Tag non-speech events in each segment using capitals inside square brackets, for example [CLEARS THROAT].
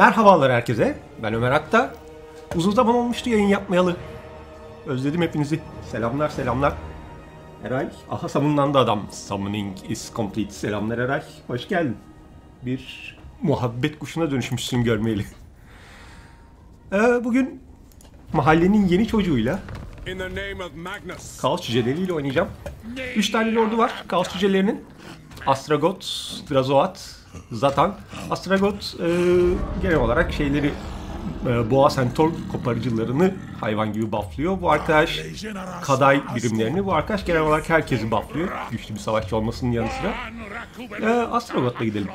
Merhabalar herkese. Ben Ömer Akta. Uzun zaman olmuştu yayın yapmayalı. Özledim hepinizi. Selamlar selamlar. Eray. Aha summonlandı adam. Summoning is complete. Selamlar Eray. Hoş geldin. Bir muhabbet kuşuna dönüşmüşsün görmeyeli. Ee, bugün mahallenin yeni çocuğuyla. Kaos cüceleriyle oynayacağım. 3 tane lordu var Kaos cücelerinin. Astragot, Drazoat, Zatan. Astragot e, genel olarak şeyleri e, boğa sentor koparıcılarını hayvan gibi bufflıyor. Bu arkadaş kaday birimlerini. Bu arkadaş genel olarak herkesi bufflıyor. Güçlü bir savaşçı olmasının yanı sıra. E, Astragot'la gidelim.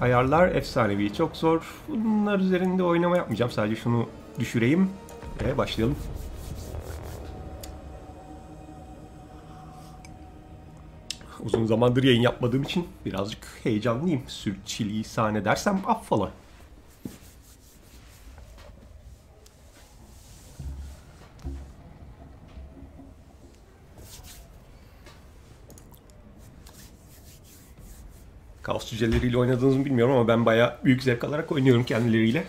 Ayarlar efsanevi çok zor. Bunlar üzerinde oynama yapmayacağım. Sadece şunu düşüreyim ve başlayalım. Uzun zamandır yayın yapmadığım için birazcık heyecanlıyım. Sürçülisan edersem affola. Kaos cüceleriyle oynadığınızı bilmiyorum ama ben bayağı büyük zevk alarak oynuyorum kendileriyle.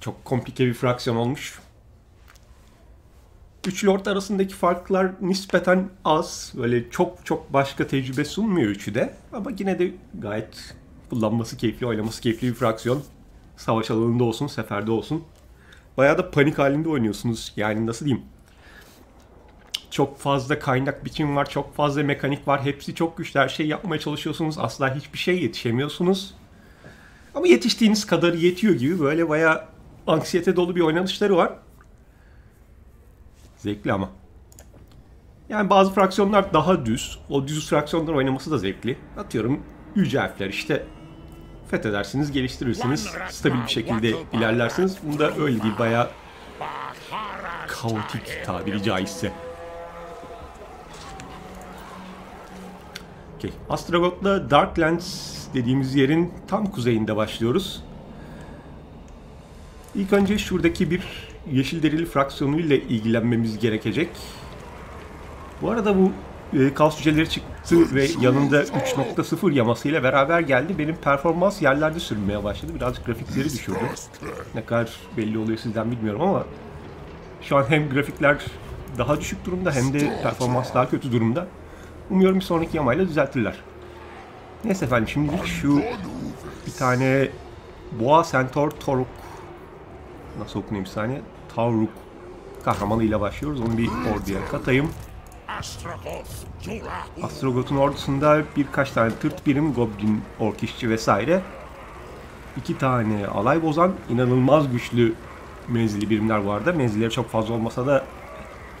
Çok komplike bir fraksiyon olmuş. Üç lord arasındaki farklar nispeten az. Böyle çok çok başka tecrübe sunmuyor üçü de. Ama yine de gayet kullanması keyifli, oynaması keyifli bir fraksiyon. Savaş alanında olsun, seferde olsun. Bayağı da panik halinde oynuyorsunuz. Yani nasıl diyeyim? Çok fazla kaynak biçim var, çok fazla mekanik var. Hepsi çok güçlü. Her şey yapmaya çalışıyorsunuz. Asla hiçbir şey yetişemiyorsunuz. Ama yetiştiğiniz kadarı yetiyor gibi böyle bayağı anksiyete dolu bir oynanışları var. Zevkli ama. Yani bazı fraksiyonlar daha düz. O düz fraksiyonlar oynaması da zevkli. Atıyorum yüce harfler işte fethedersiniz, geliştirirsiniz. Stabil bir şekilde ilerlersiniz. Bunda öyle değil. Bayağı kaotik tabiri caizse. Okay. Astrogot'la Darklands dediğimiz yerin tam kuzeyinde başlıyoruz. İlk önce şuradaki bir yeşil derili fraksiyonuyla ilgilenmemiz gerekecek. Bu arada bu e, kaos cüceleri çıktı ve yanında 3.0 yamasıyla beraber geldi. Benim performans yerlerde sürünmeye başladı. Birazcık grafikleri düşürdü. Ne kadar belli oluyor sizden bilmiyorum ama şu an hem grafikler daha düşük durumda hem de performans daha kötü durumda. Umuyorum bir sonraki yamayla düzeltirler. Neyse efendim şimdilik şu bir tane Boğa Centaur Toruk nasıl okunuyor bir saniye? Tavruk kahramanıyla başlıyoruz. Onu bir orduya katayım. Astrogot'un ordusunda birkaç tane tırt birim, goblin, ork işçi vesaire. İki tane alay bozan, inanılmaz güçlü menzili birimler vardı. Menzilleri çok fazla olmasa da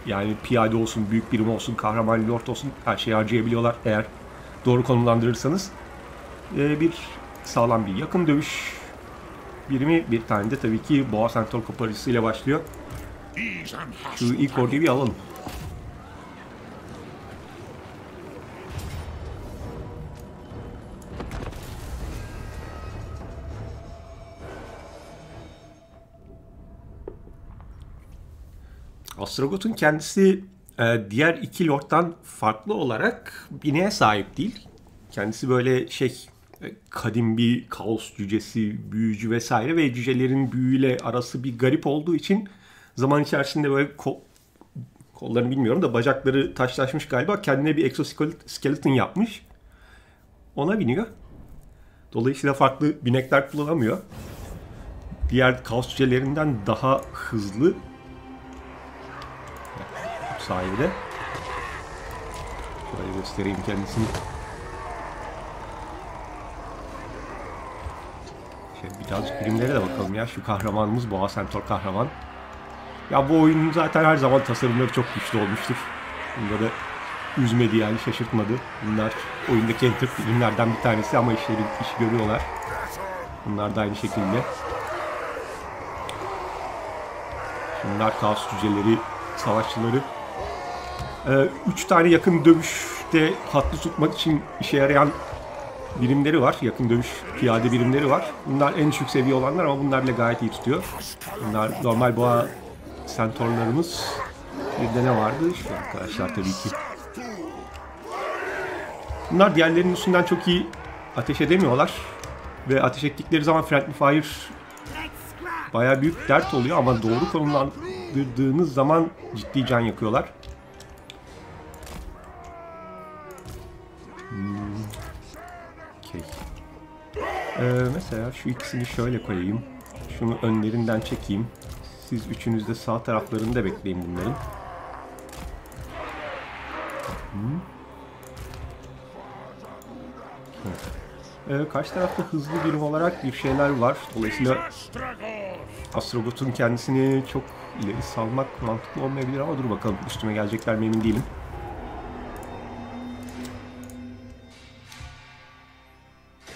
yani piyade olsun, büyük birim olsun, kahraman lord olsun her şeyi harcayabiliyorlar eğer doğru konumlandırırsanız. Ee, bir sağlam bir yakın dövüş birimi bir tane de tabii ki Boğa Centaur koparıcısıyla başlıyor. Şu ilk orduyu bir alalım. Astrogot'un kendisi e, diğer iki lordtan farklı olarak bineğe sahip değil. Kendisi böyle şey kadim bir kaos cücesi, büyücü vesaire ve cücelerin büyüyle arası bir garip olduğu için zaman içerisinde böyle kol, kollarını bilmiyorum da bacakları taşlaşmış galiba. Kendine bir exoskeleton yapmış. Ona biniyor. Dolayısıyla farklı binekler kullanamıyor. Diğer kaos cücelerinden daha hızlı sahibi de. Şöyle göstereyim kendisini. Şöyle birazcık birimlere de bakalım ya. Şu kahramanımız Boğa Centaur kahraman. Ya bu oyunun zaten her zaman tasarımları çok güçlü olmuştur. Bunda da üzmedi yani şaşırtmadı. Bunlar oyundaki en tırt birimlerden bir tanesi ama işleri iş görüyorlar. Bunlar da aynı şekilde. Bunlar kaos cüceleri, savaşçıları. Ee, üç tane yakın dövüşte hatlı tutmak için işe yarayan birimleri var. Yakın dövüş piyade birimleri var. Bunlar en düşük seviye olanlar ama bunlarla gayet iyi tutuyor. Bunlar normal boğa sentorlarımız. Bir de ne vardı? Şu arkadaşlar tabii ki. Bunlar diğerlerinin üstünden çok iyi ateş edemiyorlar. Ve ateş ettikleri zaman friendly fire bayağı büyük dert oluyor ama doğru konumlandırdığınız zaman ciddi can yakıyorlar. Ee, mesela şu ikisini şöyle koyayım. Şunu önlerinden çekeyim. Siz üçünüz de sağ taraflarında bekleyin bunların. Evet. Ee, karşı tarafta hızlı birim olarak bir şeyler var. Dolayısıyla Astrobot'un kendisini çok ileri salmak mantıklı olmayabilir ama dur bakalım üstüme gelecekler mi emin değilim.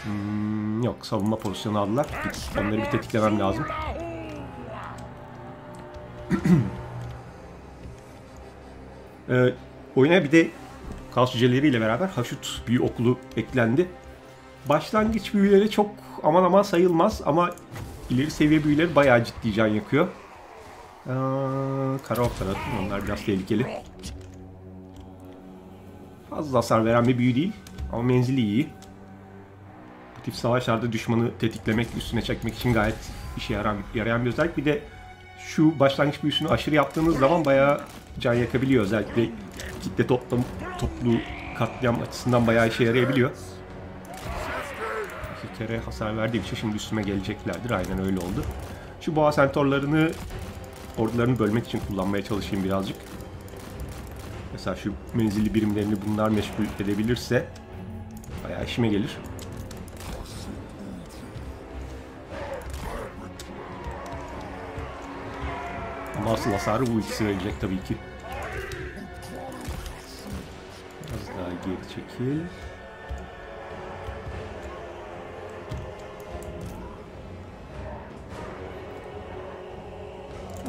Hmm, yok savunma pozisyonu aldılar. Onları bir tetiklemem lazım. [CLEARS THROAT] ee, oyuna bir de Kaos Cüceleriyle beraber Haşut Büyü Okulu eklendi. Başlangıç büyüleri çok aman aman sayılmaz ama ileri seviye büyüleri bayağı ciddi can yakıyor. Ee, kara oklar onlar biraz tehlikeli. Fazla hasar veren bir büyü değil ama menzili iyi. Tip savaşlarda düşmanı tetiklemek, üstüne çekmek için gayet işe yaran, yarayan bir özellik. Bir de şu başlangıç büyüsünü aşırı yaptığınız zaman bayağı can yakabiliyor. Özellikle kitle toplam, toplu katliam açısından bayağı işe yarayabiliyor. İki kere hasar verdiğim için şimdi üstüme geleceklerdir. Aynen öyle oldu. Şu boğa sentorlarını ordularını bölmek için kullanmaya çalışayım birazcık. Mesela şu menzilli birimlerini bunlar meşgul edebilirse bayağı işime gelir. Ama asıl hasarı bu ikisi verecek tabii ki. Biraz daha geri çekil.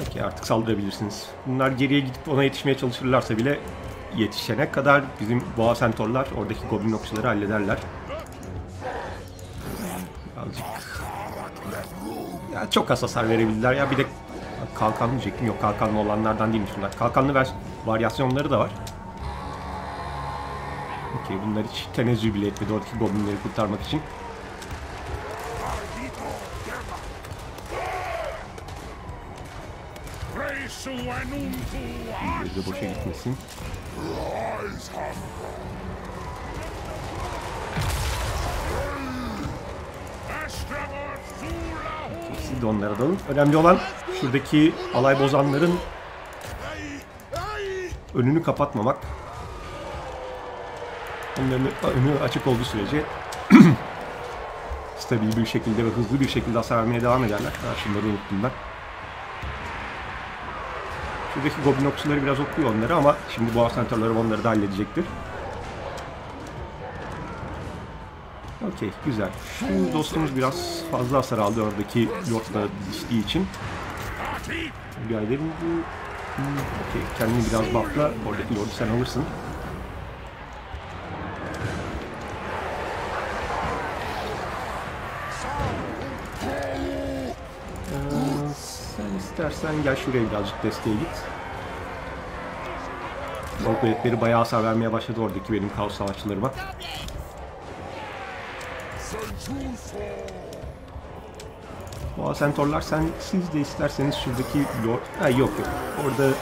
Okey artık saldırabilirsiniz. Bunlar geriye gidip ona yetişmeye çalışırlarsa bile yetişene kadar bizim boğa sentorlar oradaki goblin okçuları hallederler. Birazcık... Ya çok az hasar verebilirler ya bir de kalkanlı diyecektim yok kalkanlı olanlardan değilmiş bunlar. Kalkanlı vers varyasyonları da var. Okey bunlar hiç tenezzül bile etmedi oradaki goblinleri kurtarmak için. De boşa gitmesin. Siz de onlara dalın. Önemli olan şuradaki alay bozanların önünü kapatmamak. Onların önü açık olduğu sürece [CLEARS THROAT] stabil bir şekilde ve hızlı bir şekilde hasar vermeye devam ederler. Ha, şunları unuttum ben. Şuradaki goblin okçuları biraz okuyor onları ama şimdi boğa sentorları onları da halledecektir. Okey, güzel. Şu dostumuz biraz fazla hasar aldı oradaki lordla diziştiği için. Rica ederim bu... Okey, kendini biraz buffla. Oradaki lordu sen alırsın. Ee, sen istersen gel şuraya birazcık desteğe git. Ork bayağı hasar vermeye başladı oradaki benim kaos savaşçılarıma. Boğa sentorlar sen siz de isterseniz şuradaki lord... Ha yok yok. Orada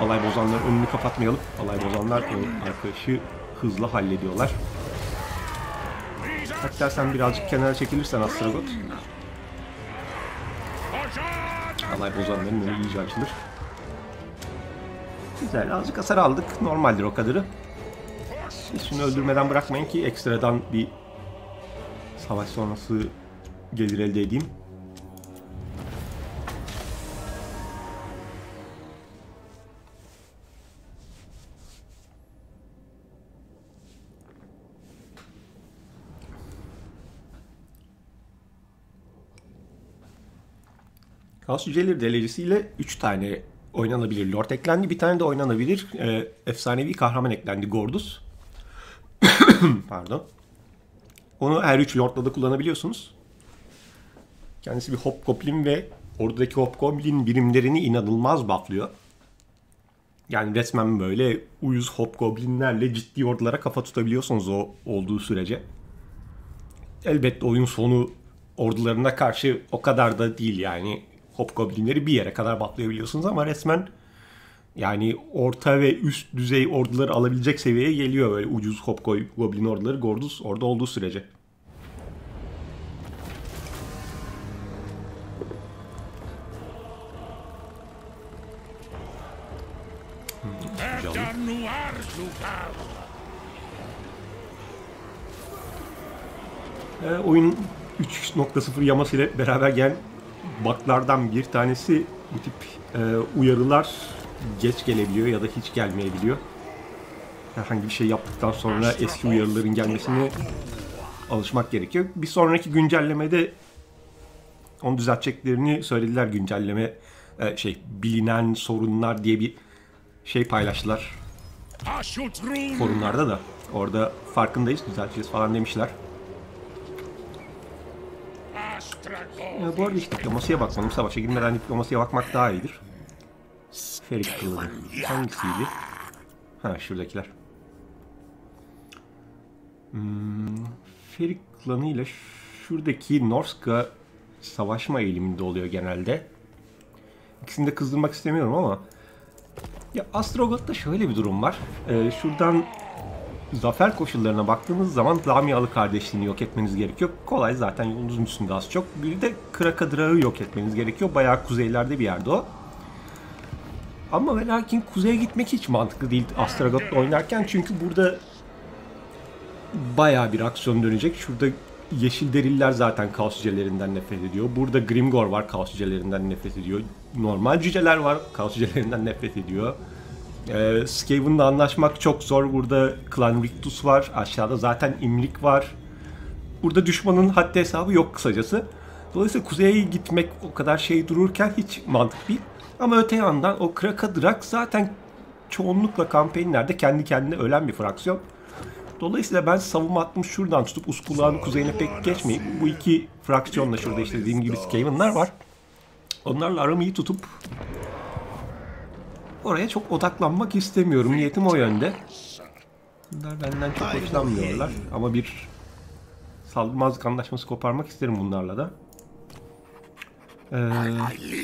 alay bozanlar önünü kapatmayalım. Alay bozanlar o arkadaşı hızla hallediyorlar. Hatta sen birazcık kenara çekilirsen Astragot. Alay bozanların önü iyice açılır. Güzel. Azıcık hasar aldık. Normaldir o kadarı. Hiç öldürmeden bırakmayın ki ekstradan bir savaş sonrası gelir elde edeyim. Kaos Yüceleri delecesiyle 3 tane oynanabilir Lord eklendi. Bir tane de oynanabilir e, efsanevi kahraman eklendi Gordus. [COUGHS] Pardon. Onu her 3 Lord'la da kullanabiliyorsunuz. Kendisi bir Hobgoblin ve oradaki Hobgoblin birimlerini inanılmaz bufflıyor. Yani resmen böyle uyuz Hobgoblinlerle ciddi ordulara kafa tutabiliyorsunuz o olduğu sürece. elbette oyun sonu ordularına karşı o kadar da değil yani. Hobgoblinleri bir yere kadar batlayabiliyorsunuz ama resmen yani orta ve üst düzey orduları alabilecek seviyeye geliyor böyle ucuz Hobgoblin orduları Gordus orada olduğu sürece. Lugar. Ee, oyun 3.0 yaması ile beraber gelen bug'lardan bir tanesi bu tip e, uyarılar geç gelebiliyor ya da hiç gelmeyebiliyor. Herhangi bir şey yaptıktan sonra eski uyarıların gelmesine alışmak gerekiyor. Bir sonraki güncellemede onu düzelteceklerini söylediler güncelleme e, şey bilinen sorunlar diye bir şey paylaştılar forumlarda da. Orada farkındayız düzelteceğiz falan demişler. Ya bu arada hiç diplomasıya bakmadım. Savaşa girmeden diplomasıya bakmak daha iyidir. Ferik kılığı. Hangisiydi? Ha şuradakiler. Hmm, Ferik klanı ile şuradaki Norska savaşma eğiliminde oluyor genelde. İkisini de kızdırmak istemiyorum ama ya Astrogot'ta şöyle bir durum var. Ee, şuradan zafer koşullarına baktığınız zaman Damiyalı kardeşliğini yok etmeniz gerekiyor. Kolay zaten yolunuzun üstünde az çok. Bir de Krakadrağı yok etmeniz gerekiyor. Bayağı kuzeylerde bir yerde o. Ama ve lakin kuzeye gitmek hiç mantıklı değil Astrogot'la oynarken. Çünkü burada bayağı bir aksiyon dönecek. Şurada yeşil deriller zaten kaos cücelerinden nefret ediyor. Burada Grimgor var kaos cücelerinden nefret ediyor. Normal cüceler var kaos cücelerinden nefret ediyor. Ee, Skaven'la anlaşmak çok zor. Burada Clan Rictus var. Aşağıda zaten İmrik var. Burada düşmanın haddi hesabı yok kısacası. Dolayısıyla kuzeye gitmek o kadar şey dururken hiç mantık değil. Ama öte yandan o Krakadrak zaten çoğunlukla kampanyalarda kendi kendine ölen bir fraksiyon. Dolayısıyla ben savunma hattımı şuradan tutup Uskulağ'ın kuzeyine pek geçmeyip bu iki fraksiyonla şurada işte dediğim gibi Skaven'lar var. Onlarla aramı iyi tutup oraya çok odaklanmak istemiyorum. Niyetim o yönde. Bunlar benden çok hoşlanmıyorlar ama bir saldırmazlık anlaşması koparmak isterim bunlarla da. Ee,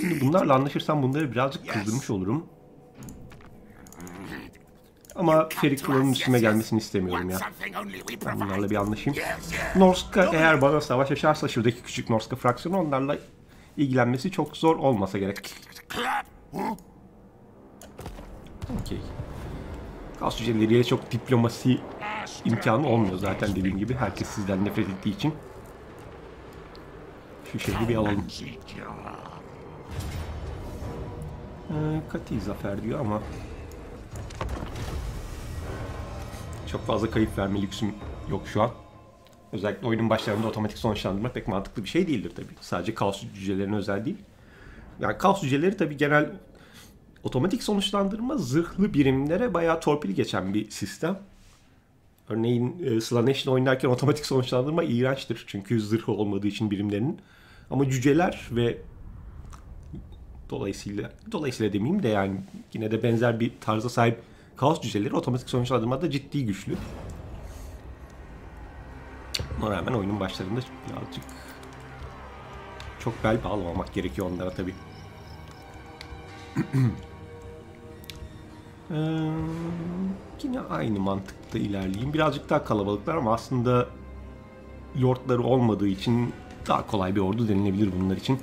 şimdi bunlarla anlaşırsam bunları birazcık kızdırmış olurum. Ama Ferik Klan'ın üstüme gelmesini istemiyorum ya. Ben bunlarla bir anlaşayım. Norska eğer bana savaş açarsa şuradaki küçük Norska fraksiyonu onlarla ilgilenmesi çok zor olmasa gerek. Okey. Kaos cüceleriyle çok diplomasi imkanı olmuyor zaten dediğim gibi. Herkes sizden nefret ettiği için. Şu şehri bir alalım. Kati zafer diyor ama çok fazla kayıp verme lüksüm yok şu an. Özellikle oyunun başlarında otomatik sonuçlandırma pek mantıklı bir şey değildir tabii. Sadece kaos cücelerine özel değil. Yani kaos cüceleri tabii genel otomatik sonuçlandırma zırhlı birimlere bayağı torpil geçen bir sistem. Örneğin e, Slaneş'le oynarken otomatik sonuçlandırma iğrençtir. Çünkü zırhı olmadığı için birimlerinin. Ama cüceler ve dolayısıyla dolayısıyla demeyeyim de yani yine de benzer bir tarza sahip kaos cüceleri otomatik sonuçlandırmada ciddi güçlü. Ona rağmen oyunun başlarında birazcık çok bel bağlamamak gerekiyor onlara tabii. [CLEARS THROAT] Ee, yine aynı mantıkta ilerleyeyim. Birazcık daha kalabalıklar ama aslında lordları olmadığı için daha kolay bir ordu denilebilir bunlar için.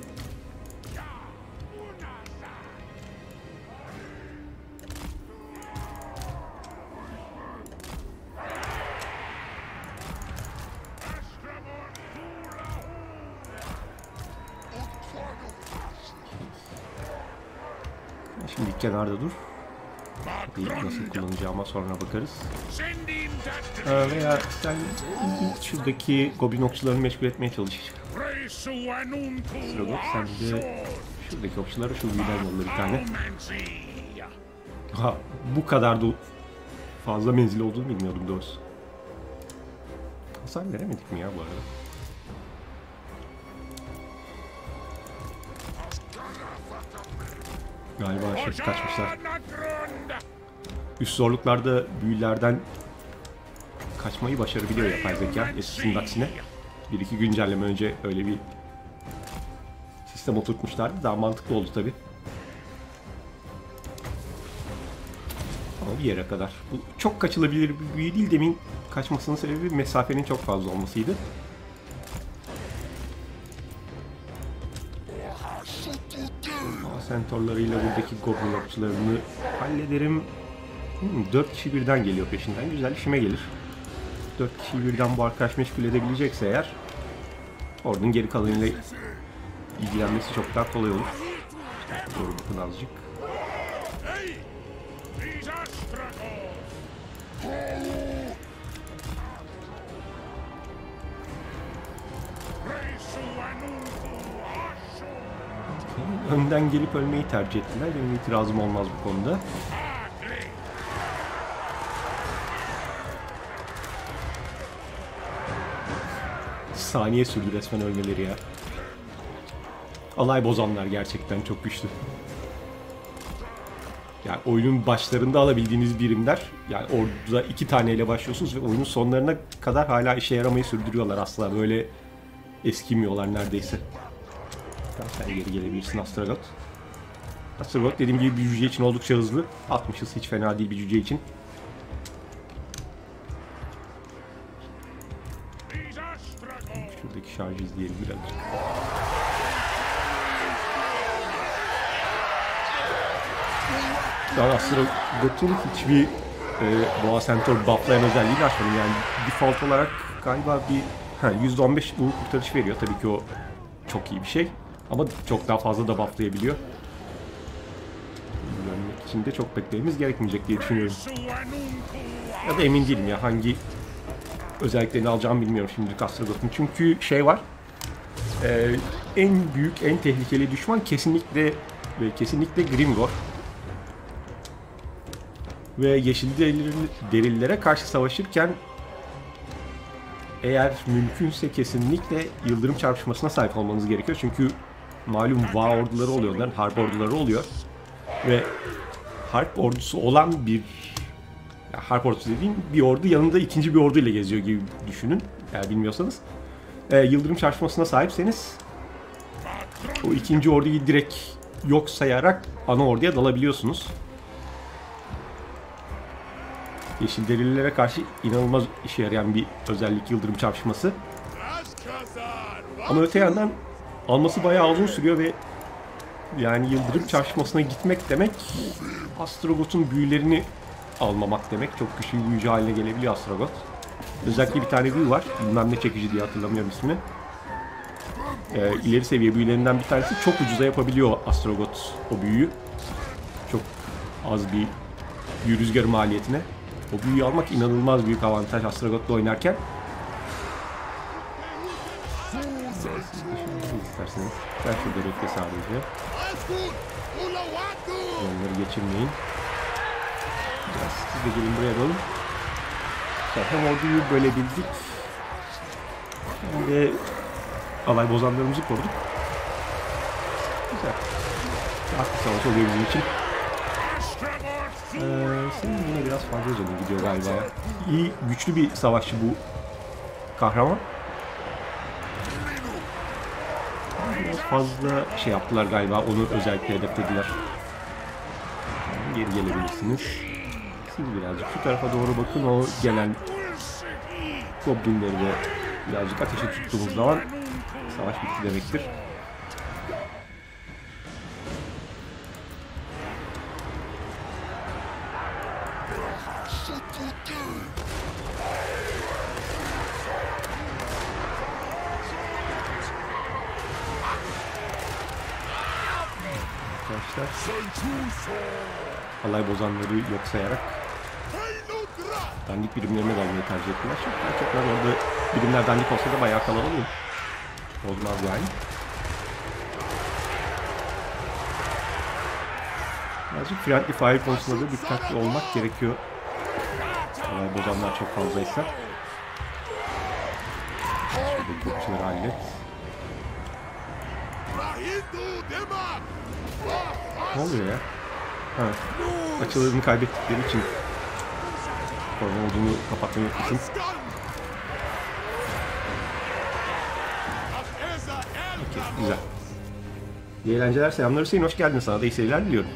Şimdi kenarda dur. Bir nasıl kullanacağıma sonra bakarız. Ee, veya sen şuradaki goblin okçularını meşgul etmeye çalış. Robot sen de şuradaki okçulara şu büyüden yolla bir tane. Ha, bu kadar da fazla menzili olduğunu bilmiyordum doğrusu. Hasar veremedik mi ya bu arada? Galiba aşırı kaçmışlar. Üst zorluklarda büyülerden kaçmayı başarabiliyor yapay zeka eskisinin aksine. Bir iki güncelleme önce öyle bir sistem oturtmuşlardı. Daha mantıklı oldu tabi. Ama bir yere kadar. Bu çok kaçılabilir bir büyü değil. Demin kaçmasının sebebi mesafenin çok fazla olmasıydı. Sentorlarıyla buradaki goblin okçularını hallederim. Hmm, 4 kişi birden geliyor peşinden. Güzel işime gelir. 4 kişiyi birden bu arkadaş meşgul edebilecekse eğer ordunun geri kalanıyla ilgilenmesi çok daha kolay olur. Bakın azıcık. Önden gelip ölmeyi tercih ettiler. Benim itirazım olmaz bu konuda. Saniye sürdü resmen ölmeleri ya. Alay bozanlar gerçekten çok güçlü. Yani oyunun başlarında alabildiğiniz birimler, yani orada iki taneyle başlıyorsunuz ve oyunun sonlarına kadar hala işe yaramayı sürdürüyorlar asla. Böyle eskimiyorlar neredeyse. Tamam, sen geri gelebilirsin Astragot. Astragot dediğim gibi bir cüce için oldukça hızlı. 60 hız hiç fena değil bir cüce için. Şuradaki şarjı izleyelim birazcık. Şu an Astrogot'un hiçbir e, Boğa Centaur bufflayan özelliğini açmadım. Yani default olarak galiba bir ha, %15 uğur kurtarış veriyor. Tabii ki o çok iyi bir şey. Ama çok daha fazla da bufflayabiliyor. Görmek için de çok beklememiz gerekmeyecek diye düşünüyorum. Ya da emin değilim ya hangi özelliklerini alacağımı bilmiyorum şimdilik Astrogot'un. Çünkü şey var. e, en büyük, en tehlikeli düşman kesinlikle ve kesinlikle Grimgor. Ve yeşil derililere karşı savaşırken eğer mümkünse kesinlikle yıldırım çarpışmasına sahip olmanız gerekiyor. Çünkü malum Va orduları oluyor, onların harp orduları oluyor. Ve harp ordusu olan bir ya harp ordusu dediğim bir ordu yanında ikinci bir orduyla geziyor gibi düşünün. Eğer bilmiyorsanız. Ee, yıldırım çarpışmasına sahipseniz o ikinci orduyu direkt yok sayarak ana orduya dalabiliyorsunuz. Yeşil derililere karşı inanılmaz işe yarayan bir özellik yıldırım çarpışması. Ama öte yandan alması bayağı uzun sürüyor ve yani yıldırım çarpışmasına gitmek demek Astrogot'un büyülerini almamak demek. Çok güçlü bir büyücü haline gelebiliyor Astrogot. Özellikle bir tane büyü var. Bilmem ne çekici diye hatırlamıyorum ismini. Ee, ileri seviye büyülerinden bir tanesi çok ucuza yapabiliyor Astrogot o büyüyü. Çok az bir büyü rüzgarı maliyetine. O büyüyü almak inanılmaz büyük avantaj Astrogot'la oynarken. İsterseniz. Ben şurada bekle sadece. Onları geçirmeyin. Biraz siz de gelin buraya alalım. Hem orduyu bölebildik. De alay bozanlarımızı koruduk. Güzel. Bir savaş oluyor bizim için. Ee, senin yine biraz fazla canın gidiyor galiba ya. İyi, güçlü bir savaşçı bu kahraman. Biraz fazla şey yaptılar galiba, onu özellikle hedeflediler. Geri gelebilirsiniz. Siz birazcık şu tarafa doğru bakın, o gelen goblinleri de birazcık ateşe tuttuğumuz zaman savaş bitti demektir. Arkadaşlar alay bozanları yok sayarak dandik birimlerine dalmayı tercih ettiler. Fark etmez orada birimler dandik olsa da bayağı kalabalık. Olmaz yani. Birazcık friendly fire konusunda da dikkatli olmak gerekiyor. Alay bozanlar çok fazlaysa. Şuradaki okçuları hallet. Ne oluyor ya? Ha, açılarını kaybettikleri için korona olduğunu kapatmayı unutmuşum. güzel. İyi eğlenceler, selamlar Hüseyin. Hoş geldin sana da iyi seyirler diliyorum.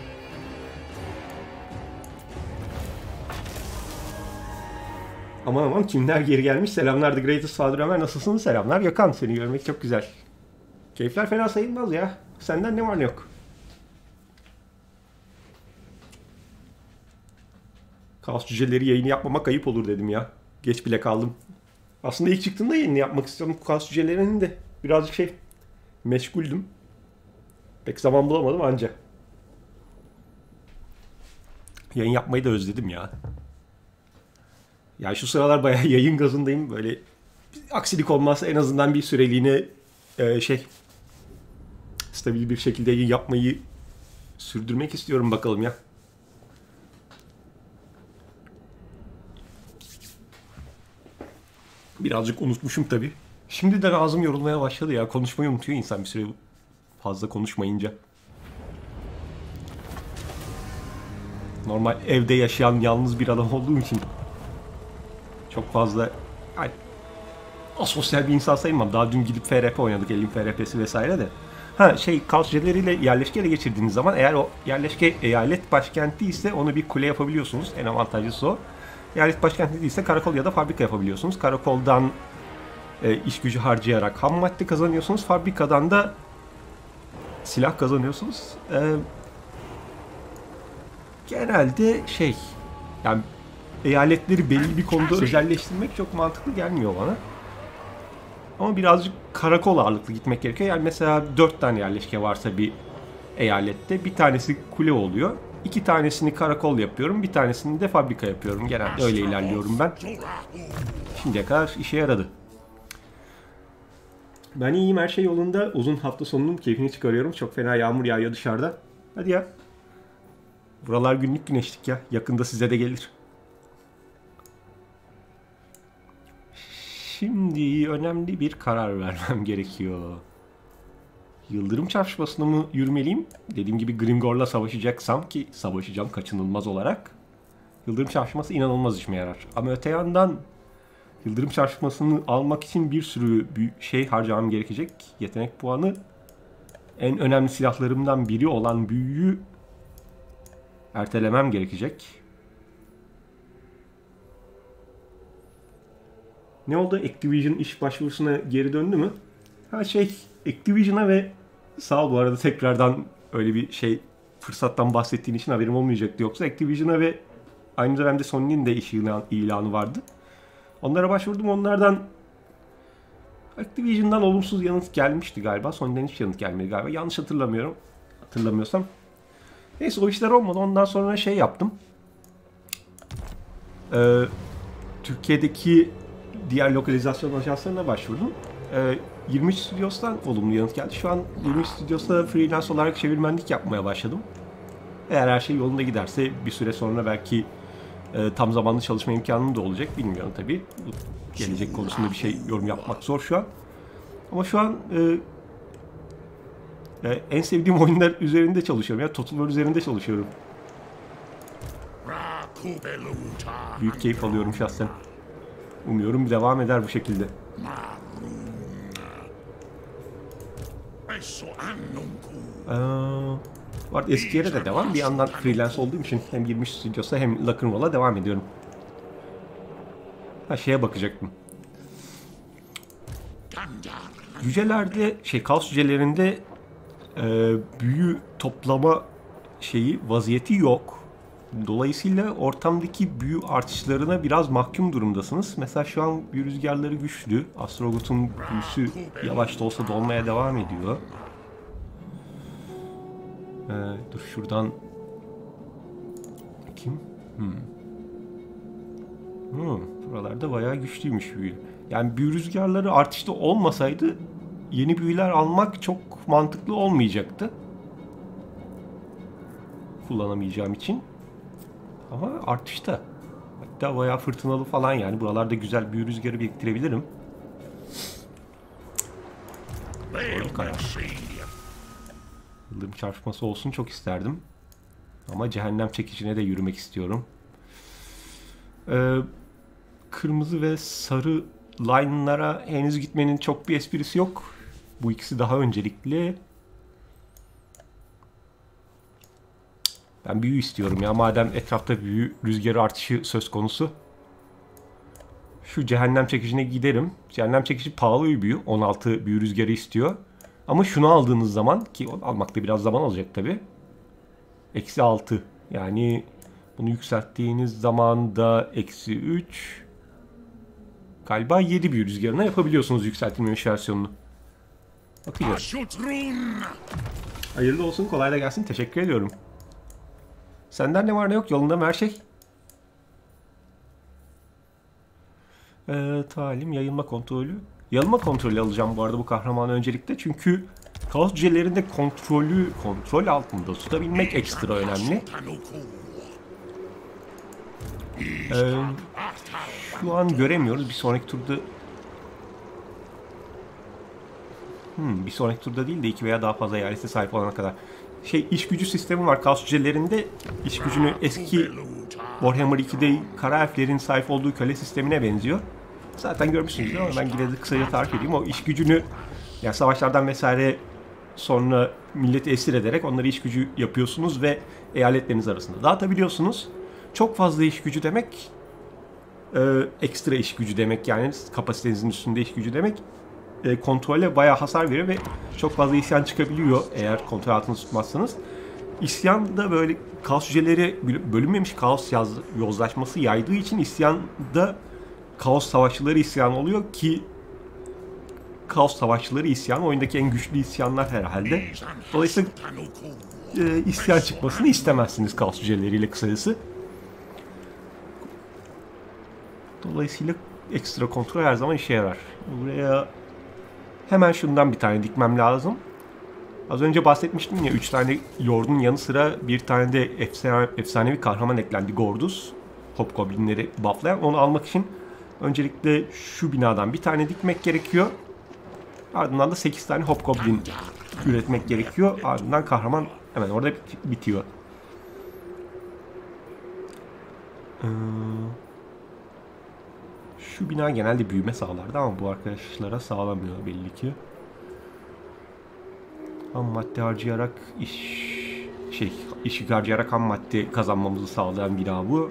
Aman aman kimler geri gelmiş? Selamlar The Greatest Father Ömer. Nasılsın? Selamlar Gökhan. Seni görmek çok güzel. Keyifler fena sayılmaz ya. Senden ne var ne yok. Kaos Cüceleri yayını yapmamak ayıp olur dedim ya. Geç bile kaldım. Aslında ilk çıktığında yayını yapmak istiyordum Kaos Cücelerinin de. Birazcık şey meşguldüm. Pek zaman bulamadım anca. Yayın yapmayı da özledim ya. Ya şu sıralar bayağı [LAUGHS] yayın gazındayım. Böyle aksilik olmazsa en azından bir süreliğine e, şey stabil bir şekilde yayın yapmayı sürdürmek istiyorum bakalım ya. Birazcık unutmuşum tabii. Şimdiden ağzım yorulmaya başladı ya. Konuşmayı unutuyor insan bir süre fazla konuşmayınca. Normal evde yaşayan yalnız bir adam olduğum için çok fazla yani, asosyal bir insan sayılmam. Daha dün gidip FRP oynadık. Elin FRP'si vesaire de. Ha şey kalçeleriyle yerleşke ele geçirdiğiniz zaman eğer o yerleşke eyalet başkenti ise onu bir kule yapabiliyorsunuz. En avantajlısı o. Eyalet başkenti değilse karakol ya da fabrika yapabiliyorsunuz. Karakoldan e, iş gücü harcayarak ham madde kazanıyorsunuz. Fabrikadan da silah kazanıyorsunuz. E, genelde şey yani eyaletleri belli bir konuda özelleştirmek çok mantıklı gelmiyor bana. Ama birazcık karakol ağırlıklı gitmek gerekiyor. Yani mesela dört tane yerleşke varsa bir eyalette bir tanesi kule oluyor. İki tanesini karakol yapıyorum. Bir tanesini de fabrika yapıyorum. Genelde öyle ilerliyorum ben. Şimdiye kadar işe yaradı. Ben iyiyim her şey yolunda. Uzun hafta sonunun keyfini çıkarıyorum. Çok fena yağmur yağıyor dışarıda. Hadi ya. Buralar günlük güneşlik ya. Yakında size de gelir. Şimdi önemli bir karar vermem gerekiyor. Yıldırım çarpışmasına mı yürümeliyim? Dediğim gibi Grimgor'la savaşacaksam ki savaşacağım kaçınılmaz olarak. Yıldırım çarpışması inanılmaz işime yarar. Ama öte yandan Yıldırım çarpışmasını almak için bir sürü şey harcamam gerekecek. Yetenek puanı en önemli silahlarımdan biri olan büyüyü ertelemem gerekecek. Ne oldu? Activision iş başvurusuna geri döndü mü? Ha şey, Activision'a ve sağ ol bu arada tekrardan öyle bir şey fırsattan bahsettiğin için haberim olmayacaktı. Yoksa Activision'a ve aynı dönemde Sony'nin de iş ilan, ilanı vardı. Onlara başvurdum. Onlardan Activision'dan olumsuz yanıt gelmişti galiba. Sony'den hiç yanıt gelmedi galiba. Yanlış hatırlamıyorum. Hatırlamıyorsam. Neyse o işler olmadı. Ondan sonra şey yaptım. Ee, Türkiye'deki diğer lokalizasyon ajanslarına başvurdum. Ee, 23 Studios'tan olumlu yanıt geldi. Şu an 23 Studios'ta freelance olarak çevirmenlik yapmaya başladım. Eğer her şey yolunda giderse bir süre sonra belki e, tam zamanlı çalışma imkanım da olacak. Bilmiyorum tabii. Gelecek konusunda bir şey yorum yapmak zor şu an. Ama şu an e, e, en sevdiğim oyunlar üzerinde çalışıyorum. Ya Total War üzerinde çalışıyorum. Büyük keyif alıyorum şahsen. Umuyorum devam eder bu şekilde. Ee, var eski yere de devam. Bir yandan freelance olduğum için hem 20 stüdyosa hem Rock'n'Roll'a devam ediyorum. Ha şeye bakacaktım. Cücelerde, şey kaos cücelerinde e, büyü toplama şeyi vaziyeti yok. Dolayısıyla ortamdaki büyü artışlarına biraz mahkum durumdasınız. Mesela şu an büyü rüzgarları güçlü. Astrogot'un büyüsü yavaş da olsa dolmaya devam ediyor. Ee, dur şuradan kim? Hmm. Hmm, buralarda bayağı güçlüymüş büyü. Yani büyü rüzgarları artışta olmasaydı yeni büyüler almak çok mantıklı olmayacaktı. Kullanamayacağım için. Ama artışta. Hatta bayağı fırtınalı falan yani. Buralarda güzel büyü rüzgarı biriktirebilirim. Yıldırım çarpışması olsun çok isterdim. Ama cehennem çekicine de yürümek istiyorum. Ee, kırmızı ve sarı line'lara henüz gitmenin çok bir esprisi yok. Bu ikisi daha öncelikli. Ben büyü istiyorum ya. Madem etrafta büyü rüzgarı artışı söz konusu. Şu cehennem çekicine giderim. Cehennem çekici pahalı bir büyü. 16 büyü rüzgarı istiyor. Ama şunu aldığınız zaman ki almakta biraz zaman alacak tabi. Eksi 6. Yani bunu yükselttiğiniz zaman da eksi 3. Galiba 7 büyü rüzgarına yapabiliyorsunuz yükseltilmemiş versiyonunu. Bakacağız. Hayırlı olsun, kolay da gelsin. Teşekkür ediyorum. Senden ne var ne yok? Yolunda mı her şey? Ee, talim, yayılma kontrolü. Yayılma kontrolü alacağım bu arada bu kahramanı öncelikle. Çünkü kaos cücelerinde kontrolü kontrol altında tutabilmek ekstra önemli. Ee, şu an göremiyoruz. Bir sonraki turda Hmm, bir sonraki turda değil de iki veya daha fazla eyalete sahip olana kadar. Şey iş gücü sistemi var kaos cücelerinde. iş gücünü eski Warhammer 2'de kara elflerin sahip olduğu köle sistemine benziyor. Zaten görmüşsünüzdür ama ben yine kısaca tarif edeyim. O iş gücünü yani savaşlardan vesaire sonra milleti esir ederek onları iş gücü yapıyorsunuz ve eyaletleriniz arasında dağıtabiliyorsunuz. Çok fazla iş gücü demek e, ekstra iş gücü demek yani kapasitenizin üstünde iş gücü demek e, kontrole bayağı hasar veriyor ve çok fazla isyan çıkabiliyor eğer kontrol altında tutmazsanız. İsyan da böyle kaos hücreleri böl- bölünmemiş kaos yaz, yozlaşması yaydığı için isyanda kaos savaşçıları isyan oluyor ki kaos savaşçıları isyan oyundaki en güçlü isyanlar herhalde. Dolayısıyla e, isyan çıkmasını istemezsiniz kaos hücreleriyle kısacası. Dolayısıyla ekstra kontrol her zaman işe yarar. Buraya hemen şundan bir tane dikmem lazım. Az önce bahsetmiştim ya 3 tane lordun yanı sıra bir tane de efsane, efsanevi kahraman eklendi Gordus. Hobgoblinleri bufflayan. Onu almak için öncelikle şu binadan bir tane dikmek gerekiyor. Ardından da 8 tane Hobgoblin üretmek gerekiyor. Ardından kahraman hemen orada bit- bitiyor. Ee, şu bina genelde büyüme sağlardı ama bu arkadaşlara sağlamıyor belli ki. Ham madde harcayarak iş şey iş yük harcayarak ham madde kazanmamızı sağlayan bina bu.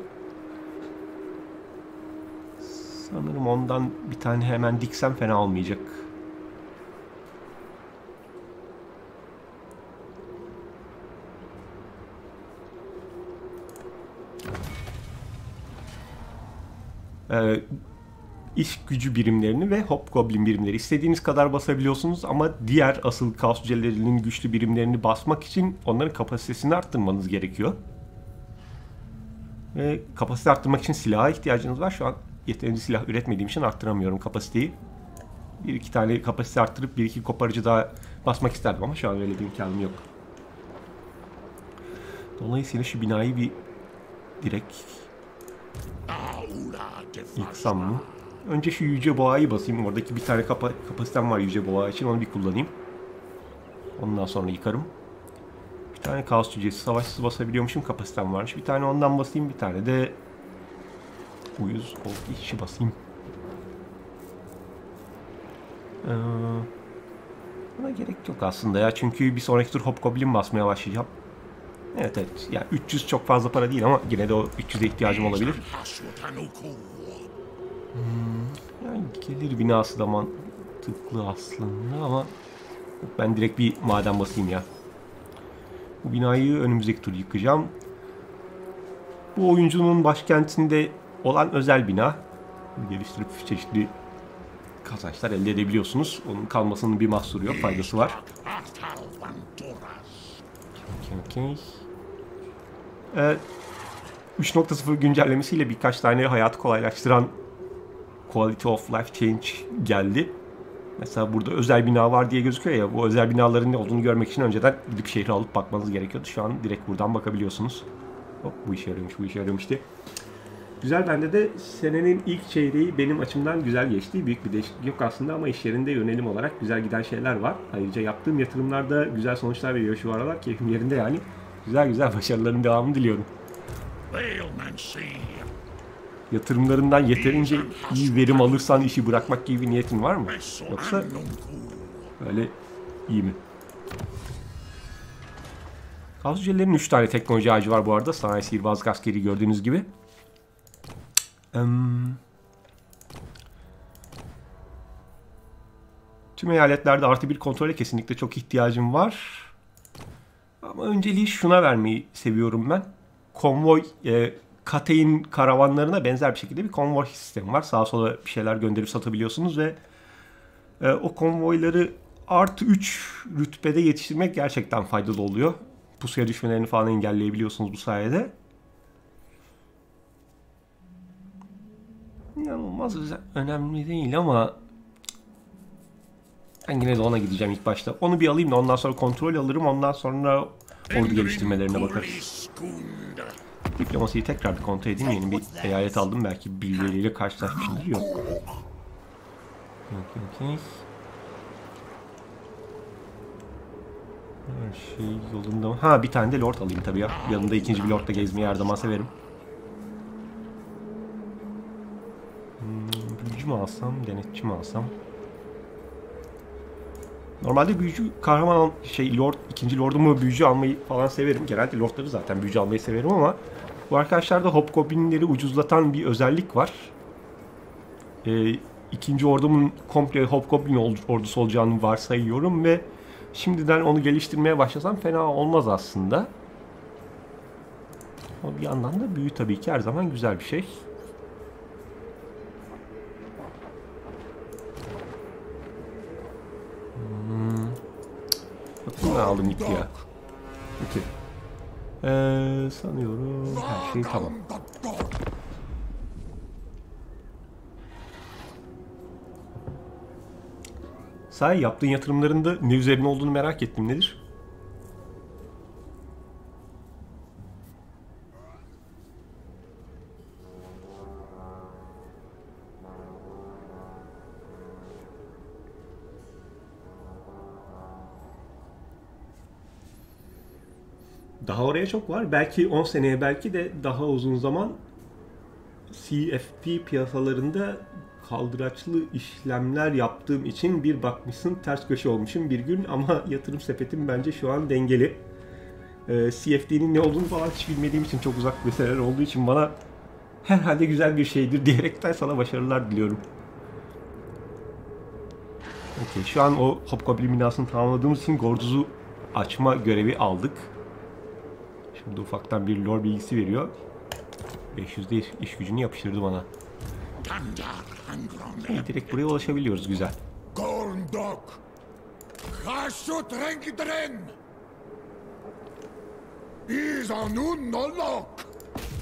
Sanırım ondan bir tane hemen diksem fena olmayacak. Ee, iş gücü birimlerini ve Hobgoblin birimleri istediğiniz kadar basabiliyorsunuz ama diğer asıl kaos hücrelerinin güçlü birimlerini basmak için onların kapasitesini arttırmanız gerekiyor. Ve kapasite arttırmak için silaha ihtiyacınız var. Şu an yeterince silah üretmediğim için arttıramıyorum kapasiteyi. Bir iki tane kapasite arttırıp bir iki koparıcı daha basmak isterdim ama şu an öyle bir imkanım yok. Dolayısıyla şu binayı bir direkt yıksam mı? Önce şu yüce boğayı basayım. Oradaki bir tane kapa kapasitem var yüce boğa için. Onu bir kullanayım. Ondan sonra yıkarım. Bir tane kaos cücesi savaşsız basabiliyormuşum. Kapasitem varmış. Bir tane ondan basayım. Bir tane de uyuz ol işi basayım. Ee, buna gerek yok aslında ya. Çünkü bir sonraki tur Hobgoblin basmaya başlayacağım. Evet evet. Yani 300 çok fazla para değil ama yine de o 300'e ihtiyacım olabilir. Tanuku! Yani gelir binası da mantıklı aslında ama ben direkt bir maden basayım ya. Bu binayı önümüzdeki tur yıkacağım. Bu oyuncunun başkentinde olan özel bina. Geliştirip çeşitli kazançlar elde edebiliyorsunuz. Onun kalmasının bir mahsuru yok, faydası var. Okey, okey. Ee, 3.0 güncellemesiyle birkaç tane hayatı kolaylaştıran Quality of Life Change geldi. Mesela burada özel bina var diye gözüküyor ya. Bu özel binaların ne olduğunu görmek için önceden gidip şehri alıp bakmanız gerekiyordu. Şu an direkt buradan bakabiliyorsunuz. Hop bu işe yarıyormuş, bu işe yarıyormuş diye. Güzel bende de senenin ilk çeyreği benim açımdan güzel geçti. Büyük bir değişiklik yok aslında ama iş yerinde yönelim olarak güzel giden şeyler var. Ayrıca yaptığım yatırımlarda güzel sonuçlar veriyor şu aralar. Keyfim yerinde yani. Güzel güzel başarıların devamını diliyorum. Vailmancy! Yatırımlarından yeterince iyi verim alırsan işi bırakmak gibi bir niyetin var mı? Yoksa! Öyle iyi mi? Cücelerinin 3 tane teknoloji ağacı var bu arada. Sanayi sihirbazlık askeri gördüğünüz gibi. Em, Tüm eyaletlerde artı bir kontrole kesinlikle çok ihtiyacım var. Ama önceliği şuna vermeyi seviyorum ben. Konvoy, e, katein karavanlarına benzer bir şekilde bir konvoy sistemi var. Sağa sola bir şeyler gönderip satabiliyorsunuz ve e, o konvoyları artı 3 rütbede yetiştirmek gerçekten faydalı oluyor. Pusuya düşmelerini falan engelleyebiliyorsunuz bu sayede. İnanılmaz önemli değil ama ben yine de ona gideceğim ilk başta. Onu bir alayım da ondan sonra kontrol alırım. Ondan sonra ordu geliştirmelerine bakarız. Diplomasiyi tekrar bir kontrol edeyim. Yeni bir eyalet aldım. Belki birileriyle karşılaşmışımdır. Yok. Yok yok. Her şey yolunda? Ha bir tane de lord alayım tabii ya. Yanında ikinci bir lordla gezmeyi her zaman severim. Hmm, büyücü mü alsam, denetçi mi alsam? Normalde büyücü kahraman şey lord ikinci lordumu büyücü almayı falan severim. Genelde lordları zaten büyücü almayı severim ama bu arkadaşlarda hobgoblinleri ucuzlatan bir özellik var. Ee, ikinci ordumun komple hobgoblin ordusu olacağını varsayıyorum ve şimdiden onu geliştirmeye başlasam fena olmaz aslında. Ama bir yandan da büyü tabii ki her zaman güzel bir şey. Bakın ne aldım gitti ya. Peki. Ee, sanıyorum her şey tamam. Sahi yaptığın yatırımlarında ne üzerine olduğunu merak ettim. Nedir? Daha oraya çok var. Belki 10 seneye belki de daha uzun zaman CFD piyasalarında kaldıraçlı işlemler yaptığım için bir bakmışsın ters köşe olmuşum bir gün ama yatırım sepetim bence şu an dengeli. Ee, CFD'nin ne olduğunu falan hiç bilmediğim için çok uzak meseleler olduğu için bana herhalde güzel bir şeydir diyerekten sana başarılar diliyorum. Okey, şu an o Hobgoblin binasını tamamladığımız için Gorduz'u açma görevi aldık. Şimdi ufaktan bir lore bilgisi veriyor. 500'de iş, gücünü yapıştırdı bana. İyi, direkt buraya ulaşabiliyoruz güzel. Gorndok.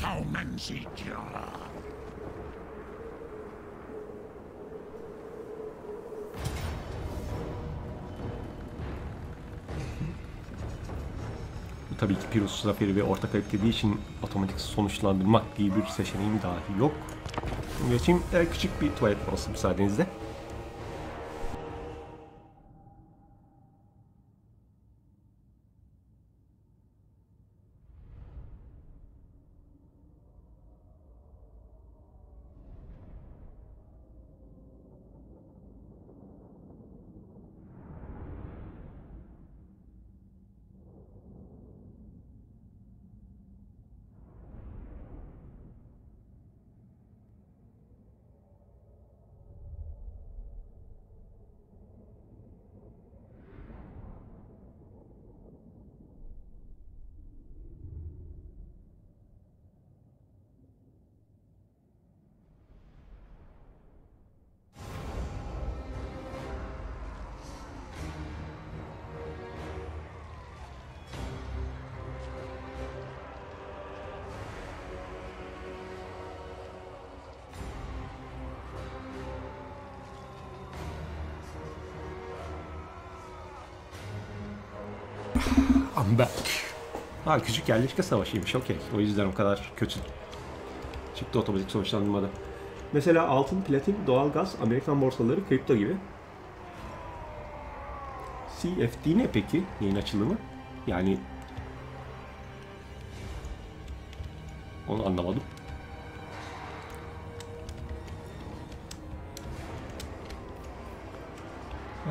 Taumansidja. Tabii ki Pirus Zaferi ve orta kayıp dediği için otomatik sonuçlandırmak gibi bir seçeneğim dahi yok. Geçeyim e, küçük bir tuvalet molası müsaadenizle. Ha küçük yerleşke savaşıymış okey. O yüzden o kadar kötü çıktı otomatik sonuçlandırmada. Mesela altın, platin, doğalgaz, Amerikan borsaları, kripto gibi. CFD ne peki? Yayın açılımı? Yani onu anlamadım. Ee,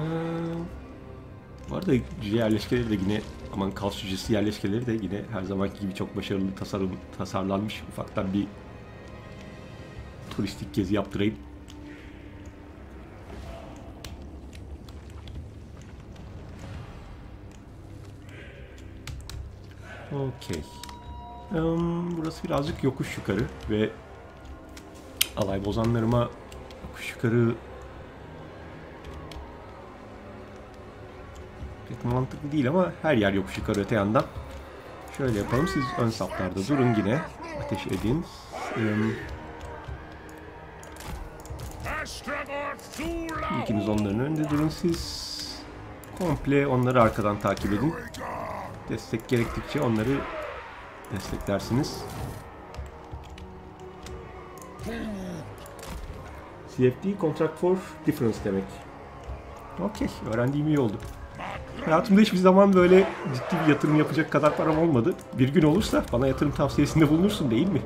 Bu arada yerleşkeleri de yine aman Kals cücesi yerleşkeleri de yine her zamanki gibi çok başarılı tasarım tasarlanmış. Ufaktan bir turistik gezi yaptırayım. Okey. Em, burası birazcık yokuş yukarı ve alay bozanlarıma yokuş yukarı mantıklı değil ama her yer yokuş yukarı öte yandan. Şöyle yapalım siz ön saflarda durun yine. Ateş edin. Thula! İkiniz onların önünde durun siz. Komple onları arkadan takip edin. Destek gerektikçe onları desteklersiniz. CFD Contract for Difference demek. Okey, öğrendiğim iyi oldu. Hayatımda hiçbir zaman böyle ciddi bir yatırım yapacak kadar param olmadı. Bir gün olursa bana yatırım tavsiyesinde bulunursun değil mi?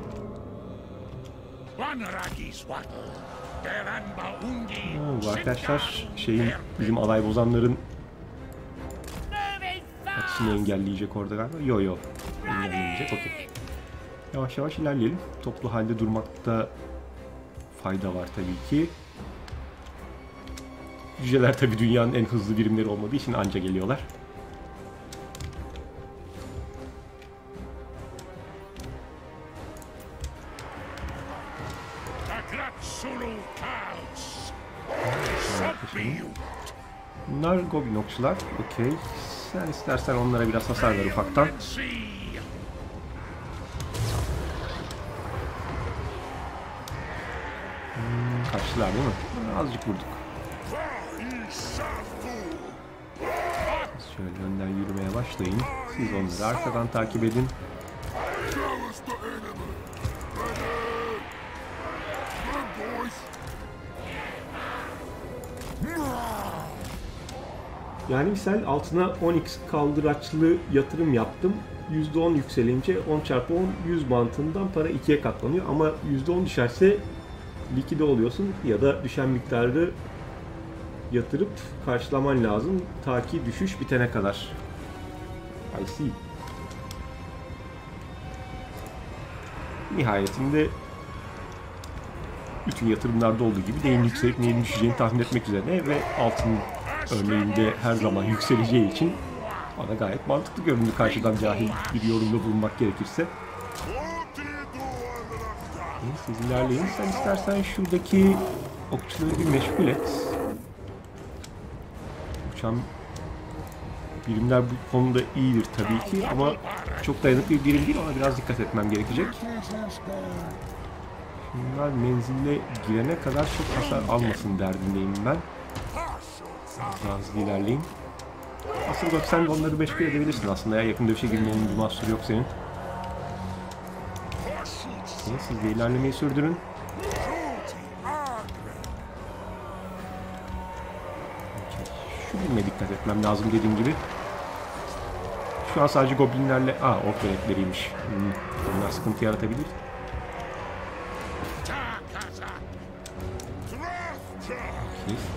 Oo, bu arkadaşlar şeyin bizim alay bozanların aksini engelleyecek orada galiba. Yo yo. Engelleyecek okey. Yavaş yavaş ilerleyelim. Toplu halde durmakta fayda var tabii ki. Cüceler tabii dünyanın en hızlı birimleri olmadığı için anca geliyorlar. Bunlar Goblin okçular. Okey. Sen istersen onlara biraz hasar ver ufaktan. See! Kaçtılar değil mi? Azıcık vurduk. Şöyle önden yürümeye başlayın. Siz onları arkadan takip edin. Yani misal altına 10x kaldıraçlı yatırım yaptım. %10 yükselince 10 çarpı 10 100 mantığından para 2'ye katlanıyor. Ama %10 düşerse likide oluyorsun ya da düşen miktarı yatırıp karşılaman lazım ta ki düşüş bitene kadar. I see. Nihayetinde bütün yatırımlarda olduğu gibi neyin yükselip neyin düşeceğini tahmin etmek üzere ve altın örneğinde her zaman yükseleceği için bana gayet mantıklı göründü karşıdan cahil bir yorumda bulunmak gerekirse. Siz ilerleyin. Sen istersen şuradaki okçuları bir meşgul et. Uçan birimler bu konuda iyidir tabii ki ama çok dayanıklı bir birim değil ona biraz dikkat etmem gerekecek. Bunlar menzille girene kadar çok hasar almasın derdindeyim ben. Daha hızlı ilerleyin. Asıl bak sen de onları meşgul edebilirsin aslında ya yakın dövüşe girmenin bir mahsuru yok senin. Siz de ilerlemeyi sürdürün. Birime dikkat etmem lazım dediğim gibi. Şu an sadece goblinlerle... Aa ork yönetleriymiş. Hmm, onlar sıkıntı yaratabilir.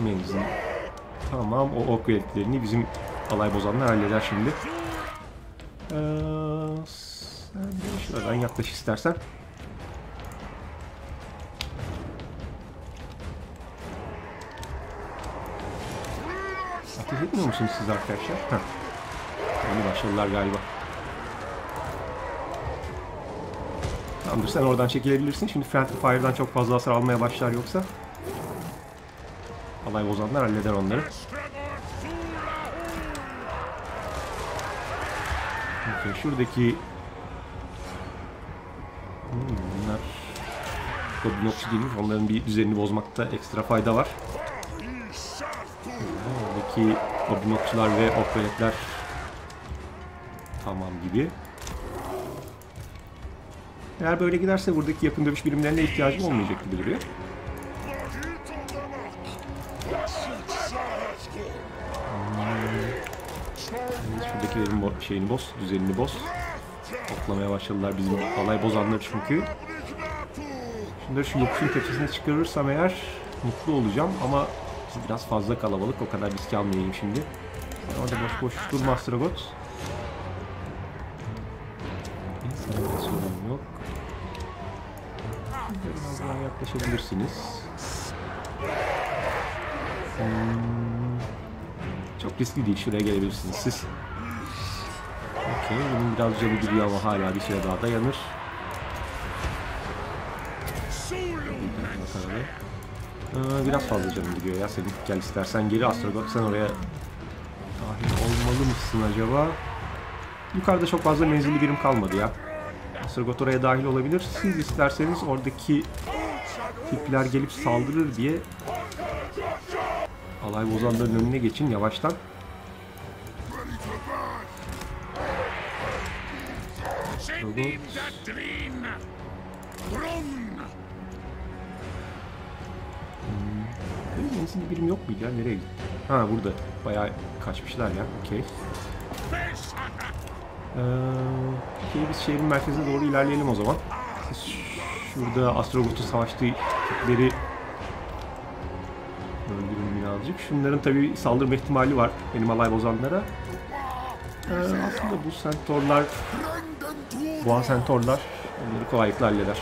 Menzil. Tamam o ork yönetlerini bizim alay bozanlar halleder şimdi. Ee, sen de şuradan yaklaş istersen. Ateş etmiyor musunuz siz arkadaşlar? Heh. Yeni başladılar galiba. Tamamdır sen oradan çekilebilirsin. Şimdi Friendly Fire'dan çok fazla hasar almaya başlar yoksa. Alay bozanlar halleder onları. Okey, şuradaki Hmm, bunlar Goblin okçu değilmiş. Onların bir düzenini bozmakta ekstra fayda var. Oradaki Goblin okçular ve okveletler tamam gibi. Eğer böyle giderse buradaki yakın dövüş birimlerine ihtiyacım olmayacak gibi duruyor. Şuradakilerin bo- şeyini boz, düzenini boz. Toplamaya başladılar bizim alay bozanlar çünkü. Şunları şu yokuşun tepesine çıkarırsam eğer mutlu olacağım ama biraz fazla kalabalık o kadar risk almayayım şimdi. Orada boş boş durma bir sorun yok. Biraz daha yaklaşabilirsiniz. Hmm, Çok riskli değil. Şuraya gelebilirsiniz siz. Okey. Bunun biraz canı gidiyor ama hala bir süre daha dayanır. Bakalım. Ee, biraz fazla canım gidiyor ya senin. Gel istersen geri Astragot sen oraya dahil olmalı mısın acaba? Yukarıda çok fazla menzilli birim kalmadı ya. Astragot oraya dahil olabilir. Siz isterseniz oradaki tipler gelip saldırır diye alay bozanların önüne geçin yavaştan. Sending Benim menzilli birim yok muydu ya? Nereye gitti? Ha burada. Bayağı kaçmışlar ya. Okey. Ee, okey, biz şehrin merkezine doğru ilerleyelim o zaman. Şurada Astrogot'un savaştığı tipleri öldürün birazcık. Şunların tabi saldırma ihtimali var benim alay bozanlara. Ee, aslında bu sentorlar, boğa sentorlar onları kolaylıkla halleder.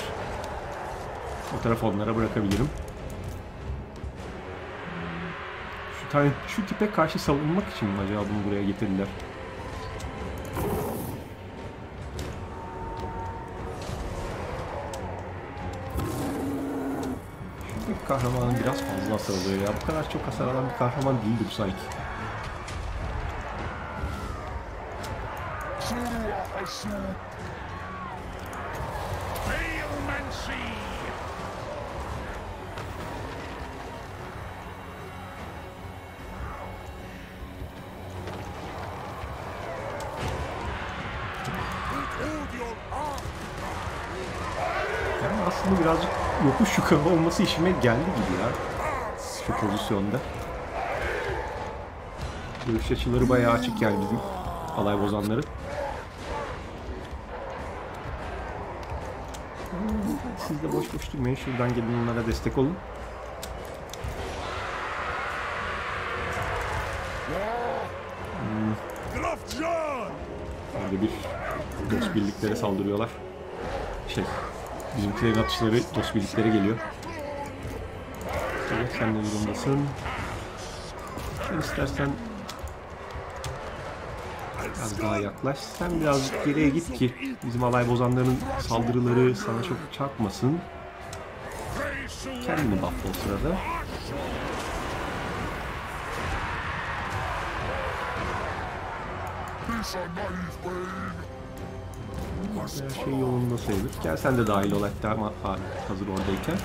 O tarafı onlara bırakabilirim. Tane, şu tipe karşı savunmak için mi acaba bunu buraya getirdiler? Şuradaki kahramanın biraz fazla hasar alıyor ya. Bu kadar çok hasar alan bir kahraman değildi bu sanki. Veilmancy! Yokuş yukarı olması işime geldi gibi ya. Şu pozisyonda. Görüş açıları bayağı açık yani bizim alay bozanların. Siz de boş boş durmayın. Şuradan gelin onlara destek olun. Grafjan! Orada bir dost birliklere saldırıyorlar. Şey, bizimkilerin atışları dost birliklere geliyor. Evet, sen de durumdasın. Sen istersen biraz daha yaklaş. Sen birazcık geriye git ki bizim alay bozanların saldırıları sana çok çarpmasın. Kendini buffla o sırada. Her şey yolunda sayılır. Gel sen de dahil ol hatta ama ha- hazır oradayken.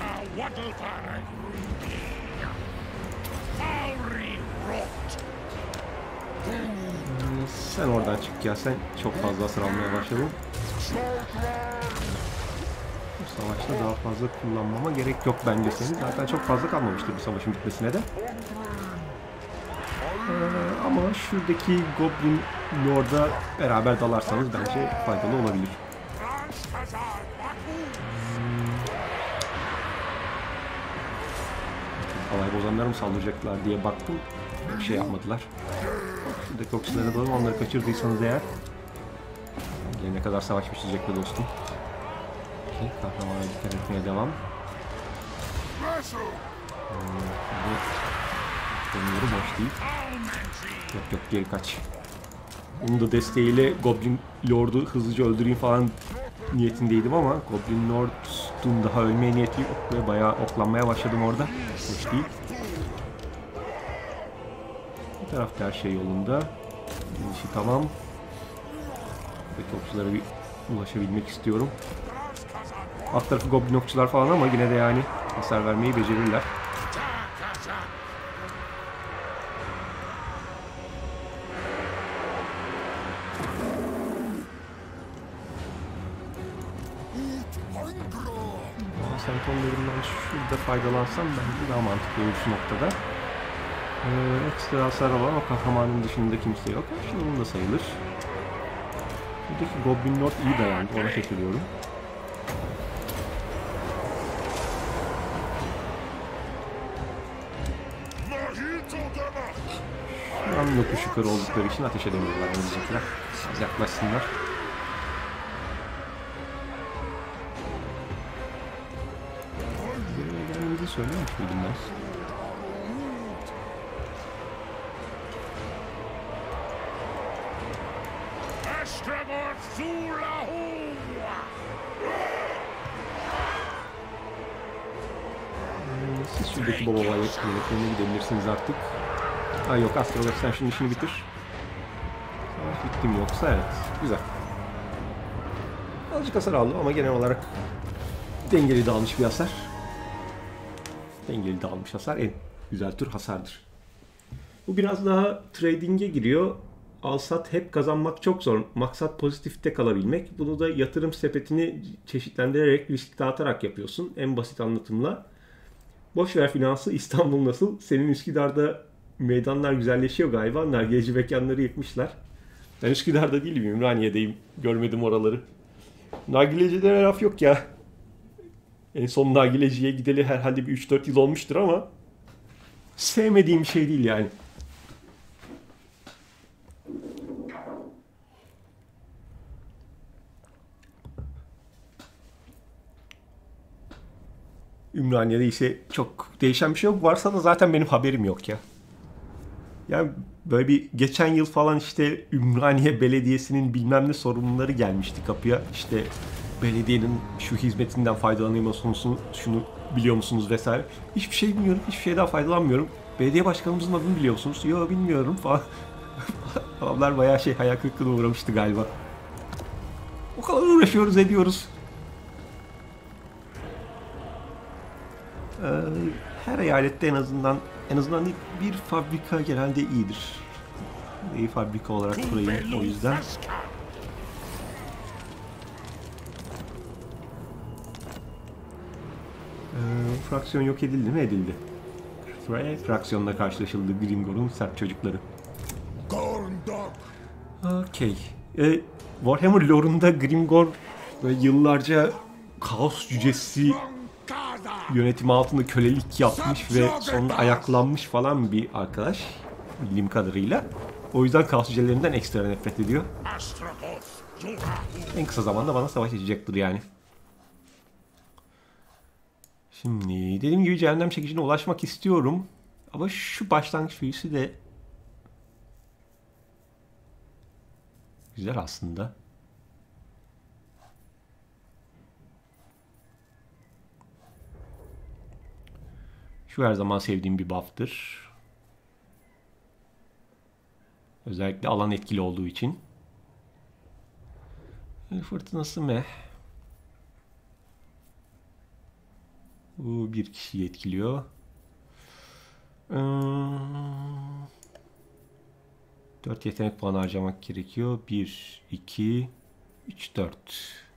Sen oradan çık ya. Sen çok fazla hasar almaya başladın. Bu savaşta daha fazla kullanmama gerek yok bence senin. Zaten çok fazla kalmamıştır bu savaşın bitmesine de. Ee, ama şuradaki Goblin Lord'a beraber dalarsanız bence faydalı olabilir. Mı saldıracaklar diye baktım. Bir şey yapmadılar. Şuradaki okçulara dalalım. Onları kaçırdıysanız eğer. Gelene kadar savaş bitecek be dostum. Okey, kahramana dikkat etmeye devam. Onları boş değil. Yok yok geri kaç. Onun da desteğiyle Goblin Lord'u hızlıca öldüreyim falan niyetindeydim ama Goblin Lord'un daha ölmeye niyeti yok ve bayağı oklanmaya başladım orada. Hoş değil. Tarafta her şey yolunda. İşi tamam. Buradaki okçulara bir ulaşabilmek istiyorum. Alt tarafı Goblin okçular falan ama yine de yani hasar vermeyi becerirler. Sentonlarından şurada faydalansam bence daha mantıklı olur şu noktada. Ee, ekstra hasar alan o kahramanın dışında kimse yok. Şimdi bunu da sayılır. Buradaki Goblin Lord iyi dayandı. Ona şaşırıyorum. Dama! Tam yokuş yukarı oldukları için ateş edemiyorlar önümüzdekiler. Az yaklaşsınlar. Buraya gelmemizi söylemiş miydim ben? Yönetmenine gidebilirsiniz artık. Ha yok Astrolog sen şimdi işini bitir. Savaş bitti mi yoksa evet. Güzel. Azıcık hasar aldım ama genel olarak dengeli dağılmış bir hasar. Dengeli dağılmış hasar en güzel tür hasardır. Bu biraz daha trading'e giriyor. Alsat hep kazanmak çok zor. Maksat pozitifte kalabilmek. Bunu da yatırım sepetini çeşitlendirerek risk dağıtarak yapıyorsun. En basit anlatımla. Boş ver finansı İstanbul nasıl? Senin Üsküdar'da meydanlar güzelleşiyor galiba. Nargileci mekanları yıkmışlar. Ben Üsküdar'da değilim, Ümraniye'deyim. Görmedim oraları. Nargilecilere laf yok ya. En son nargileciye gideli herhalde bir 3-4 yıl olmuştur ama sevmediğim şey değil yani. Ümraniye'de ise çok değişen bir şey yok. Varsa da zaten benim haberim yok ya. Yani böyle bir geçen yıl falan işte Ümraniye Belediyesi'nin bilmem ne sorumluları gelmişti kapıya. İşte belediyenin şu hizmetinden faydalanıyor şunu biliyor musunuz vesaire. Hiçbir şey bilmiyorum, hiçbir şeyden faydalanmıyorum. Belediye başkanımızın adını biliyor musunuz? Yok bilmiyorum [LAUGHS] falan. Adamlar bayağı şey hayal kırıklığına uğramıştı galiba. O kadar uğraşıyoruz ediyoruz. Her eyalette en azından en azından bir fabrika genelde iyidir. İyi fabrika olarak kurayım o yüzden. Ee, fraksiyon yok edildi mi? Edildi. Fraksiyonla karşılaşıldı Grimgor'un sert çocukları. Okey. Ee, Warhammer lore'unda Grimgor yıllarca kaos cücesi Kada! yönetimi altında kölelik yapmış ve sonunda ayaklanmış falan bir arkadaş bildiğim kadarıyla. O yüzden kaos cücelerinden ekstra nefret ediyor. En kısa zamanda bana savaş açacaktır yani. Şimdi dediğim gibi cehennem çekicine ulaşmak istiyorum. Ama şu başlangıç büyüsü de güzel aslında. Şu her zaman sevdiğim bir buff'tır. Özellikle alan etkili olduğu için. El fırtınası meh. Bu bir kişiyi etkiliyor. Hmm. 4 yetenek puanı harcamak gerekiyor. 1, 2, 3, 4.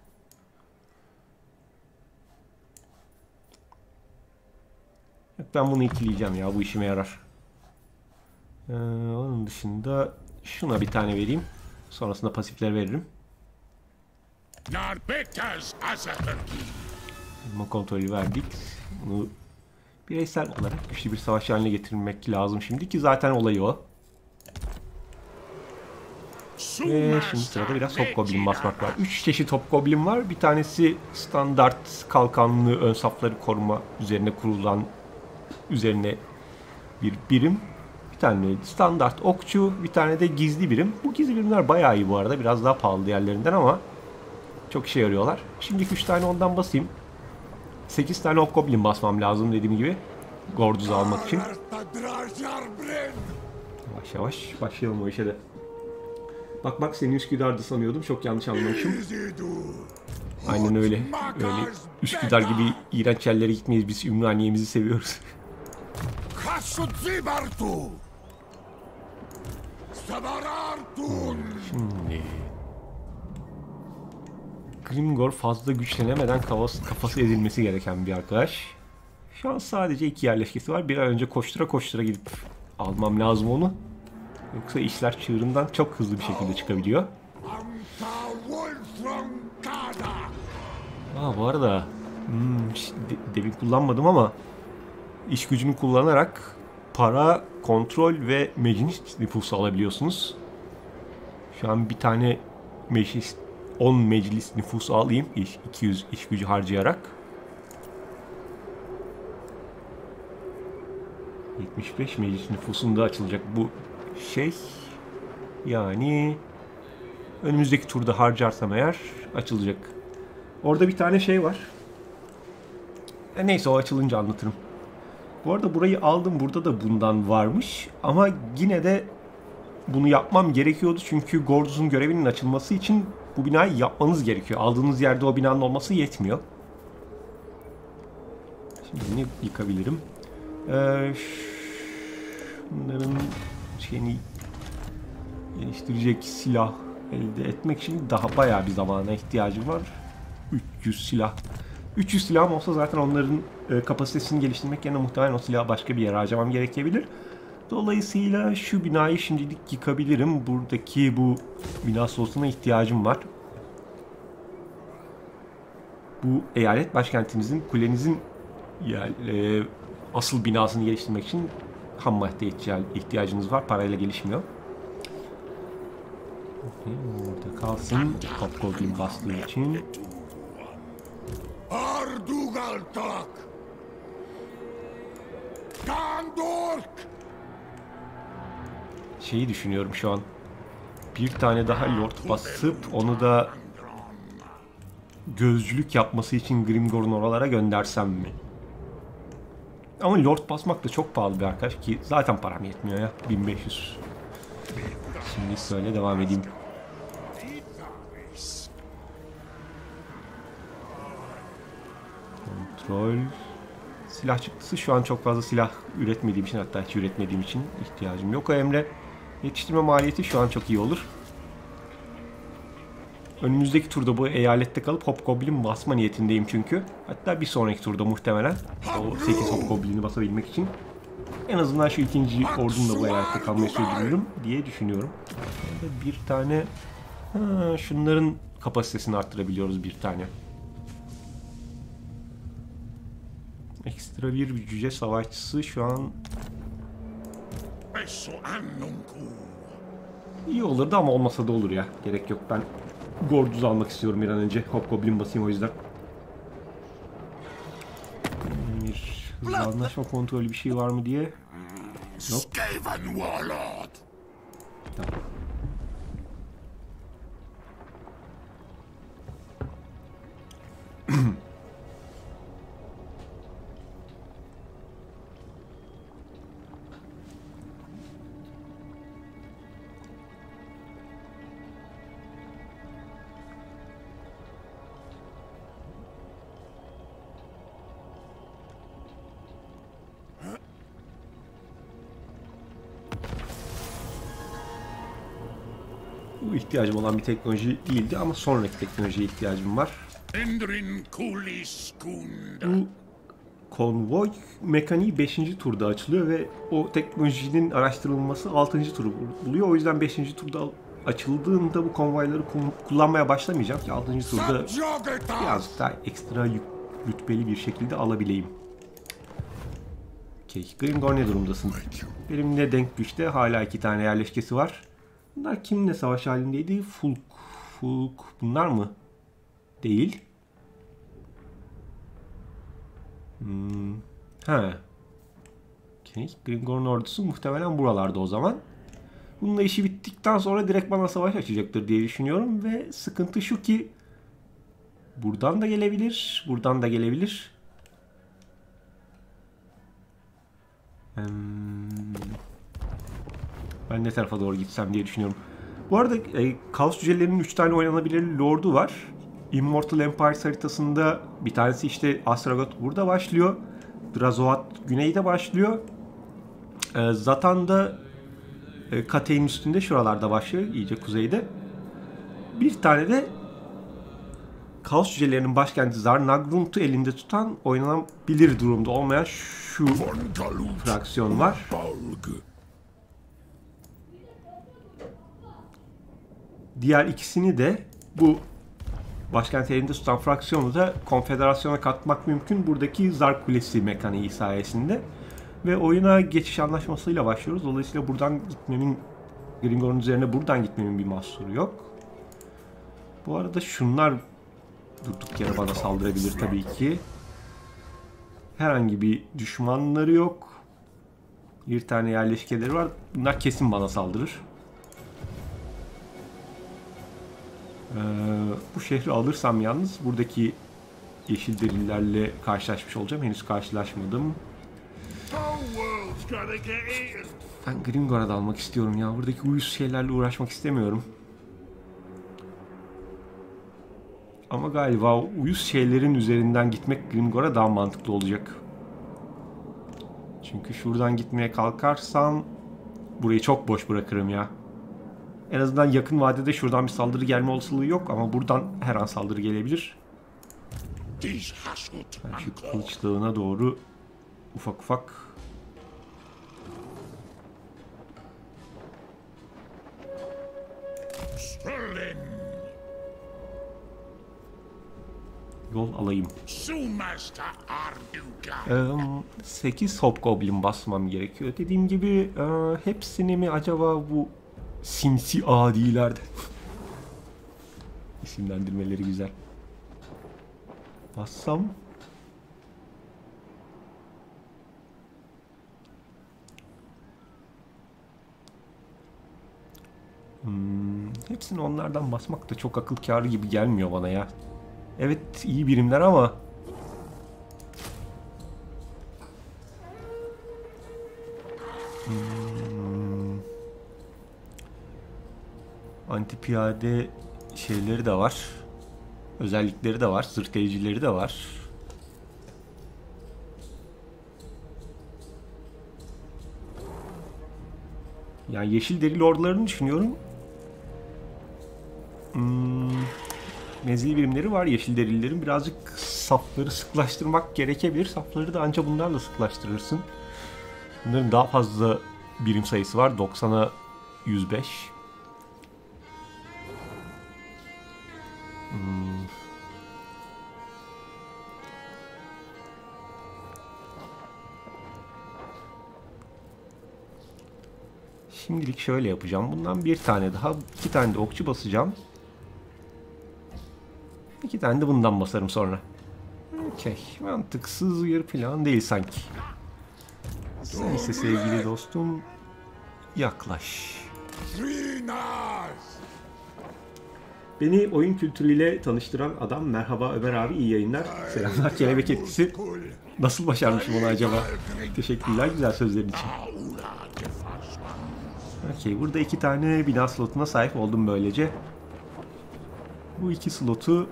Ben bunu ikileyeceğim ya. Bu işime yarar. Ee, onun dışında şuna bir tane vereyim. Sonrasında pasifler veririm. Bulma kontrolü verdik. Bunu bireysel olarak güçlü bir savaş haline getirmek lazım şimdi ki zaten olayı o. Ve şimdi sırada biraz Hobgoblin basmak var. 3 çeşit Hobgoblin var. Bir tanesi standart kalkanlı ön safları koruma üzerine kurulan üzerine bir birim. Bir tane standart okçu, bir tane de gizli birim. Bu gizli birimler bayağı iyi bu arada. Biraz daha pahalı diğerlerinden ama çok işe yarıyorlar. Şimdiki 3 tane ondan basayım. 8 tane Hobgoblin basmam lazım dediğim gibi. Gorduz'u almak için. Yavaş yavaş başlayalım o işe de. Bak bak seni Üsküdar'da sanıyordum. Çok yanlış anlamışım. Aynen öyle. Öyle Üsküdar gibi iğrenç yerlere gitmeyiz. Biz Ümraniye'mizi seviyoruz. [LAUGHS] Şimdi... Grimgor fazla güçlenemeden kafası, kafası edilmesi gereken bir arkadaş. Şu an sadece iki yerleşkesi var. Bir an önce koştura koştura gidip almam lazım onu. Yoksa işler çığırından çok hızlı bir şekilde çıkabiliyor. Aa bu arada hmm, demin kullanmadım ama iş gücünü kullanarak para, kontrol ve meclis nüfusu alabiliyorsunuz. Şu an bir tane meclis 10 meclis nüfusu alayım iş, 200 iş gücü harcayarak. 75 meclis nüfusunda açılacak bu şey. Yani önümüzdeki turda harcarsam eğer açılacak. Orada bir tane şey var. E neyse o açılınca anlatırım. Bu arada burayı aldım. Burada da bundan varmış. Ama yine de bunu yapmam gerekiyordu. Çünkü Gordus'un görevinin açılması için bu binayı yapmanız gerekiyor. Aldığınız yerde o binanın olması yetmiyor. Şimdi ne yıkabilirim? Ee, şunların şeyini geliştirecek silah elde etmek için daha bayağı bir zamana ihtiyacım var. 300 silah. 300 silahım olsa zaten onların e, kapasitesini geliştirmek yerine muhtemelen o silahı başka bir yere harcamam gerekebilir. Dolayısıyla şu binayı şimdilik yıkabilirim. Buradaki bu bina solusuna ihtiyacım var. Bu eyalet başkentimizin, kulenizin yani, e, asıl binasını geliştirmek için ham madde ihtiyacınız var. Parayla gelişmiyor. Burada kalsın. Hobgoblin bastığı için. Ardugaltak! Gandork! Şeyi düşünüyorum şu an. Bir tane daha lord basıp onu da gözcülük yapması için Grimgor'un oralara göndersem mi? Ama lord basmak da çok pahalı bir arkadaş ki zaten param yetmiyor ya. 1500. Şimdi söyle devam edeyim. Kontrol. Silah çıktısı şu an çok fazla silah üretmediğim için hatta hiç üretmediğim için ihtiyacım yok o emre. Yetiştirme maliyeti şu an çok iyi olur. Önümüzdeki turda bu eyalette kalıp Hobgoblin basma niyetindeyim çünkü. Hatta bir sonraki turda muhtemelen o 8 Hobgoblin'i basabilmek için. En azından şu ikinci ordumla bu eyalette kalmayı sürdürürüm diye düşünüyorum. Bir tane... Ha, şunların kapasitesini arttırabiliyoruz bir tane. Ekstra bir cüce savaşçısı şu an iyi olurdu ama olmasa da olur ya. Gerek yok. Ben Gorduz almak istiyorum bir an önce. Hobgoblin basayım o yüzden. Bir hızlı anlaşma kontrolü bir şey var mı diye. Yok. Tamam. İhtiyacım olan bir teknoloji değildi ama sonraki teknolojiye ihtiyacım var. Bu konvoy mekaniği 5. turda açılıyor ve o teknolojinin araştırılması 6. turu buluyor. O yüzden 5. turda açıldığında bu konvoyları kullanmaya başlamayacağım ki 6. turda birazcık daha ekstra rütbeli bir şekilde alabileyim. Okey. Grimgor ne durumdasın? Benimle denk güçte hala iki tane yerleşkesi var. Bunlar kiminle savaş halindeydi? Fulk. Fulk. Bunlar mı? Değil. Hmm. Ha. Okey. Grimgor'un ordusu muhtemelen buralarda o zaman. Bununla işi bittikten sonra direkt bana savaş açacaktır diye düşünüyorum ve sıkıntı şu ki buradan da gelebilir, buradan da gelebilir. Hmm. Ben ne tarafa doğru gitsem diye düşünüyorum. Bu arada e, Kaos Cücelerinin 3 tane oynanabilir lordu var. Immortal Empires haritasında bir tanesi işte Astragot burada başlıyor. Drazoat güneyde başlıyor. E, Zatan da e, Kate'in üstünde şuralarda başlıyor. iyice kuzeyde. Bir tane de Kaos Cücelerinin başkenti Zarnagrunt'u elinde tutan oynanabilir durumda olmayan şu fraksiyon var. Diğer ikisini de bu başkenti elinde tutan fraksiyonu da konfederasyona katmak mümkün. Buradaki Zar Kulesi mekaniği sayesinde. Ve oyuna geçiş anlaşmasıyla başlıyoruz. Dolayısıyla buradan gitmemin, Gringor'un üzerine buradan gitmemin bir mahsuru yok. Bu arada şunlar durduk yere bana saldırabilir tabii ki. Herhangi bir düşmanları yok. Bir tane yerleşkeleri var. Bunlar kesin bana saldırır. Ee, bu şehri alırsam yalnız buradaki yeşil delillerle karşılaşmış olacağım. Henüz karşılaşmadım. Ben Gringor'a dalmak istiyorum ya. Buradaki uyuz şeylerle uğraşmak istemiyorum. Ama galiba uyuz şeylerin üzerinden gitmek Gringor'a daha mantıklı olacak. Çünkü şuradan gitmeye kalkarsam burayı çok boş bırakırım ya. En azından yakın vadede şuradan bir saldırı gelme olasılığı yok ama buradan her an saldırı gelebilir. Ben şu kılıçlığına doğru ufak ufak yol alayım. Sumaster Arduga. 8 Hobgoblin basmam gerekiyor. Dediğim gibi e, hepsini mi acaba bu sinsi adilerden isimlendirmeleri güzel. Bassam Hmm, hepsini onlardan basmak da çok akıl kârı gibi gelmiyor bana ya. Evet iyi birimler ama Anti piyade şeyleri de var. Özellikleri de var. Zırh delicileri de var. Yani yeşil deri lordlarını düşünüyorum. Hmm, mezili birimleri var yeşil derilerin. Birazcık safları sıklaştırmak gerekebilir. Safları da ancak bunlarla sıklaştırırsın. Bunların daha fazla birim sayısı var. 90'a 105. Şimdilik şöyle yapacağım. Bundan bir tane daha, iki tane de okçu basacağım. İki tane de bundan basarım sonra. Okey. Mantıksız bir plan değil sanki. Neyse sevgili dostum. Yaklaş. Beni oyun kültürüyle tanıştıran adam merhaba Ömer abi iyi yayınlar. Selamlar kelebek etkisi. Nasıl başarmışım onu acaba? Teşekkürler güzel sözlerin için. Okey burada iki tane bina slotuna sahip oldum böylece. Bu iki slotu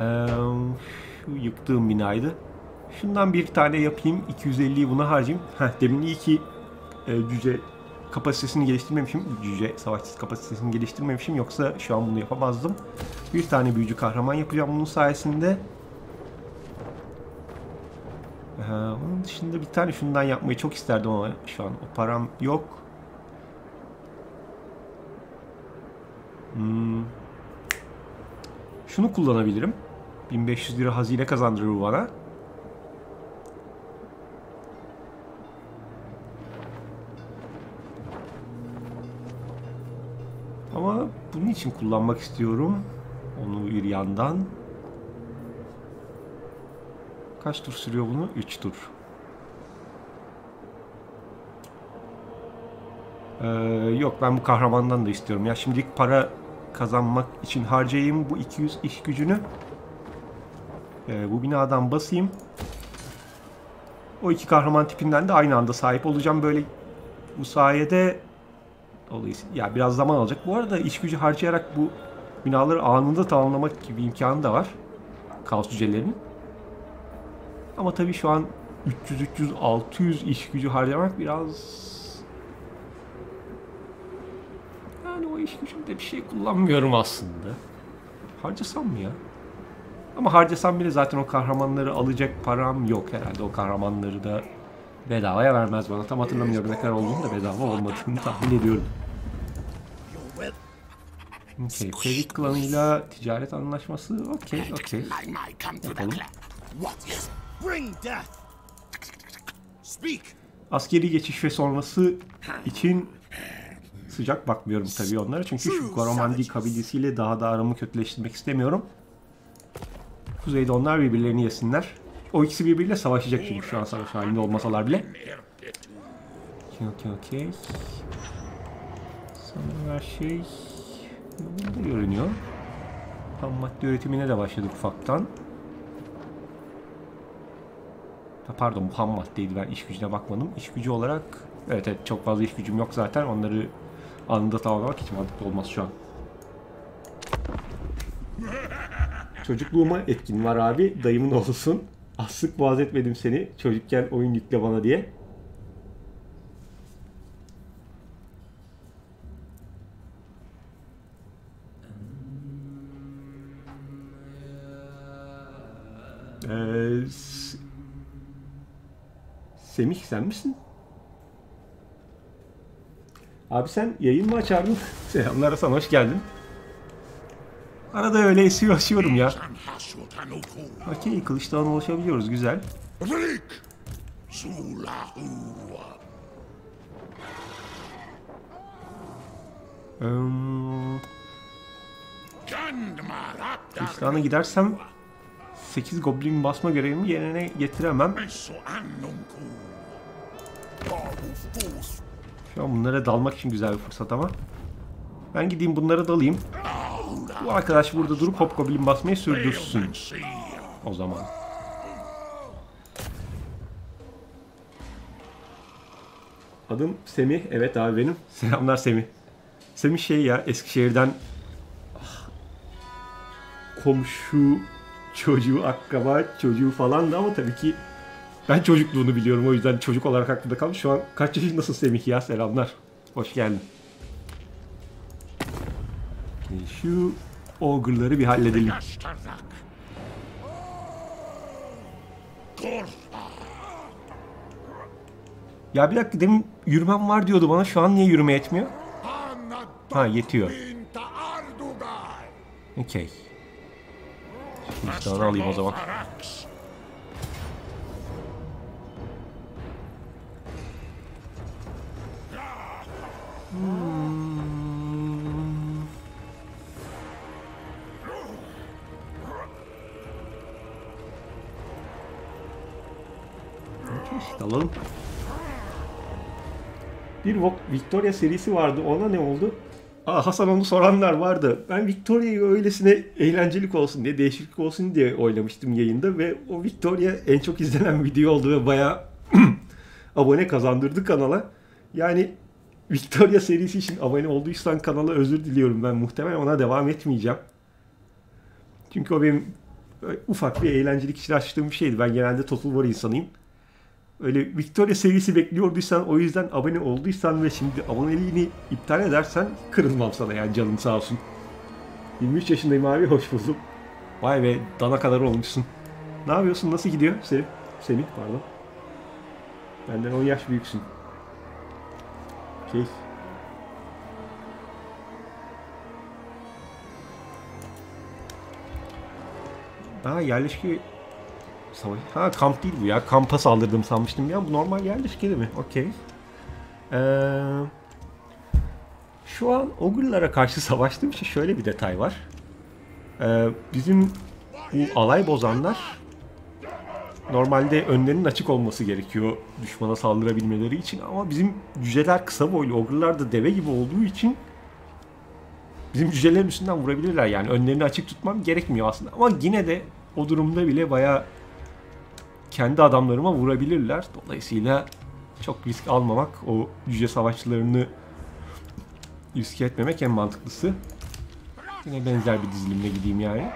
eee, şu yıktığım binaydı. Şundan bir tane yapayım. 250'yi buna harcayayım. Heh, demin iyi ki e, cüce kapasitesini geliştirmemişim. Cüce savaşçı kapasitesini geliştirmemişim. Yoksa şu an bunu yapamazdım. Bir tane büyücü kahraman yapacağım bunun sayesinde. Ee, onun dışında bir tane şundan yapmayı çok isterdim ama şu an o param yok. Hmm. Şunu kullanabilirim. 1500 lira hazine kazandırır bana. Ama bunun için kullanmak istiyorum. Onu bir yandan. Kaç tur sürüyor bunu? 3 tur. Ee, yok ben bu kahramandan da istiyorum. Ya şimdilik para kazanmak için harcayayım bu 200 iş gücünü. Ee, bu binadan basayım. O iki kahraman tipinden de aynı anda sahip olacağım. Böyle bu sayede ya biraz zaman alacak. Bu arada iş gücü harcayarak bu binaları anında tamamlamak gibi imkanı da var. Kaos cücelerinin. Ama tabii şu an 300 300 600 iş gücü harcamak biraz yani o iş gücümde bir şey kullanmıyorum aslında. Harcasam mı ya? Ama harcasam bile zaten o kahramanları alacak param yok herhalde. O kahramanları da bedavaya vermez bana. Tam hatırlamıyorum ne kadar olduğunu da bedava olmadığını tahmin ediyorum. Okey. Perik klanıyla ticaret anlaşması. Okey, okey. Yapalım. Askeri geçiş ve sonrası için sıcak bakmıyorum tabii onlara. Çünkü şu Goromandi kabilesiyle daha da aramı kötüleştirmek istemiyorum. Kuzeyde onlar birbirlerini yesinler. O ikisi birbiriyle savaşacak çünkü şu an savaş halinde olmasalar bile. Okey okey okey. Sanırım her şey yolunda görünüyor. Ham madde üretimine de başladık ufaktan. Ha, pardon bu ham maddeydi ben iş gücüne bakmadım. İş gücü olarak evet evet çok fazla iş gücüm yok zaten onları anında tamamlamak hiç mantıklı olmaz şu an. Çocukluğuma etkin var abi. Dayımın oğlusun. Az sık boğaz etmedim seni. Çocukken oyun yükle bana diye. Ee, Semih sen misin? Abi sen yayın mı açardın? [LAUGHS] Selamlar Hasan hoş geldin. Arada öyle esiyor açıyorum ya. Okey Kılıçdaroğlu'na ulaşabiliyoruz güzel. Gandmarapta. Kılıçdaroğlu'na gidersem 8 goblin basma görevimi yerine getiremem. Şu an bunlara dalmak için güzel bir fırsat ama. Ben gideyim bunlara dalayım. Bu arkadaş burada durup hop goblin basmayı sürdürsün o zaman. Adım Semih. Evet abi benim. Selamlar Semih. Semih şey ya Eskişehir'den ah, komşu çocuğu, akraba çocuğu falan da ama tabii ki ben çocukluğunu biliyorum o yüzden çocuk olarak aklımda kalmış. Şu an kaç yaşındasın Semih ya? Selamlar. Hoş geldin. Şu ogre'ları bir halledelim. Ya bir dakika demin yürümem var diyordu bana. Şu an niye yürüme yetmiyor? Ha yetiyor. Okey. Şimdi alayım o zaman. Arax. Okey, alalım. Bir Victoria serisi vardı. Ona ne oldu? Aa, Hasan onu soranlar vardı. Ben Victoria'yı öylesine eğlencelik olsun diye, değişiklik olsun diye oynamıştım yayında ve o Victoria en çok izlenen [LAUGHS] video oldu ve bayağı [CLEARS THROAT] abone kazandırdı kanala. Yani Victoria serisi için abone olduysan kanala özür diliyorum ben. Muhtemelen ona devam etmeyeceğim. Çünkü o benim böyle ufak bir eğlencelik için açtığım bir şeydi. Ben genelde Total War insanıyım. Öyle Victoria serisi bekliyorduysan o yüzden abone olduysan ve şimdi aboneliğini iptal edersen kırılmam sana yani canın sağ olsun. 23 yaşındayım abi hoş buldum. Vay be dana kadar olmuşsun. Ne yapıyorsun nasıl gidiyor Selim? Semih pardon. Benden 10 yaş büyüksün. Okey. Aa yerleşki Savaş. Ha kamp değil bu ya. Kampa saldırdım sanmıştım ya. Bu normal yerleşke değil mi? Okey. Ee, şu an Ogre'lara karşı [LAUGHS] savaştığım için şöyle bir detay var. Ee, bizim bu alay bozanlar normalde önlerinin açık olması gerekiyor düşmana saldırabilmeleri için ama bizim cüceler kısa boylu Ogre'lar da deve gibi olduğu için bizim cücelerin üstünden vurabilirler yani önlerini açık tutmam gerekmiyor aslında ama yine de o durumda bile bayağı kendi adamlarıma vurabilirler. Dolayısıyla çok risk almamak, o cüce savaşçılarını riske etmemek en mantıklısı. Yine benzer bir dizilimle gideyim yani.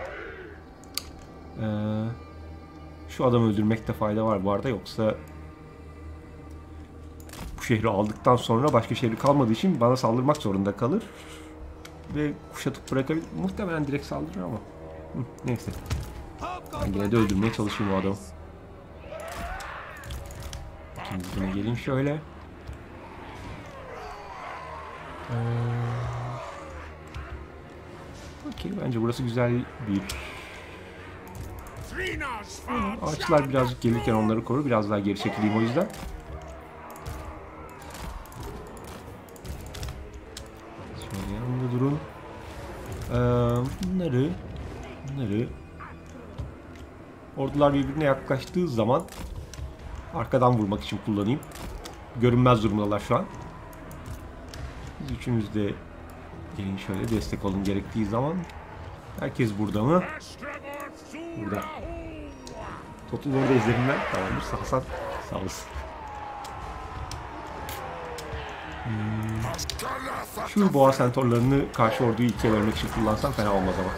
Ee, şu adamı öldürmekte fayda var bu arada yoksa bu şehri aldıktan sonra başka şehri kalmadığı için bana saldırmak zorunda kalır. Ve kuşatıp bırakabilir. Muhtemelen direkt saldırır ama. Hı, neyse. Ben yine de öldürmeye çalışayım o adamı. İkincisine geleyim şöyle. Ee, Okey bence burası güzel bir... Hı, ağaçlar birazcık gelirken onları koru. Biraz daha geri çekileyim o yüzden. Şöyle yanımda durun. Ee, bunları bunları ordular birbirine yaklaştığı zaman arkadan vurmak için kullanayım. Görünmez durumdalar şu an. Siz üçünüz de gelin şöyle destek olun gerektiği zaman. Herkes burada mı? Burada. Topluluğunda izlerinden tamamdır. Hasan sağ olasın. Şu boğa sentorlarını karşı orduyu ikiye bölmek için kullansam fena olmaz ama.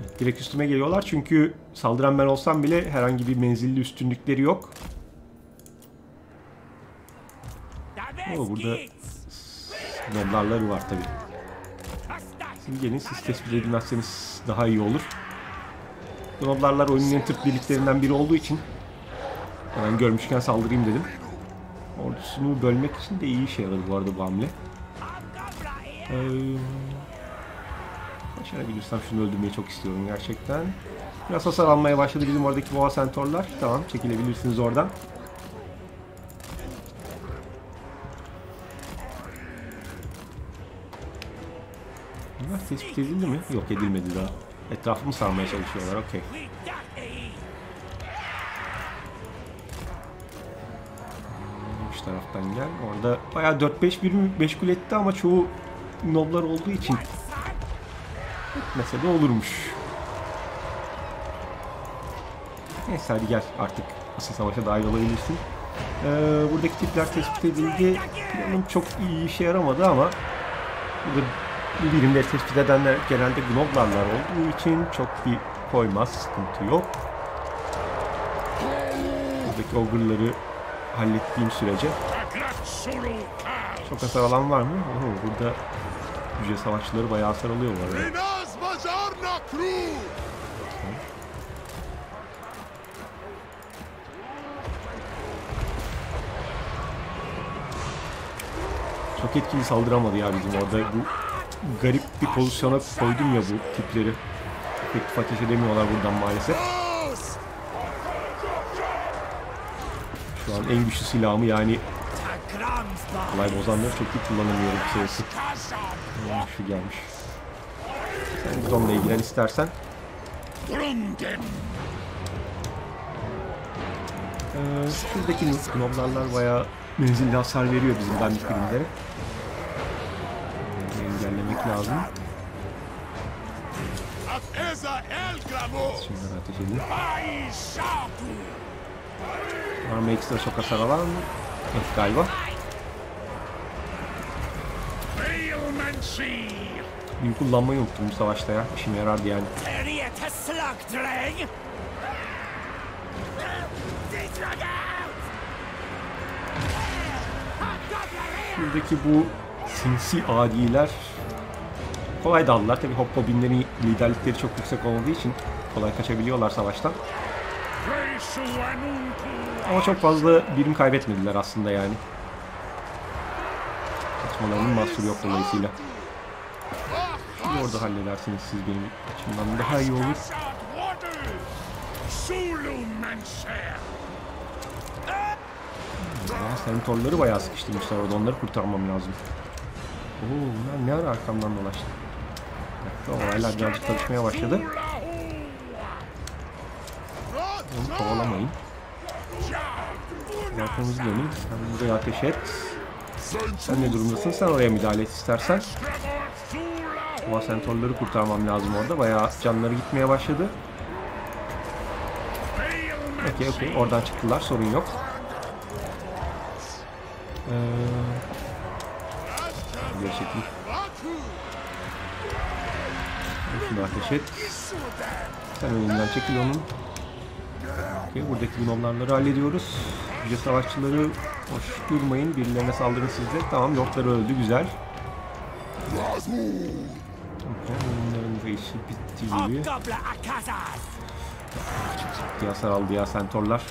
Evet, direkt üstüme geliyorlar çünkü saldıran ben olsam bile herhangi bir menzilli üstünlükleri yok. Oo, burada noblarları var tabi. Siz gelin siz tespit edilmezseniz daha iyi olur. Noblarlar oyunun en tırt birliklerinden biri olduğu için hemen görmüşken saldırayım dedim. Ordusunu bölmek için de iyi işe yaradı bu arada bu hamle. Ee, başarabilirsem şunu öldürmeyi çok istiyorum gerçekten. Biraz hasar almaya başladı bizim oradaki boğa sentorlar. Tamam çekilebilirsiniz oradan. Bunlar tespit edildi mi? Yok edilmedi daha. Etrafımı sarmaya çalışıyorlar. Okey. Üç taraftan gel. Orada bayağı 4-5 birimi meşgul etti ama çoğu noblar olduğu için etmese de olurmuş. Neyse hadi gel artık asıl savaşa dahil olabilirsin. Ee, buradaki tipler tespit edildi. Planım çok iyi işe yaramadı ama burada birimleri tespit edenler genelde gnoblarlar olduğu için çok bir koymaz, sıkıntı yok. Buradaki ogre'ları hallettiğim sürece çok hasar alan var mı? Oo, burada yüce savaşçıları bayağı hasar alıyor bu arada. Çok etkili saldıramadı ya bizim orada. Bu garip bir pozisyona koydum ya bu tipleri. Efektif ateş edemiyorlar buradan maalesef. Şu an en güçlü silahımı yani kolay bozanları çok iyi kullanamıyorum sayısı. Şu gelmiş. Sen biz onunla ilgilen istersen. Ee, şuradaki gnoblarlar bayağı menzilli hasar veriyor bizim dandik birimlere. Engellemek lazım. Şunları ateş edin. Var mı ekstra çok hasar alan? Evet galiba. Büyü kullanmayı unuttum bu savaşta ya. İşime yarardı yani. Şuradaki bu sinsi adiler kolay daldılar. Tabi Hoppobinlerin liderlikleri çok yüksek olduğu için kolay kaçabiliyorlar savaştan. Ama çok fazla birim kaybetmediler aslında yani. Kaçmalarının mahsuru yok dolayısıyla. Bir orada halledersiniz siz benim açımdan daha iyi olur. Ya sentorları bayağı sıkıştırmışlar orada onları kurtarmam lazım. Oo ne ara arkamdan dolaştı. Olaylar birazcık çalışmaya başladı. Onu kovalamayın. Arkamızı dönün. Sen buraya ateş et. Sen ne durumdasın? Sen oraya müdahale et istersen. Ama sentorları kurtarmam lazım orada. Bayağı canları gitmeye başladı. Okey okey. Oradan çıktılar. Sorun yok. Ee, bir Şunu ateş et. Sen önünden çekil onun. Okey, buradaki gnomlarları hallediyoruz. Yüce savaşçıları hoş durmayın. Birilerine saldırın siz. Tamam lordları öldü. Güzel. Okey, bunların da işi bitti gibi. Akazaz! Ciddi hasar aldı ya sentorlar.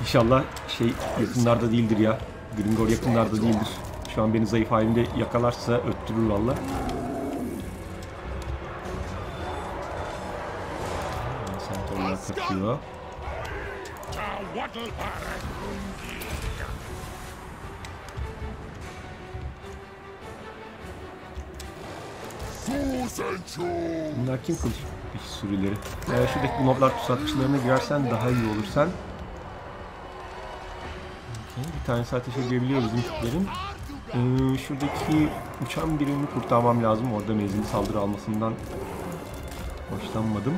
İnşallah şey yakınlarda değildir ya. Gringor yakınlarda değildir. Şu an beni zayıf halimde yakalarsa öttürür valla. Sentorlar kaçıyor. Bunlar kim kılıç sürüleri? Eğer şuradaki bu notlar tuzakçılarına girersen daha iyi olur sen. Okey, bir tanesi ateş edebiliyor bizim tiplerin. Ee, şuradaki uçan birini kurtarmam lazım. Orada menzilli saldırı almasından hoşlanmadım.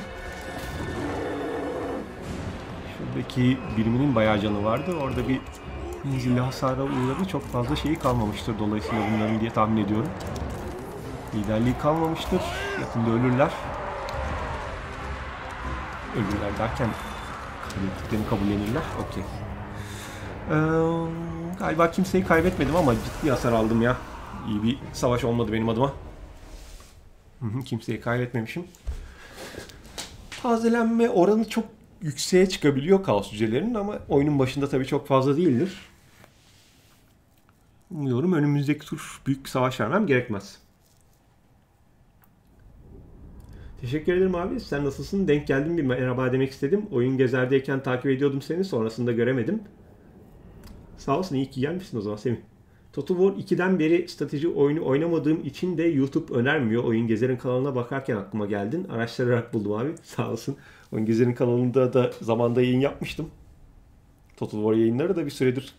Şuradaki biriminin bayağı canı vardı. Orada bir menzilli hasara uğradı. Çok fazla şeyi kalmamıştır dolayısıyla bunların diye tahmin ediyorum. Liderliği kalmamıştır. Yakında ölürler. Ölürler derken kaybettiklerini kabullenirler. Okey. Ee, galiba kimseyi kaybetmedim ama ciddi hasar aldım ya. İyi bir savaş olmadı benim adıma. Kimseyi kaybetmemişim. Tazelenme oranı çok yükseğe çıkabiliyor kaos cücelerinin ama oyunun başında tabii çok fazla değildir. Umuyorum önümüzdeki tur büyük bir savaş vermem gerekmez. Teşekkür ederim abi. Sen nasılsın? Denk geldim bir merhaba demek istedim. Oyun gezerdeyken takip ediyordum seni. Sonrasında göremedim. Sağ olsun iyi ki gelmişsin o zaman Semih. Total War 2'den beri strateji oyunu oynamadığım için de YouTube önermiyor. Oyun Gezer'in kanalına bakarken aklıma geldin. Araştırarak buldum abi. [LAUGHS] Sağ olsun. Oyun Gezer'in kanalında da zamanda yayın yapmıştım. Total War yayınları da bir süredir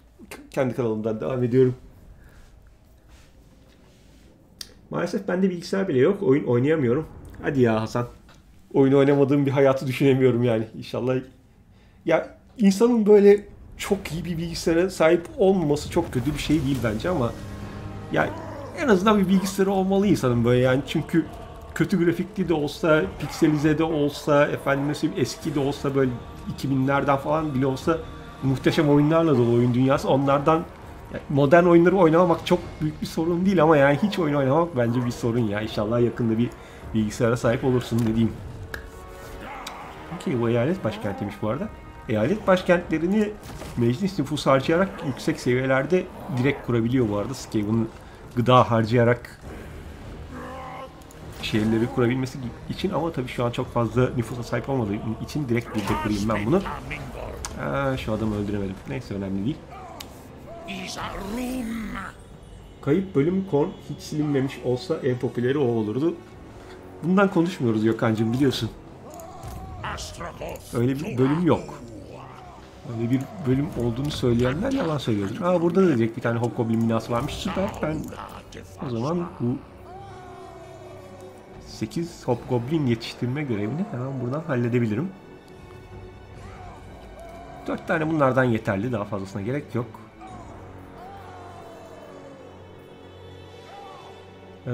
kendi kanalımdan devam ediyorum. Maalesef bende bilgisayar bile yok. Oyun oynayamıyorum. Hadi ya Hasan. Oyun oynamadığım bir hayatı düşünemiyorum yani. İnşallah. Ya insanın böyle çok iyi bir bilgisayara sahip olmaması çok kötü bir şey değil bence ama ya en azından bir bilgisayarı olmalı insanın böyle yani çünkü kötü grafikli de olsa, pikselize de olsa, efendim mesela eski de olsa böyle 2000'lerden falan bile olsa muhteşem oyunlarla dolu oyun dünyası. Onlardan yani modern oyunları oynamamak çok büyük bir sorun değil ama yani hiç oyun oynamak bence bir sorun ya. İnşallah yakında bir bilgisayara sahip olursun dediğim. Okey bu eyalet başkentiymiş bu arada. Eyalet başkentlerini meclis nüfusu harcayarak yüksek seviyelerde direkt kurabiliyor bu arada. Skaven'ın gıda harcayarak şehirleri kurabilmesi için ama tabii şu an çok fazla nüfusa sahip olmadığı için direkt burada kurayım ben bunu. Aa, şu adamı öldüremedim. Neyse önemli değil. Kayıp bölüm kon hiç silinmemiş olsa en popüleri o olurdu. Bundan konuşmuyoruz Gökhan'cığım biliyorsun. Öyle bir bölüm yok. Öyle bir bölüm olduğunu söyleyenler yalan söylüyordur. Aa burada da direkt bir tane Hobgoblin binası varmış. Süper. Ben o zaman bu 8 Hobgoblin yetiştirme görevini hemen buradan halledebilirim. 4 tane bunlardan yeterli. Daha fazlasına gerek yok. Ee,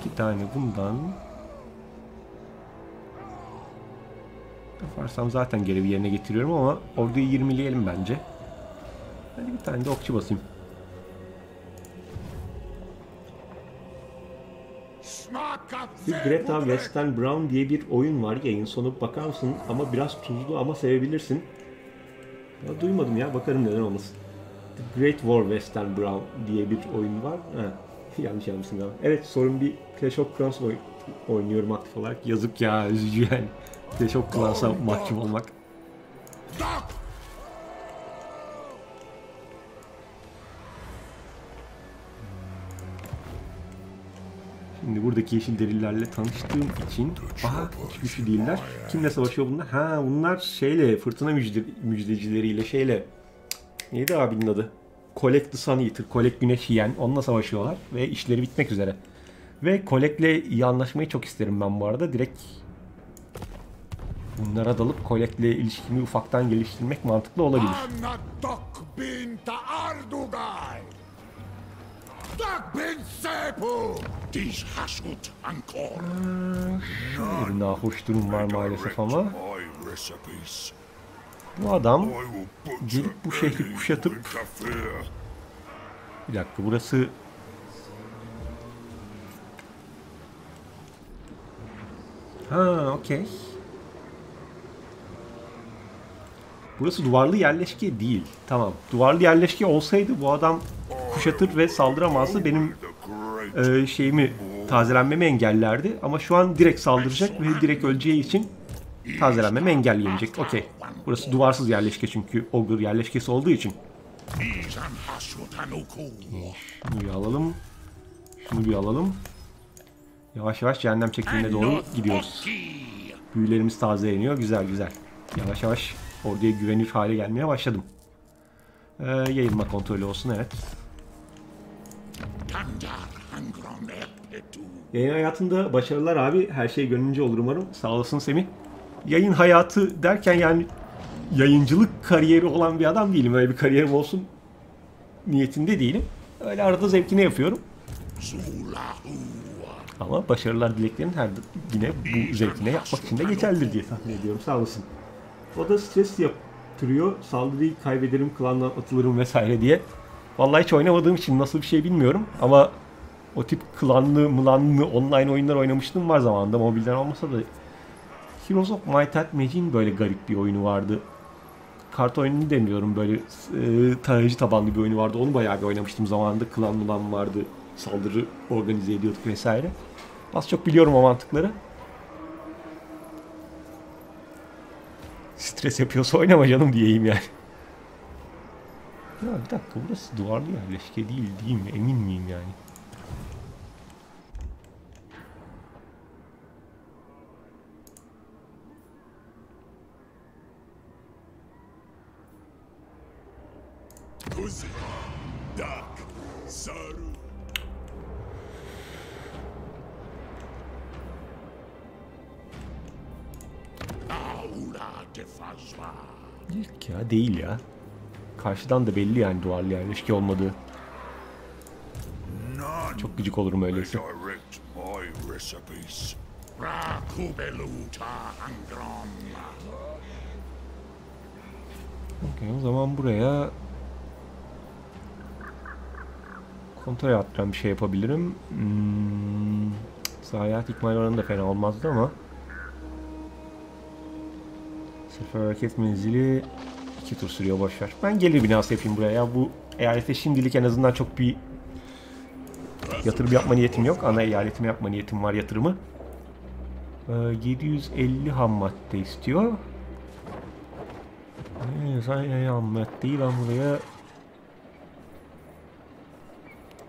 iki tane bundan. Yaparsam zaten görevi yerine getiriyorum ama orduyu 20'leyelim bence. Hadi bir tane de okçu basayım. Bir Greta Western Brown diye bir oyun var. Yayın sonu bakar mısın? Ama biraz tuzlu ama sevebilirsin. Ya, duymadım ya. Bakarım neden olmasın. The Great War Western Brown diye bir oyun var. Ha, [LAUGHS] yanlış yapmışsın galiba. Evet sorun bir Clash of Clans oy- oynuyorum aktif olarak. Yazık ya üzücü yani. Clash of Clans'a mahkum olmak. Şimdi buradaki yeşil derilerle tanıştığım için aha hiç güçlü değiller. Kimle savaşıyor bunlar? Ha bunlar şeyle fırtına müjde, müjdecileriyle şeyle neydi abinin adı? Collect the Sun Eater, Collect Güneş Yiyen onunla savaşıyorlar ve işleri bitmek üzere. Ve Collect'le iyi anlaşmayı çok isterim ben bu arada. Direkt bunlara dalıp Collect'le ilişkimi ufaktan geliştirmek mantıklı olabilir. Bir nahoş durum var maalesef ama. Bu adam gelip bu şehri kuşatıp. Bir dakika burası Ha okey. Burası duvarlı yerleşke değil. Tamam. Duvarlı yerleşke olsaydı bu adam kuşatır ve saldıramazdı. Benim e, şeyimi tazelenmemi engellerdi. Ama şu an direkt saldıracak ve direkt öleceği için tazelenmemi engelleyecek. Okey. Burası duvarsız yerleşke çünkü Ogre yerleşkesi olduğu için. Şunu bir alalım. Şunu bir alalım. Yavaş yavaş cehennem çekimine doğru gidiyoruz. Büyülerimiz tazeleniyor. Güzel güzel. Yavaş yavaş orduya güvenir hale gelmeye başladım. Ee, yayılma kontrolü olsun evet. Yayın hayatında başarılar abi. Her şey gönlünce olur umarım. Sağ olasın Semih. Yayın hayatı derken yani yayıncılık kariyeri olan bir adam değilim. Öyle bir kariyerim olsun niyetinde değilim. Öyle arada zevkine yapıyorum. Ama başarılar dileklerin her yine bu zevkine yapmak için de geçerlidir diye tahmin ediyorum. Sağ olasın. O da stres yaptırıyor. Saldırıyı kaybederim, klandan atılırım vesaire diye. Vallahi hiç oynamadığım için nasıl bir şey bilmiyorum. Ama o tip klanlı, mılanlı online oyunlar oynamıştım var zamanında. Mobilden olmasa da Heroes of Might and Magic'in böyle garip bir oyunu vardı. Kart oyununu demiyorum böyle e, tarayıcı tabanlı bir oyunu vardı. Onu bayağı bir oynamıştım zamanında. Klan mulan vardı. Saldırı organize ediyorduk vesaire. Az çok biliyorum o mantıkları. Stres yapıyorsa oynama canım diyeyim yani. Ya bir dakika burası duvarlı yerleşke değil değil mi? Emin miyim yani? Kuzi. Dak. Saru. Yok ya değil ya. Karşıdan da belli yani duvarlı yerleşke olmadığı. Çok gıcık olurum öyleyse. Okey, o zaman buraya kontrol arttıran bir şey yapabilirim. Hmm, zayiat ikmal oranı da fena olmazdı ama Sefer hareket menzili iki tur sürüyor boşver. Ben gelir binası yapayım buraya. Ya bu eyalete şimdilik en azından çok bir yatırım yapma niyetim yok. Ana eyaletime yapma niyetim var yatırımı. Ee, 750 ham madde istiyor. Ee, Sen ham maddeyi ben buraya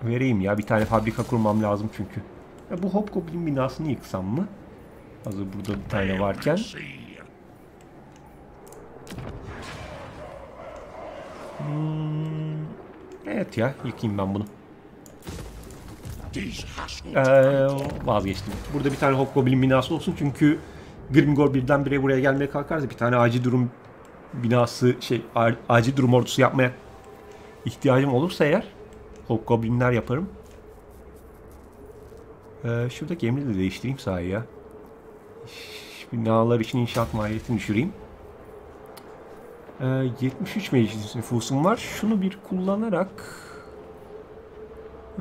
vereyim ya. Bir tane fabrika kurmam lazım çünkü. Ya bu Hobgoblin binasını yıksam mı? Hazır burada bir tane varken. See. Evet ya yıkayayım ben bunu. Ee, vazgeçtim. Burada bir tane Hobgoblin binası olsun çünkü Grimgor birdenbire buraya gelmeye kalkarsa bir tane acil durum binası şey acil durum ordusu yapmaya ihtiyacım olursa eğer Hobgoblinler yaparım. Ee, şuradaki emri de değiştireyim sahi ya. Binalar için inşaat maliyetini düşüreyim. Ee, 73 meclis nüfusum var. Şunu bir kullanarak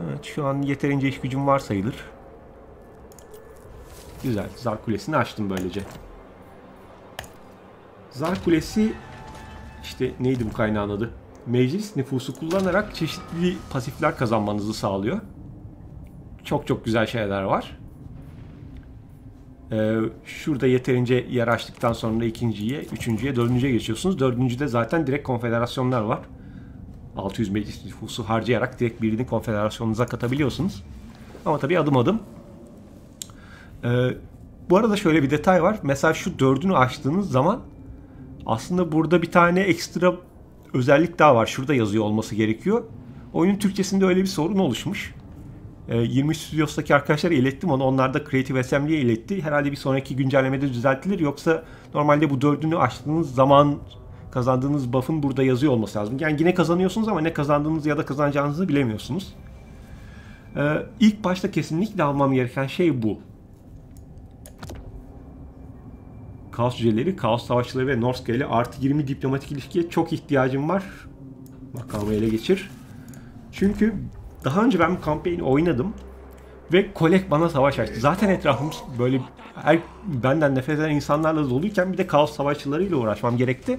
Evet şu an yeterince iş gücüm var sayılır. Güzel. Zar Kulesi'ni açtım böylece. Zar Kulesi işte neydi bu kaynağın adı? Meclis nüfusu kullanarak çeşitli pasifler kazanmanızı sağlıyor. Çok çok güzel şeyler var. Ee, şurada yeterince yer açtıktan sonra ikinciye, üçüncüye, dördüncüye geçiyorsunuz. Dördüncüde zaten direkt konfederasyonlar var. 600 meclis nüfusu harcayarak direkt birini konfederasyonunuza katabiliyorsunuz. Ama tabii adım adım. Ee, bu arada şöyle bir detay var. Mesela şu dördünü açtığınız zaman aslında burada bir tane ekstra özellik daha var. Şurada yazıyor olması gerekiyor. Oyunun Türkçesinde öyle bir sorun oluşmuş. Ee, 20 Studios'taki arkadaşlara ilettim onu. Onlar da Creative Assembly'ye iletti. Herhalde bir sonraki güncellemede düzeltilir. Yoksa normalde bu dördünü açtığınız zaman kazandığınız buff'ın burada yazıyor olması lazım. Yani yine kazanıyorsunuz ama ne kazandığınızı ya da kazanacağınızı bilemiyorsunuz. Ee, ilk başta kesinlikle almam gereken şey bu. Kaos cüceleri, Kaos savaşçıları ve Northgale artı 20 diplomatik ilişkiye çok ihtiyacım var. Makamı ele geçir. Çünkü daha önce ben bu kampanyayı oynadım ve Kolek bana savaş açtı. Zaten etrafım böyle her benden nefret eden insanlarla doluyken bir de Kaos savaşçılarıyla uğraşmam gerekti.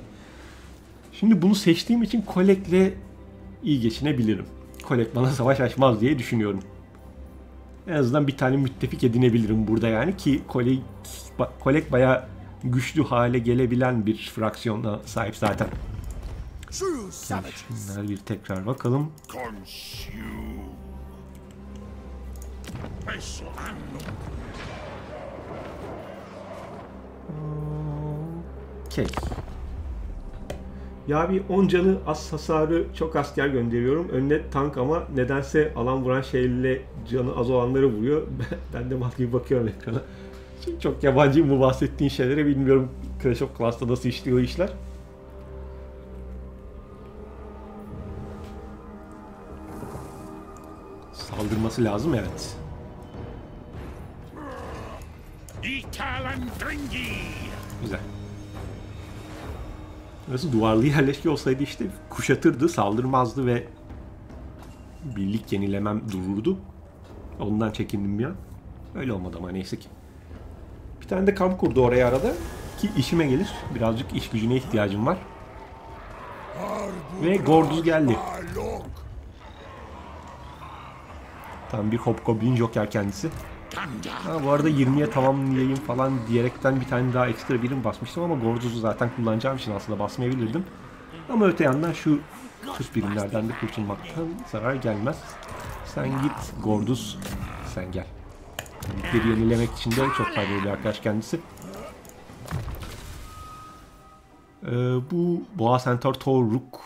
Şimdi bunu seçtiğim için Kolek'le iyi geçinebilirim. Kolek bana savaş açmaz diye düşünüyorum. En azından bir tane müttefik edinebilirim burada yani ki Kolek, Kolek bayağı güçlü hale gelebilen bir fraksiyona sahip zaten. Şunlara bir tekrar bakalım. Okey. Ya bir 10 canı az hasarı çok asker gönderiyorum. Önüne tank ama nedense alan vuran şeyle canı az olanları vuruyor. [LAUGHS] ben de mal gibi bakıyorum ekrana. Çok yabancıyım bu bahsettiğin şeylere bilmiyorum Clash of Clans'ta nasıl işliyor işler. Saldırması lazım evet. Güzel. Burası duvarlı yerleşke olsaydı işte kuşatırdı, saldırmazdı ve birlik yenilemem dururdu. Ondan çekindim bir an. Öyle olmadı ama neyse ki. Bir tane de kamp kurdu oraya arada ki işime gelir. Birazcık iş gücüne ihtiyacım var. Ve Gorduz geldi. Tam bir Hobgoblin Joker kendisi. Ha, bu arada 20'ye tamamlayayım falan diyerekten bir tane daha ekstra birim basmıştım ama Gorduz'u zaten kullanacağım için aslında basmayabilirdim. Ama öte yandan şu sus birimlerden de kurtulmaktan zarar gelmez. Sen git Gorduz, sen gel. Birlikleri yenilemek için de çok faydalı bir arkadaş kendisi. Ee, bu Boğa Centaur Toruk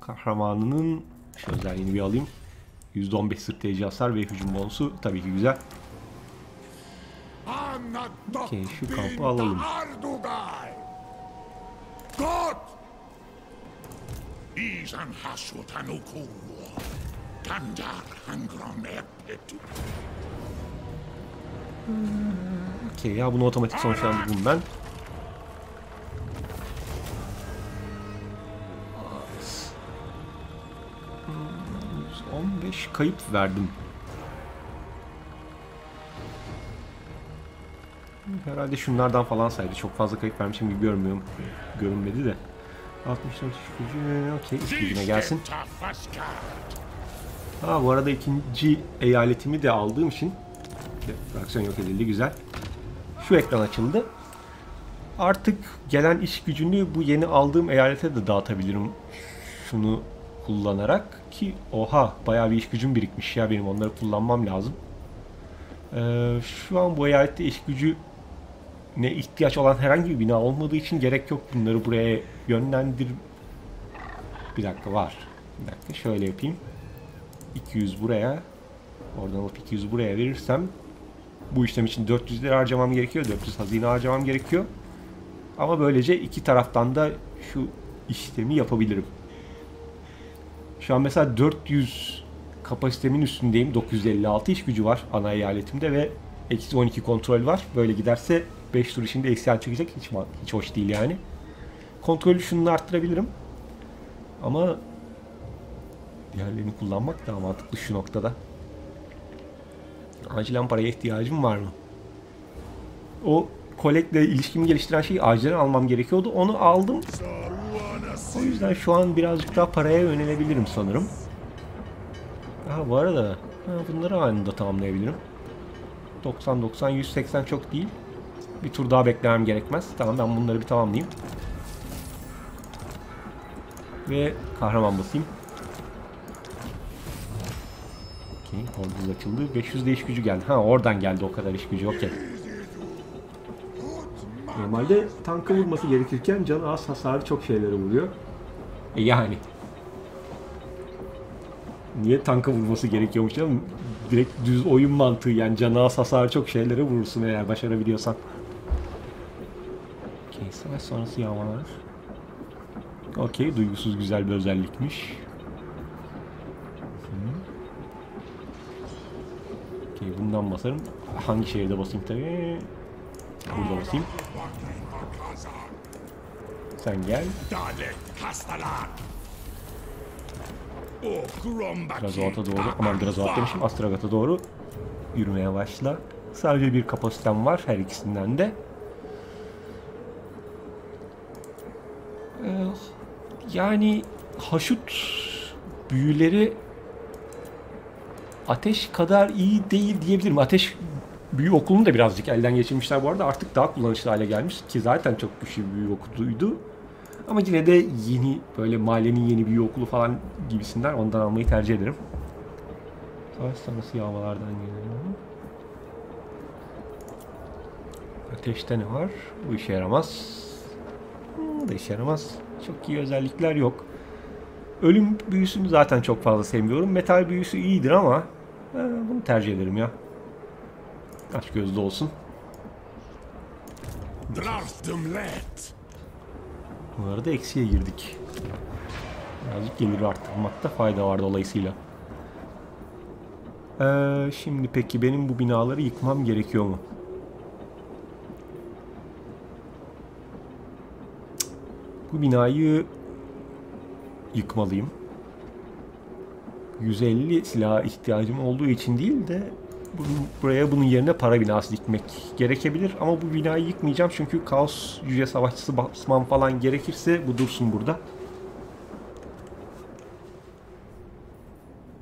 kahramanının özelliğini bir alayım. %15 sırtlayıcı hasar ve hücum bonusu tabii ki güzel. Okey, şu kampı alalım. Hangron. Okey ya bunu otomatik sonuçlandırdım ben. 15 kayıp verdim. Herhalde şunlardan falan saydı. Çok fazla kayıp vermişim gibi görmüyorum. Görünmedi de. 64 iş gücü. Okey gücüne gelsin. Ha bu arada ikinci eyaletimi de aldığım için fraksiyon yok edildi güzel. Şu ekran açıldı. Artık gelen iş gücünü bu yeni aldığım eyalete de dağıtabilirim. Şunu kullanarak ki oha bayağı bir iş gücüm birikmiş ya benim onları kullanmam lazım. Ee, şu an bu eyalette iş gücü ne ihtiyaç olan herhangi bir bina olmadığı için gerek yok bunları buraya yönlendir. Bir dakika var. Bir dakika şöyle yapayım. 200 buraya. Oradan alıp 200 buraya verirsem bu işlem için 400 lira harcamam gerekiyor. 400 hazine harcamam gerekiyor. Ama böylece iki taraftan da şu işlemi yapabilirim. Şu an mesela 400 kapasitemin üstündeyim. 956 iş gücü var ana eyaletimde ve eksi 12 kontrol var. Böyle giderse 5 tur içinde eksiyen çıkacak. Hiç, hiç hoş değil yani. Kontrolü şunu arttırabilirim. Ama diğerlerini kullanmak daha mantıklı şu noktada. Acilen paraya ihtiyacım var mı? O kolekle ilişkimi geliştiren şeyi acilen almam gerekiyordu. Onu aldım. O yüzden şu an birazcık daha paraya yönelebilirim sanırım. Ha bu arada ha, bunları anında tamamlayabilirim. 90 90 180 çok değil. Bir tur daha beklemem gerekmez. Tamam ben bunları bir tamamlayayım. Ve kahraman basayım. Okey, orduz açıldı. 500 de iş gücü geldi. Ha oradan geldi o kadar iş gücü. Okey. Normalde tanka vurması gerekirken canı az hasarı çok şeylere vuruyor. E yani. Niye tanka vurması gerekiyormuş mi? Direkt düz oyun mantığı yani canı az hasarı çok şeylere vurursun eğer başarabiliyorsan. Savaş sonrası yağmalar. Okey, duygusuz güzel bir özellikmiş. Okey, bundan basarım. Hangi şehirde basayım tabii? Burada basayım. Sen gel. Drazoat'a doğru, aman Drazoat demişim, Astragat'a doğru yürümeye başla. Sadece bir kapasitem var her ikisinden de. Ee, yani haşut büyüleri ateş kadar iyi değil diyebilirim. Ateş büyü okulunu da birazcık elden geçirmişler bu arada. Artık daha kullanışlı hale gelmiş ki zaten çok güçlü bir büyü okuluydu. Ama yine de yeni böyle mahallenin yeni büyü okulu falan gibisinden ondan almayı tercih ederim. Savaş sonrası yağmalardan geliyor. Ateşte ne var? Bu işe yaramaz. Bu da işe yaramaz. Çok iyi özellikler yok. Ölüm büyüsünü zaten çok fazla sevmiyorum. Metal büyüsü iyidir ama e, bunu tercih ederim ya. Aç gözlü olsun. Bu arada eksiye girdik. Birazcık gelir arttırmakta fayda var dolayısıyla. Ee, şimdi peki benim bu binaları yıkmam gerekiyor mu? Bu binayı yıkmalıyım. 150 silaha ihtiyacım olduğu için değil de buraya bunun yerine para binası dikmek gerekebilir. Ama bu binayı yıkmayacağım çünkü kaos yüce savaşçısı basmam falan gerekirse bu dursun burada.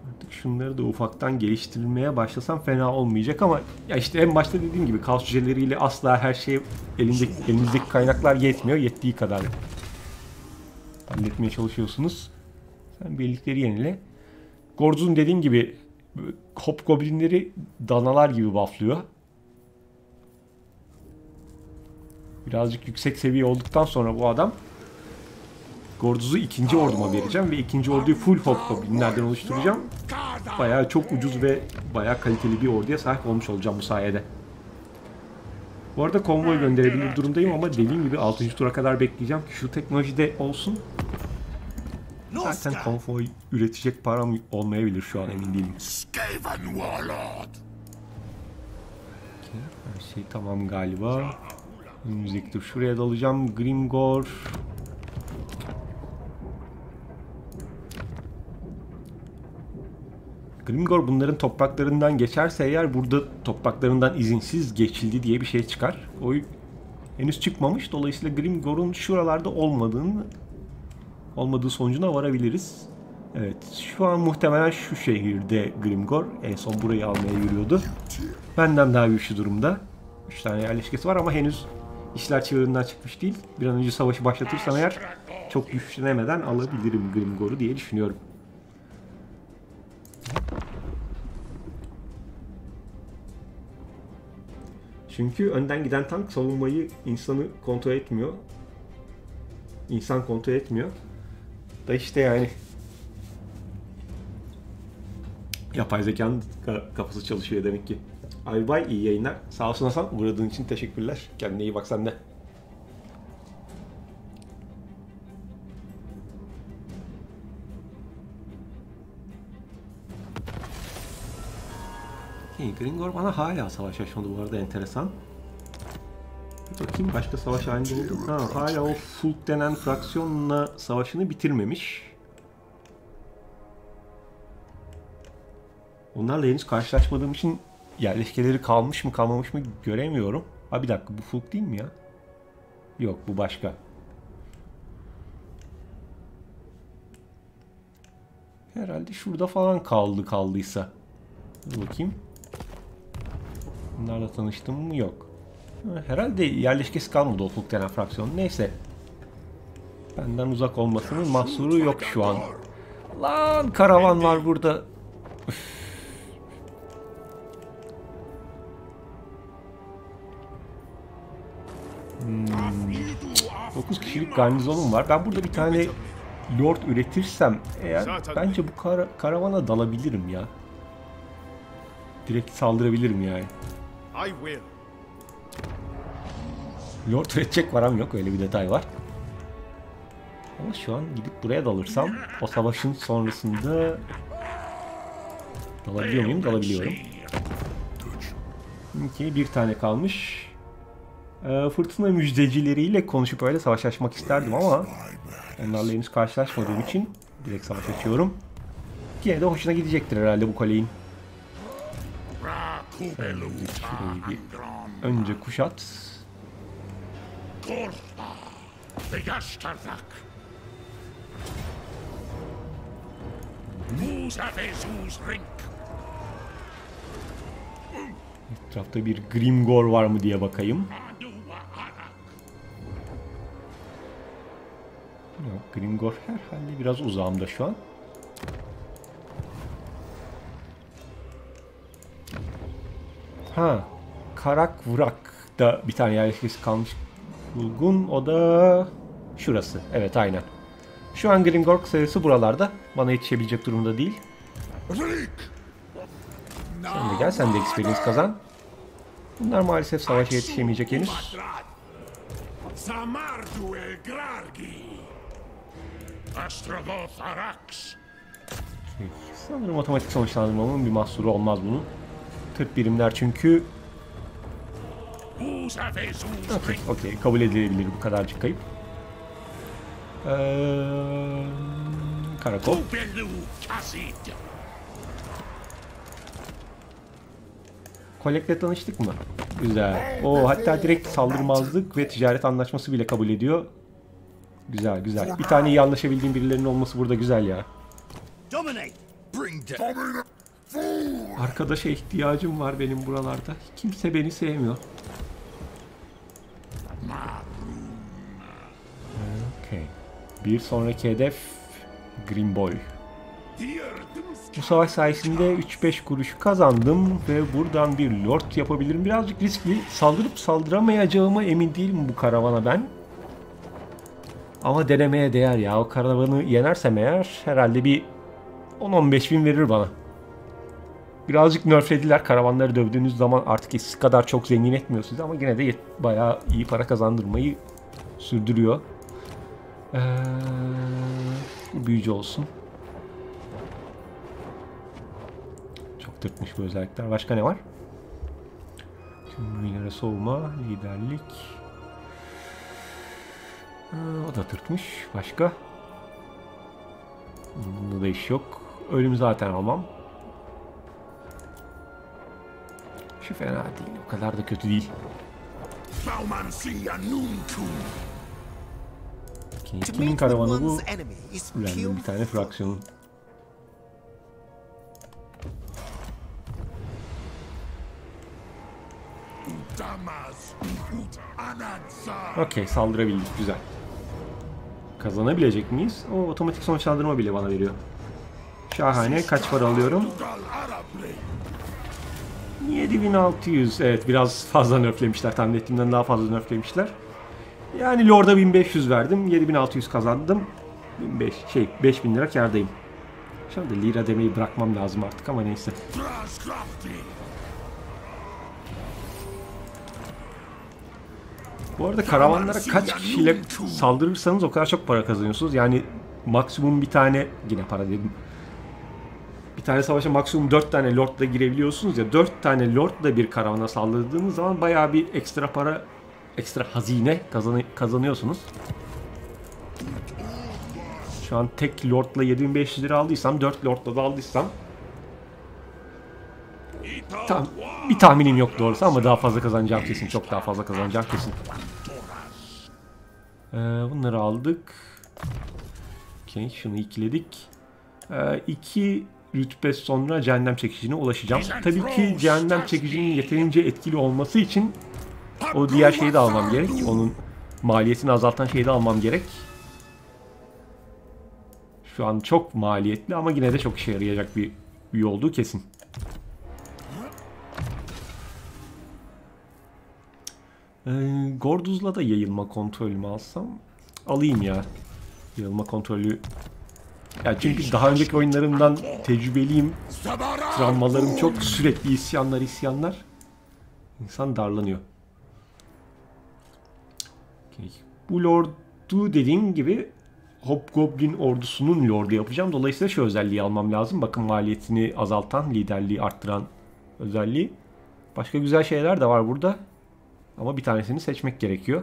Artık şunları da ufaktan geliştirmeye başlasam fena olmayacak ama ya işte en başta dediğim gibi kaos cüceleriyle asla her şey elindeki, elinizdeki kaynaklar yetmiyor. Yettiği kadar halletmeye çalışıyorsunuz. Sen birlikleri yenile. Gorzun dediğim gibi hobgoblinleri danalar gibi bufflıyor. Birazcık yüksek seviye olduktan sonra bu adam Gorduz'u ikinci orduma vereceğim ve ikinci orduyu full hobgoblinlerden oluşturacağım. Bayağı çok ucuz ve bayağı kaliteli bir orduya sahip olmuş olacağım bu sayede. Bu arada konvoy gönderebilir durumdayım ama dediğim gibi 6. tura kadar bekleyeceğim ki şu teknolojide olsun. Zaten konvoy üretecek param olmayabilir şu an emin değilim. Skaven warlord. Her şey tamam galiba. Önümüzdeki tur şuraya dalacağım. Grimgor. Grimgor bunların topraklarından geçerse eğer burada topraklarından izinsiz geçildi diye bir şey çıkar. O henüz çıkmamış. Dolayısıyla Grimgor'un şuralarda olmadığını olmadığı sonucuna varabiliriz. Evet, şu an muhtemelen şu şehirde Grimgor. En son burayı almaya yürüyordu. Benden daha güçlü durumda. 3 tane yerleşkesi var ama henüz işler çığırından çıkmış değil. Bir an önce savaşı başlatırsam eğer çok güçlenemeden alabilirim Grimgor'u diye düşünüyorum. Çünkü önden giden tank savunmayı insanı kontrol etmiyor. İnsan kontrol etmiyor. Da işte yani yapay zekanın ka- kafası çalışıyor demek ki. Ay bay iyi yayınlar. Sağ olsun Hasan. Uğradığın için teşekkürler. Kendine iyi bak sen de. Gringor bana hala savaş açmadı bu arada enteresan. Bakayım başka savaş halinde oldu. Ha, hala o Fulk denen fraksiyonla savaşını bitirmemiş. Onlarla henüz karşılaşmadığım için yerleşkeleri kalmış mı kalmamış mı göremiyorum. Ha bir dakika bu Fulk değil mi ya? Yok bu başka. Herhalde şurada falan kaldı kaldıysa. Dur bakayım. Bunlarla tanıştım mı? Yok. Ha, Herhalde yerleşkesi kalmadı o Fulk denen fraksiyon. Neyse. Benden uzak olmasının mahsuru yok şu an. Lan karavan var burada. Üf. Hmm. 9 kişilik garnizonum var. Ben burada bir tane lord üretirsem eğer bence bu kara- karavana dalabilirim ya. Direkt saldırabilirim yani. I will. Lord üretecek varam yok öyle bir detay var. Ama şu an gidip buraya dalırsam o savaşın sonrasında dalabiliyor muyum? Dalabiliyorum. Çünkü bir tane kalmış. Ee, fırtına müjdecileriyle konuşup öyle savaş açmak isterdim ama onlarla henüz karşılaşmadığım için direkt savaş açıyorum. Yine de hoşuna gidecektir herhalde bu kaleyin. Şurayı bir. Önce kuşat. Musa Vesus Rink. Etrafta bir Grimgor var mı diye bakayım. Yok Grimgor herhalde biraz uzağımda şu an. Ha, Karak Vrak da bir tane yerleşkesi kalmış bulgun. O da şurası. Evet aynen. Şu an Grimgork sayısı buralarda. Bana yetişebilecek durumda değil. Sen de gel sen de experience kazan. Bunlar maalesef savaşa yetişemeyecek henüz. Sanırım otomatik sonuçlandırmamın bir mahsuru olmaz bunun. Tıp birimler çünkü Okey, okey. Kabul edilebilir bu kadarcık kayıp. Ee, karakol. Kolekle tanıştık mı? Güzel. O hatta direkt saldırmazlık ve ticaret anlaşması bile kabul ediyor. Güzel güzel. Bir tane iyi anlaşabildiğim birilerinin olması burada güzel ya. Arkadaşa ihtiyacım var benim buralarda. Kimse beni sevmiyor. Okey. Bir sonraki hedef Grimboy. Bu savaş sayesinde 3-5 kuruş kazandım ve buradan bir lord yapabilirim. Birazcık riskli. Saldırıp saldıramayacağıma emin değilim bu karavana ben. Ama denemeye değer ya. O karavanı yenersem eğer herhalde bir 10-15 bin verir bana. Birazcık nerflediler. Karavanları dövdüğünüz zaman artık eskisi kadar çok zengin etmiyor sizi ama yine de bayağı iyi para kazandırmayı sürdürüyor. Ee, büyücü olsun. Çok tırtmış bu özellikler. Başka ne var? Minare soğuma, liderlik. Ee, o da tırtmış. Başka? Bunda da iş yok. Ölüm zaten almam. Şu fena değil. O kadar da kötü değil. Kimin karavanı bu? Random bir tane fraksiyonun. Okey saldırabildik. Güzel. Kazanabilecek miyiz? O otomatik sonuçlandırma bile bana veriyor. Şahane. Kaç para alıyorum? Gal Arable! 7600. Evet biraz fazla nerflemişler. Tahmin ettiğimden daha fazla nerflemişler. Yani Lord'a 1500 verdim. 7600 kazandım. 1500, şey 5000 lira kârdayım. Şu anda lira demeyi bırakmam lazım artık ama neyse. Bu arada karavanlara kaç kişiyle saldırırsanız o kadar çok para kazanıyorsunuz. Yani maksimum bir tane yine para dedim. Tane savaşa maksimum 4 tane lordla girebiliyorsunuz ya. 4 tane lordla bir karavana saldırdığınız zaman bayağı bir ekstra para, ekstra hazine kazanı- kazanıyorsunuz. Şu an tek lordla 7500 lira aldıysam 4 lordla da aldıysam tam bir tahminim yok doğrusu ama daha fazla kazanacağım kesin. Çok daha fazla kazanacağım kesin. Ee, bunları aldık. Okey, şunu ikiledik. Ee, rütbe sonra cehennem çekicine ulaşacağım. Tabii ki cehennem çekicinin yeterince etkili olması için o diğer şeyi de almam gerek. Onun maliyetini azaltan şeyi de almam gerek. Şu an çok maliyetli ama yine de çok işe yarayacak bir üye olduğu kesin. Ee, Gorduz'la da yayılma kontrolümü alsam alayım ya. Yayılma kontrolü. Ya çünkü daha önceki oyunlarımdan tecrübeliyim. Travmalarım çok sürekli isyanlar isyanlar. İnsan darlanıyor. Bu lordu dediğim gibi Hobgoblin ordusunun lordu yapacağım. Dolayısıyla şu özelliği almam lazım. Bakın maliyetini azaltan, liderliği arttıran özelliği. Başka güzel şeyler de var burada. Ama bir tanesini seçmek gerekiyor.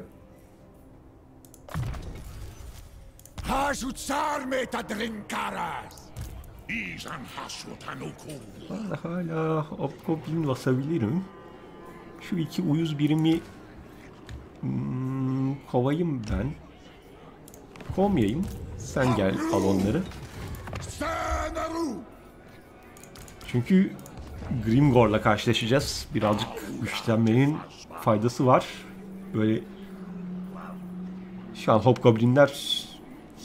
Hasutsar metadrinkaras! Isan hasutanukul! Ben hala Hobgoblin basabilirim. Şu iki uyuz birimi hmm, kovayım ben. Kovmayayım. Sen gel al onları. Çünkü Grimgor'la karşılaşacağız. Birazcık güçlenmenin faydası var. Böyle şu an Hobgoblinler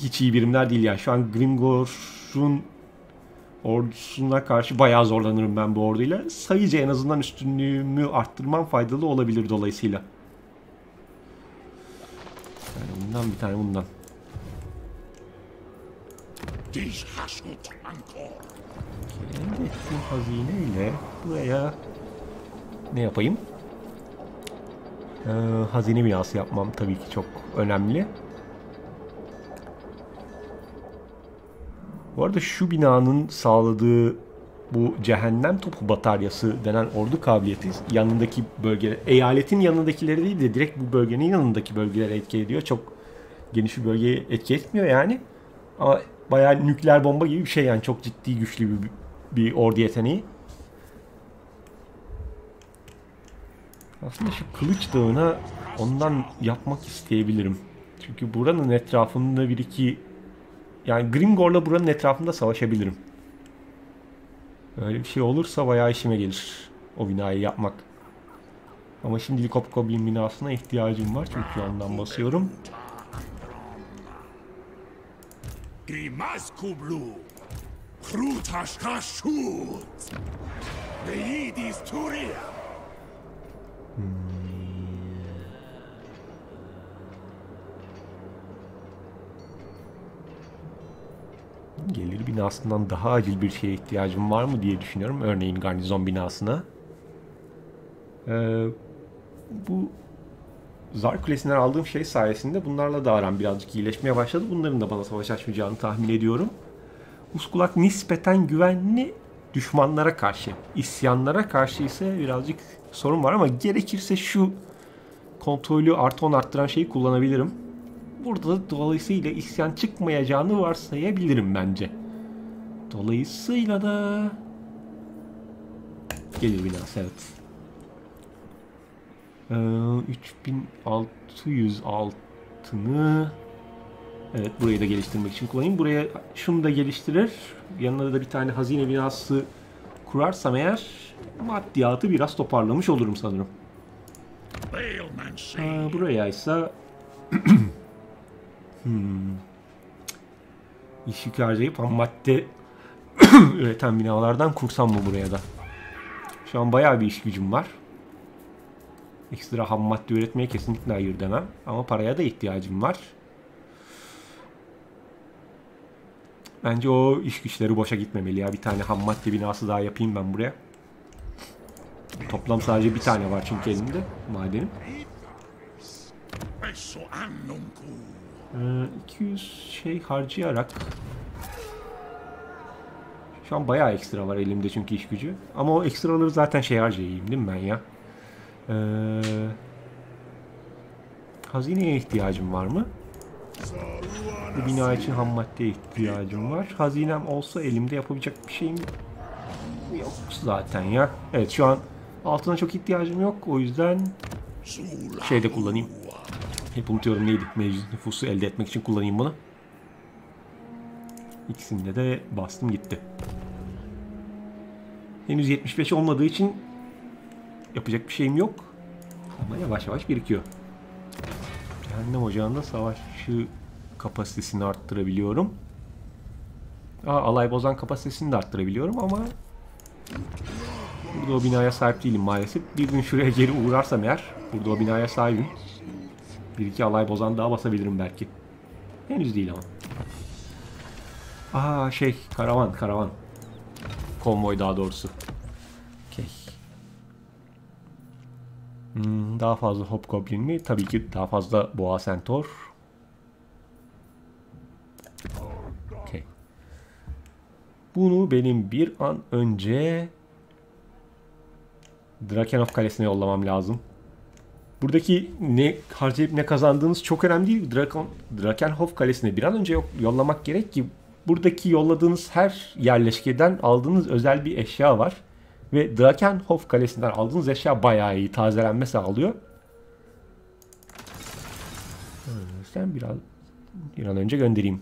hiç iyi birimler değil yani. Şu an Grimgor'un ordusuna karşı bayağı zorlanırım ben bu orduyla. Sayıca en azından üstünlüğümü arttırmam faydalı olabilir dolayısıyla. Tane bundan bir tane bundan. Elde ettiğim hazineyle buraya ne yapayım? Ee, hazine binası yapmam tabii ki çok önemli. Bu arada şu binanın sağladığı bu cehennem topu bataryası denen ordu kabiliyeti yanındaki bölge, eyaletin yanındakileri değil de direkt bu bölgenin yanındaki bölgelere etki ediyor. Çok geniş bir bölgeye etki etmiyor yani. Ama bayağı nükleer bomba gibi bir şey yani çok ciddi güçlü bir, bir ordu yeteneği. Aslında şu kılıç dağına ondan yapmak isteyebilirim. Çünkü buranın etrafında bir iki yani Gringor'la buranın etrafında savaşabilirim. Öyle bir şey olursa bayağı işime gelir o binayı yapmak. Ama şimdilik Hobgoblin binasına ihtiyacım var çünkü yandan basıyorum. Grimas Kublu. Krutash Hashut. Veidis Turia. Gelir binasından daha acil bir şeye ihtiyacım var mı diye düşünüyorum. Örneğin garnizon binasına. Ee, bu Zar Kulesi'nden aldığım şey sayesinde bunlarla da aram birazcık iyileşmeye başladı. Bunların da bana savaş açmayacağını tahmin ediyorum. Uskulak nispeten güvenli düşmanlara karşı. isyanlara karşı ise birazcık sorun var ama gerekirse şu kontrolü artı 10 arttıran şeyi kullanabilirim. Burada da dolayısıyla isyan çıkmayacağını varsayabilirim bence. Dolayısıyla da gelir binası evet. Ee, 3600 altını Evet burayı da geliştirmek için kullanayım. Buraya şunu da geliştirir. Yanına da bir tane hazine binası kurarsam eğer maddiyatı biraz toparlamış olurum sanırım. Aa, buraya ise [CLEARS THROAT] hmm. iş yükü harcayıp ham madde [COUGHS] üreten binalardan kursam mı buraya da? Şu an bayağı bir iş gücüm var. Ekstra ham madde üretmeye kesinlikle hayır demem. Ama paraya da ihtiyacım var. Bence o iş güçleri boşa gitmemeli ya. Bir tane ham madde binası daha yapayım ben buraya. Toplam sadece bir tane var çünkü elimde madenim. Eso annunku. Ee, 200 şey harcayarak şu an bayağı ekstra var elimde çünkü iş gücü. Ama o ekstraları zaten şey harcayayım değil mi ben ya? Ee, hazineye ihtiyacım var mı? Bu bina için ham maddeye ihtiyacım var. Hazinem olsa elimde yapabilecek bir şeyim yok zaten ya. Evet şu an altına çok ihtiyacım yok. O yüzden şeyde kullanayım. Hep unutuyorum neydi? Mevcut nüfusu elde etmek için kullanayım bunu. İkisinde de bastım gitti. Henüz 75 olmadığı için yapacak bir şeyim yok. Ama yavaş yavaş birikiyor. Cehennem ocağında savaşçı kapasitesini arttırabiliyorum. Aa, alay bozan kapasitesini de arttırabiliyorum ama burada o binaya sahip değilim maalesef. Bir gün şuraya geri uğrarsam eğer burada o binaya sahibim. Bir iki alay bozan daha basabilirim belki. Henüz değil ama. Aa şey karavan karavan. Konvoy daha doğrusu. Okey. Hmm, daha fazla Hobgoblin mi? Tabii ki daha fazla Boğa Centaur. Okey. Bunu benim bir an önce Drakenov Kalesi'ne yollamam lazım. Buradaki ne harcayıp ne kazandığınız çok önemli değil. Drakon, Drakenhof Kalesi'ne bir an önce yollamak gerek ki buradaki yolladığınız her yerleşkeden aldığınız özel bir eşya var. Ve Drakenhof Kalesi'nden aldığınız eşya bayağı iyi tazelenme sağlıyor. Ee, Sen biraz bir an önce göndereyim.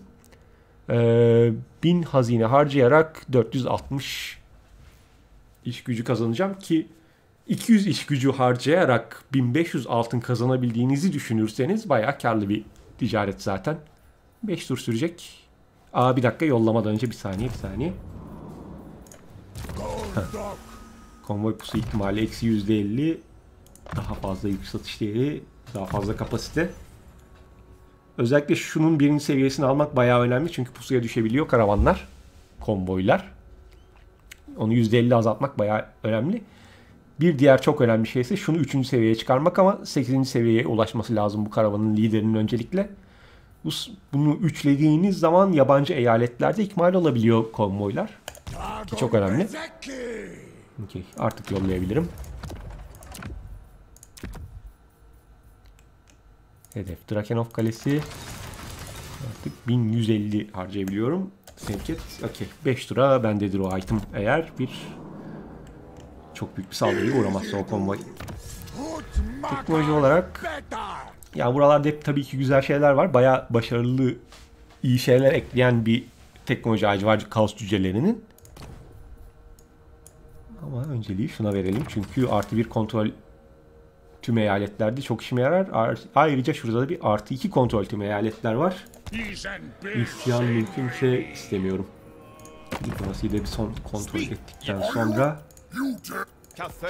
Ee, 1000 hazine harcayarak 460 iş gücü kazanacağım ki 200 iş gücü harcayarak 1500 altın kazanabildiğinizi düşünürseniz bayağı karlı bir ticaret zaten. 5 tur sürecek. Aa bir dakika yollamadan önce bir saniye bir saniye. Konvoy pusu ihtimali eksi %50. Daha fazla yük satış değeri. Daha fazla kapasite. Özellikle şunun birinci seviyesini almak bayağı önemli. Çünkü pusuya düşebiliyor karavanlar. Konvoylar. Onu %50 azaltmak bayağı önemli. Bir diğer çok önemli şey ise şunu 3. seviyeye çıkarmak ama 8. seviyeye ulaşması lazım bu karavanın liderinin öncelikle. Bu, bunu üçlediğiniz zaman yabancı eyaletlerde ikmal olabiliyor konvoylar. Dragon çok önemli. Okey, artık yollayabilirim. Hedef Drakenov Kalesi. Artık 1150 harcayabiliyorum. Sevket. Okey. 5 tura bendedir o item eğer bir çok büyük bir saldırıya uğramazsa o konvoy. Teknoloji olarak ya buralarda hep tabii ki güzel şeyler var. Baya başarılı iyi şeyler ekleyen bir teknoloji ağacı var kaos cücelerinin. Ama önceliği şuna verelim. Çünkü artı bir kontrol tüm eyaletlerde çok işime yarar. Ar- Ayrıca şurada da bir artı iki kontrol tüm eyaletler var. İsyan mümkünse istemiyorum. Diplomasiyi de bir son kontrol ettikten sonra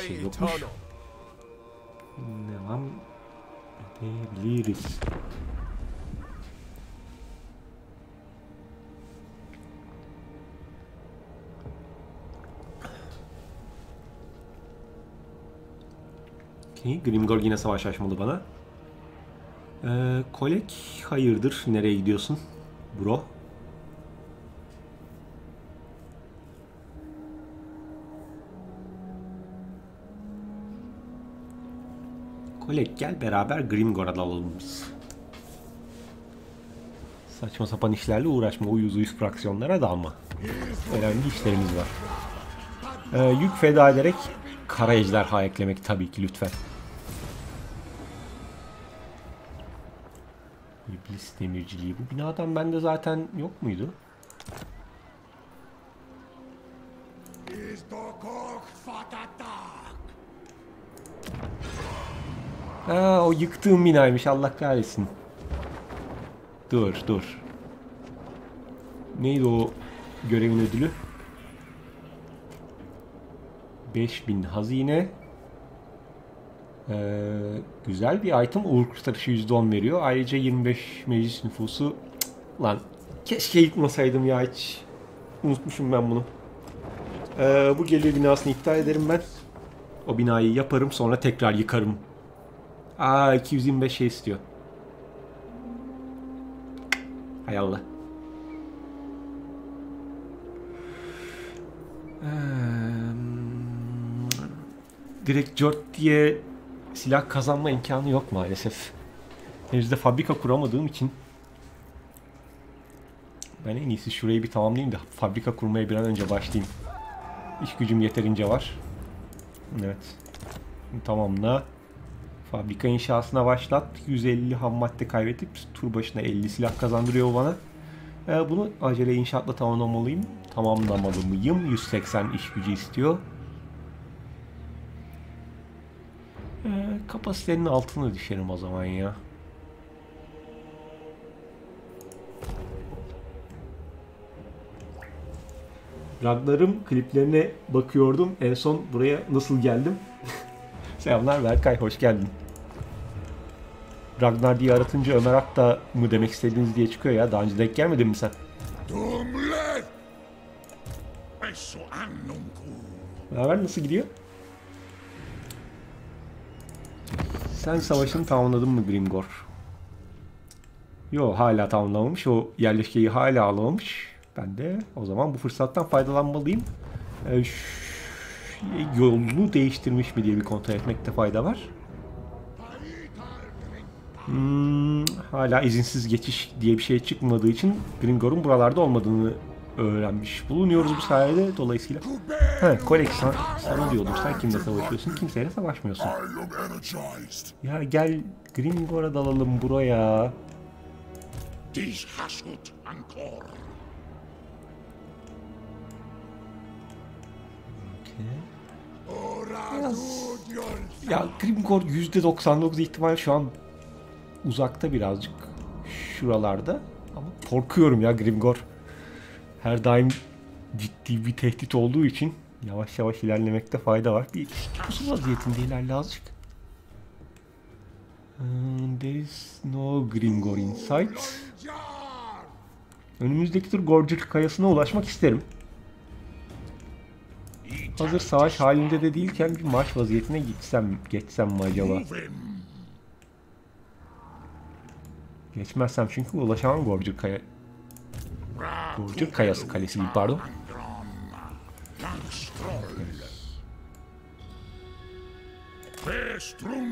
Şey yokmuş. Devam edebiliriz. Okey, Grimgor yine savaş açmalı bana. Ee, Kolek hayırdır? Nereye gidiyorsun? Bro. Kolek gel beraber Grimgor'a dalalım biz. Saçma sapan işlerle uğraşma. Uyuz uyuz fraksiyonlara dalma. Önemli işlerimiz var. Ee, yük feda ederek kara ejderha eklemek tabii ki lütfen. İblis demirciliği. Bu binadan bende zaten yok muydu? Ha o yıktığım binaymış Allah kahretsin. Dur dur. Neydi o görevin ödülü? 5000 hazine. Ee, güzel bir item. Uğur kurtarışı %10 veriyor. Ayrıca 25 meclis nüfusu. Cık, lan keşke yıkmasaydım ya hiç. Unutmuşum ben bunu. Ee, bu gelir binasını iptal ederim ben. O binayı yaparım sonra tekrar yıkarım. Aa 225 şey istiyor. Hay Allah. Direkt Jort diye silah kazanma imkanı yok maalesef. Henüz de fabrika kuramadığım için ben en iyisi şurayı bir tamamlayayım da fabrika kurmaya bir an önce başlayayım. İş gücüm yeterince var. Evet. Tamamla. Fabrika inşasına başlat. 150 ham madde kaybedip tur başına 50 silah kazandırıyor bana. Ee, bunu acele inşaatla tamamlamalıyım. Tamamlamalı mıyım? 180 iş gücü istiyor. Ee, kapasitenin altına düşerim o zaman ya. Ragnar'ım kliplerine bakıyordum. En son buraya nasıl geldim? [LAUGHS] Selamlar Berkay, hoş geldin. Ragnar diye aratınca Ömer Akta mı demek istediğiniz diye çıkıyor ya. Daha önce denk gelmedin mi sen? Haber? Nasıl gidiyor? Sen savaşını tamamladın mı Grimgor? Yo hala tamamlamamış. O yerleşkeyi hala alamamış. Ben de o zaman bu fırsattan faydalanmalıyım. Ee, yolunu değiştirmiş mi diye bir kontrol etmekte fayda var. Hmm, hala izinsiz geçiş diye bir şey çıkmadığı için Gringor'un buralarda olmadığını öğrenmiş bulunuyoruz bu sayede. Dolayısıyla He, Kolek sen, sana diyordum. Sen kimle savaşıyorsun? Kimseyle savaşmıyorsun. Ya gel Gringor'a dalalım buraya. Ancor. Okey. Ya Grimgor %99 ihtimal şu an uzakta birazcık şuralarda. Ama korkuyorum ya Grimgor. Her daim ciddi bir tehdit olduğu için yavaş yavaş ilerlemekte fayda var. Bir pusu vaziyetinde ilerle azıcık. Hmm, There is no Grimgor in sight. Önümüzdeki tur Gorger kayasına ulaşmak isterim. Hazır savaş halinde de değilken bir marş vaziyetine gitsem, geçsem mi acaba? Geçmezsem çünkü ulaşamam Gorger kaya... Gorger kayası kalesi gibi pardon.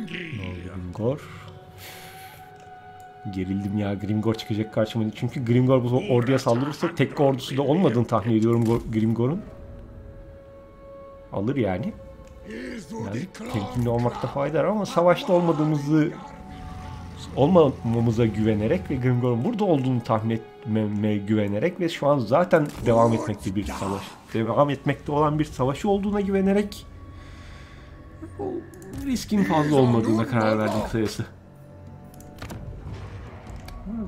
Grimgor. Gerildim ya Grimgor çıkacak karşıma. Çünkü Grimgor bu orduya saldırırsa tek ordusu da olmadığını tahmin ediyorum Gor- Grimgor'un. Alır yani. Birazcık temkinli olmakta fayda var ama savaşta olmadığımızı olmamamıza güvenerek ve Grimgor'un burada olduğunu tahmin etmeme güvenerek ve şu an zaten devam etmekte bir savaş. Devam etmekte olan bir savaşı olduğuna güvenerek o riskin fazla olmadığına karar verdim kısacası.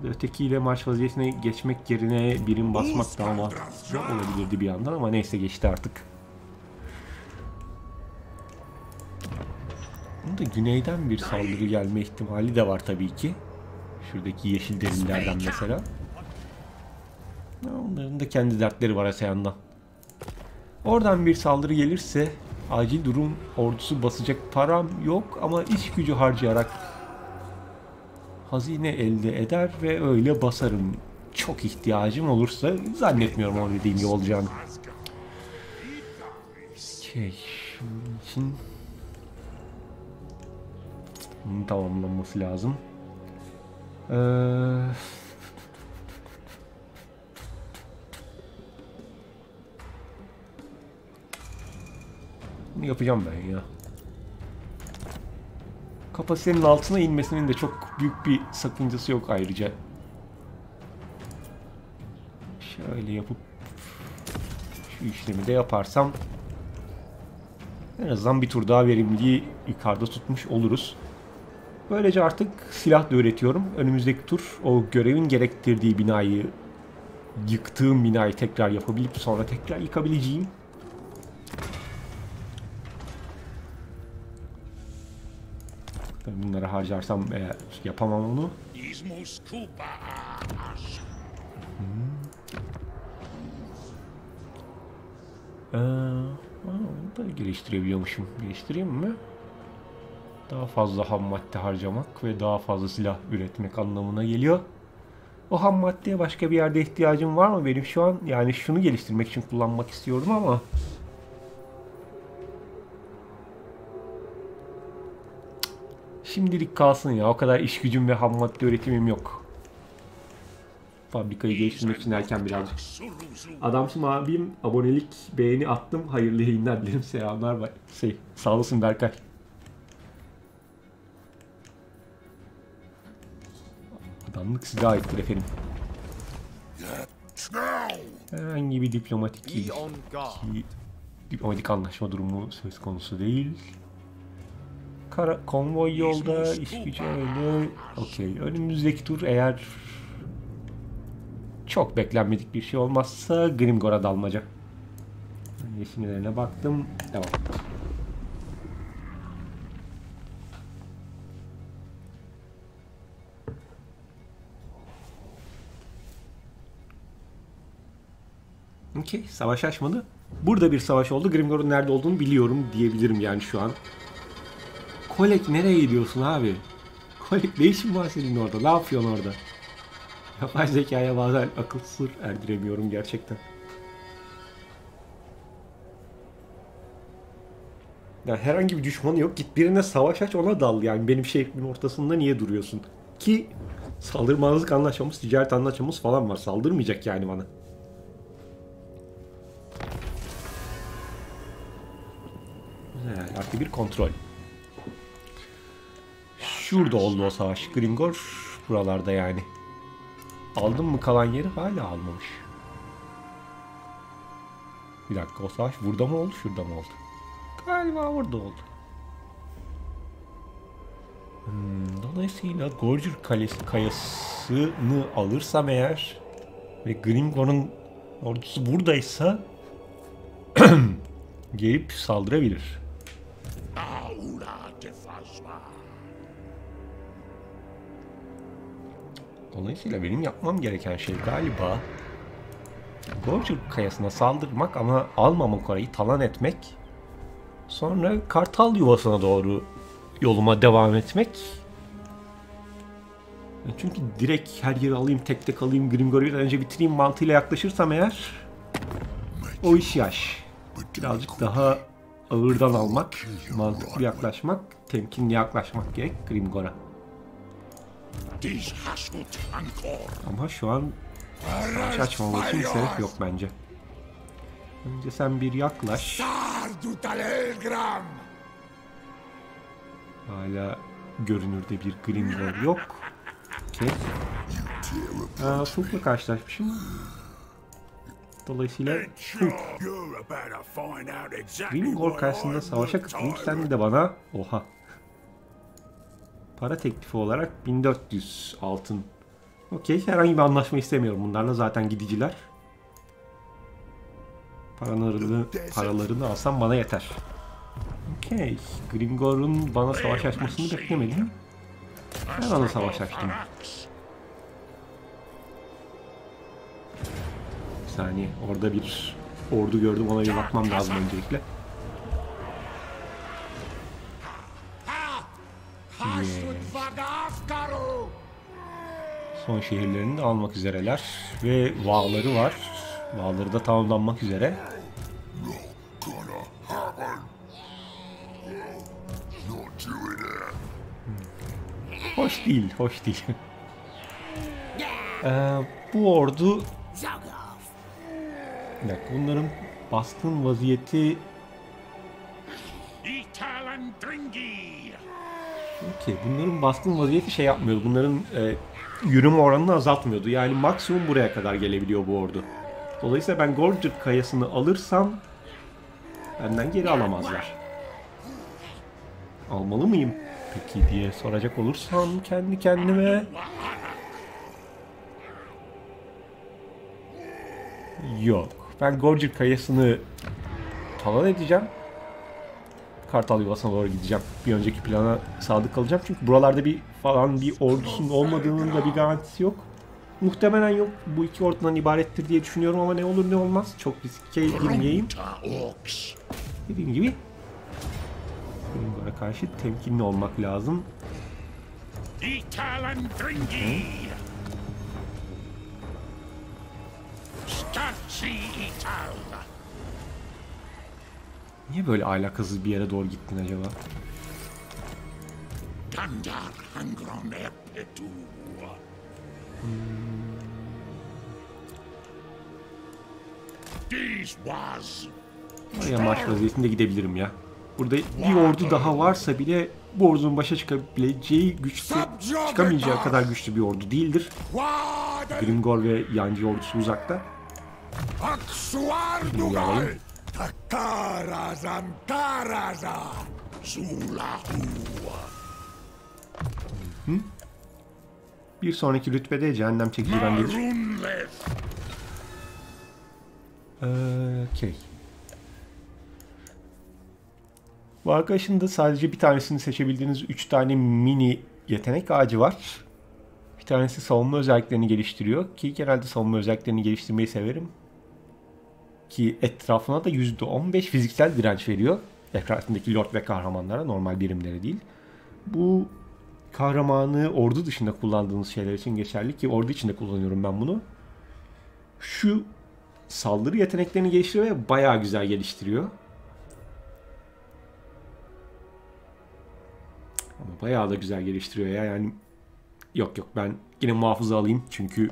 Ötekiyle maç vaziyetine geçmek yerine birim basmak daha mantıklı olabilirdi bir yandan ama neyse geçti artık. Bunda güneyden bir saldırı gelme ihtimali de var tabii ki. Şuradaki yeşil derinlerden mesela. Onların da kendi dertleri var öte yandan. Oradan bir saldırı gelirse acil durum ordusu basacak param yok ama iş gücü harcayarak hazine elde eder ve öyle basarım. Çok ihtiyacım olursa zannetmiyorum o dediğim gibi olacağını. Şey, şunun bunun tamamlanması lazım. Ee, bunu yapacağım ben ya. Kapasitenin altına inmesinin de çok büyük bir sakıncası yok ayrıca. Şöyle yapıp şu işlemi de yaparsam en azından bir tur daha verimliliği yukarıda tutmuş oluruz. Böylece artık silah da üretiyorum. Önümüzdeki tur o görevin gerektirdiği binayı yıktığım binayı tekrar yapabilip sonra tekrar yıkabileceğim. Tabii bunları harcarsam eğer yapamam onu. Kupa. Ee, onu da geliştirebiliyormuşum. Geliştireyim mi? Daha fazla ham madde harcamak ve daha fazla silah üretmek anlamına geliyor. O ham maddeye başka bir yerde ihtiyacım var mı benim şu an? Yani şunu geliştirmek için kullanmak istiyorum ama Şimdilik kalsın ya. O kadar iş gücüm ve ham madde üretimim yok. Fabrikayı geliştirmek için erken birazcık. Adamsın abim abonelik beğeni attım. Hayırlı yayınlar dilerim. Selamlar. Şey, sağ olasın Berkay. Adamlık size aittir efendim. Herhangi bir diplomatik bir diplomatik anlaşma durumu söz konusu değil. Kara, konvoy yolda, iş gücü öyle. Okey. Önümüzdeki tur eğer çok beklenmedik bir şey olmazsa Grimgor'a dalmaca. Yeşillerine baktım. Devam. Okey. Savaş açmadı. Burada bir savaş oldu. Grimgor'un nerede olduğunu biliyorum diyebilirim yani şu an. Kolek nereye gidiyorsun abi? Kolek ne işin var senin orada? Ne yapıyorsun orada? Yapay zekaya bazen akıl sır erdiremiyorum gerçekten. Ya herhangi bir düşmanı yok. Git birine savaş aç ona dal. Yani benim şehrimin ortasında niye duruyorsun? Ki saldırmazlık anlaşmamız, ticaret anlaşmamız falan var. Saldırmayacak yani bana. Güzel. Artı bir kontrol. Şurada oldu o savaş. Gringor buralarda yani. Aldın mı kalan yeri hala almamış. Bir dakika o savaş burada mı oldu şurada mı oldu? Galiba burada oldu. Hmm, dolayısıyla Gorger Kalesi kayasını alırsam eğer ve Gringor'un ordusu buradaysa [CLEARS THROAT] gelip saldırabilir. Aula de Fazma. Dolayısıyla benim yapmam gereken şey galiba Gorger kayasına saldırmak ama almamak orayı talan etmek. Sonra kartal yuvasına doğru yoluma devam etmek. Çünkü direkt her yeri alayım, tek tek alayım, Grimgor'u önce bitireyim mantığıyla yaklaşırsam eğer o iş yaş. Birazcık daha ağırdan almak, mantıklı yaklaşmak, temkinli yaklaşmak gerek Grimgor'a. Ama şu an savaş açmamız için sebep yok bence. Önce sen bir yaklaş. Hala görünürde bir Grimgor yok. Okey. Aa, Fulk'la karşılaşmışım. Dolayısıyla exactly Grimgor what karşısında savaşa hard sen de bana oha. Para teklifi olarak 1400 altın. Okey herhangi bir anlaşma istemiyorum bunlarla zaten gidiciler. Paralarını, paralarını alsam bana yeter. Okey. Grimgor'un bana savaş açmasını beklemedim. Ben ona savaş açtım. Saniye orada bir ordu gördüm ona bir bakmam lazım öncelikle. Vagafkaru. Son şehirlerini de almak üzereler. Ve Vağları var. Vağları da tamamlanmak üzere. İt. Hoş değil, hoş değil. [LAUGHS] Ee, bu ordu... Bir dakika, bunların baskın vaziyeti... Okey, bunların baskın vaziyeti şey yapmıyordu. Bunların e, yürüme oranını azaltmıyordu. Yani maksimum buraya kadar gelebiliyor bu ordu. Dolayısıyla ben Gorger kayasını alırsam benden geri alamazlar. Almalı mıyım peki diye soracak olursam kendi kendime yok. Ben Gorger kayasını talan edeceğim. Kartal yuvasına doğru gideceğim. Bir önceki plana sadık kalacağım. Çünkü buralarda bir falan bir ordusunun olmadığının da bir garantisi yok. Muhtemelen yok. Bu iki ordudan ibarettir diye düşünüyorum ama ne olur ne olmaz. Çok riske girmeyeyim. Dediğim gibi Gringor'a karşı temkinli olmak lazım. Italan Niye böyle alakasız bir yere doğru gittin acaba? Oraya marş vaziyetinde gidebilirim ya. Burada bir ordu daha varsa bile bu ordunun başa çıkabileceği güçlü, çıkamayacağı kadar güçlü bir ordu değildir. Waden Gringor ve Yancı ordusu uzakta. Aksuar Bunu Dugal. alayım. Takarazan Taraza. Zulahu. Bir sonraki rütbede cehennem çekici ben gelir. Okey. Bu arkadaşın da sadece bir tanesini seçebildiğiniz 3 tane mini yetenek ağacı var. Bir tanesi savunma özelliklerini geliştiriyor ki genelde savunma özelliklerini geliştirmeyi severim. Ki etrafına da %15 fiziksel direnç veriyor. Etrafındaki lord ve kahramanlara normal birimlere değil. Bu kahramanı ordu dışında kullandığınız şeyler için geçerli ki ordu içinde kullanıyorum ben bunu. Şu saldırı yeteneklerini geliştiriyor ve bayağı güzel geliştiriyor. Ama bayağı da güzel geliştiriyor ya yani. Yok yok ben yine muhafıza alayım çünkü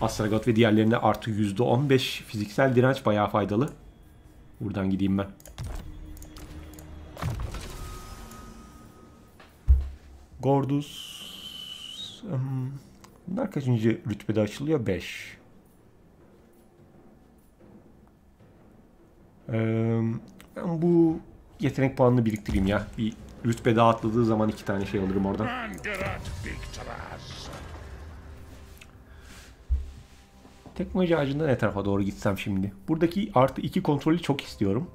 Astragot ve diğerlerine artı %15 fiziksel direnç bayağı faydalı. Buradan gideyim ben. Gordus. Bunlar kaçıncı rütbede açılıyor? 5. Ee, ben bu yetenek puanını biriktireyim ya. Bir rütbe daha atladığı zaman iki tane şey alırım oradan. Teknoloji ağacında ne tarafa doğru gitsem şimdi? Buradaki artı iki kontrolü çok istiyorum.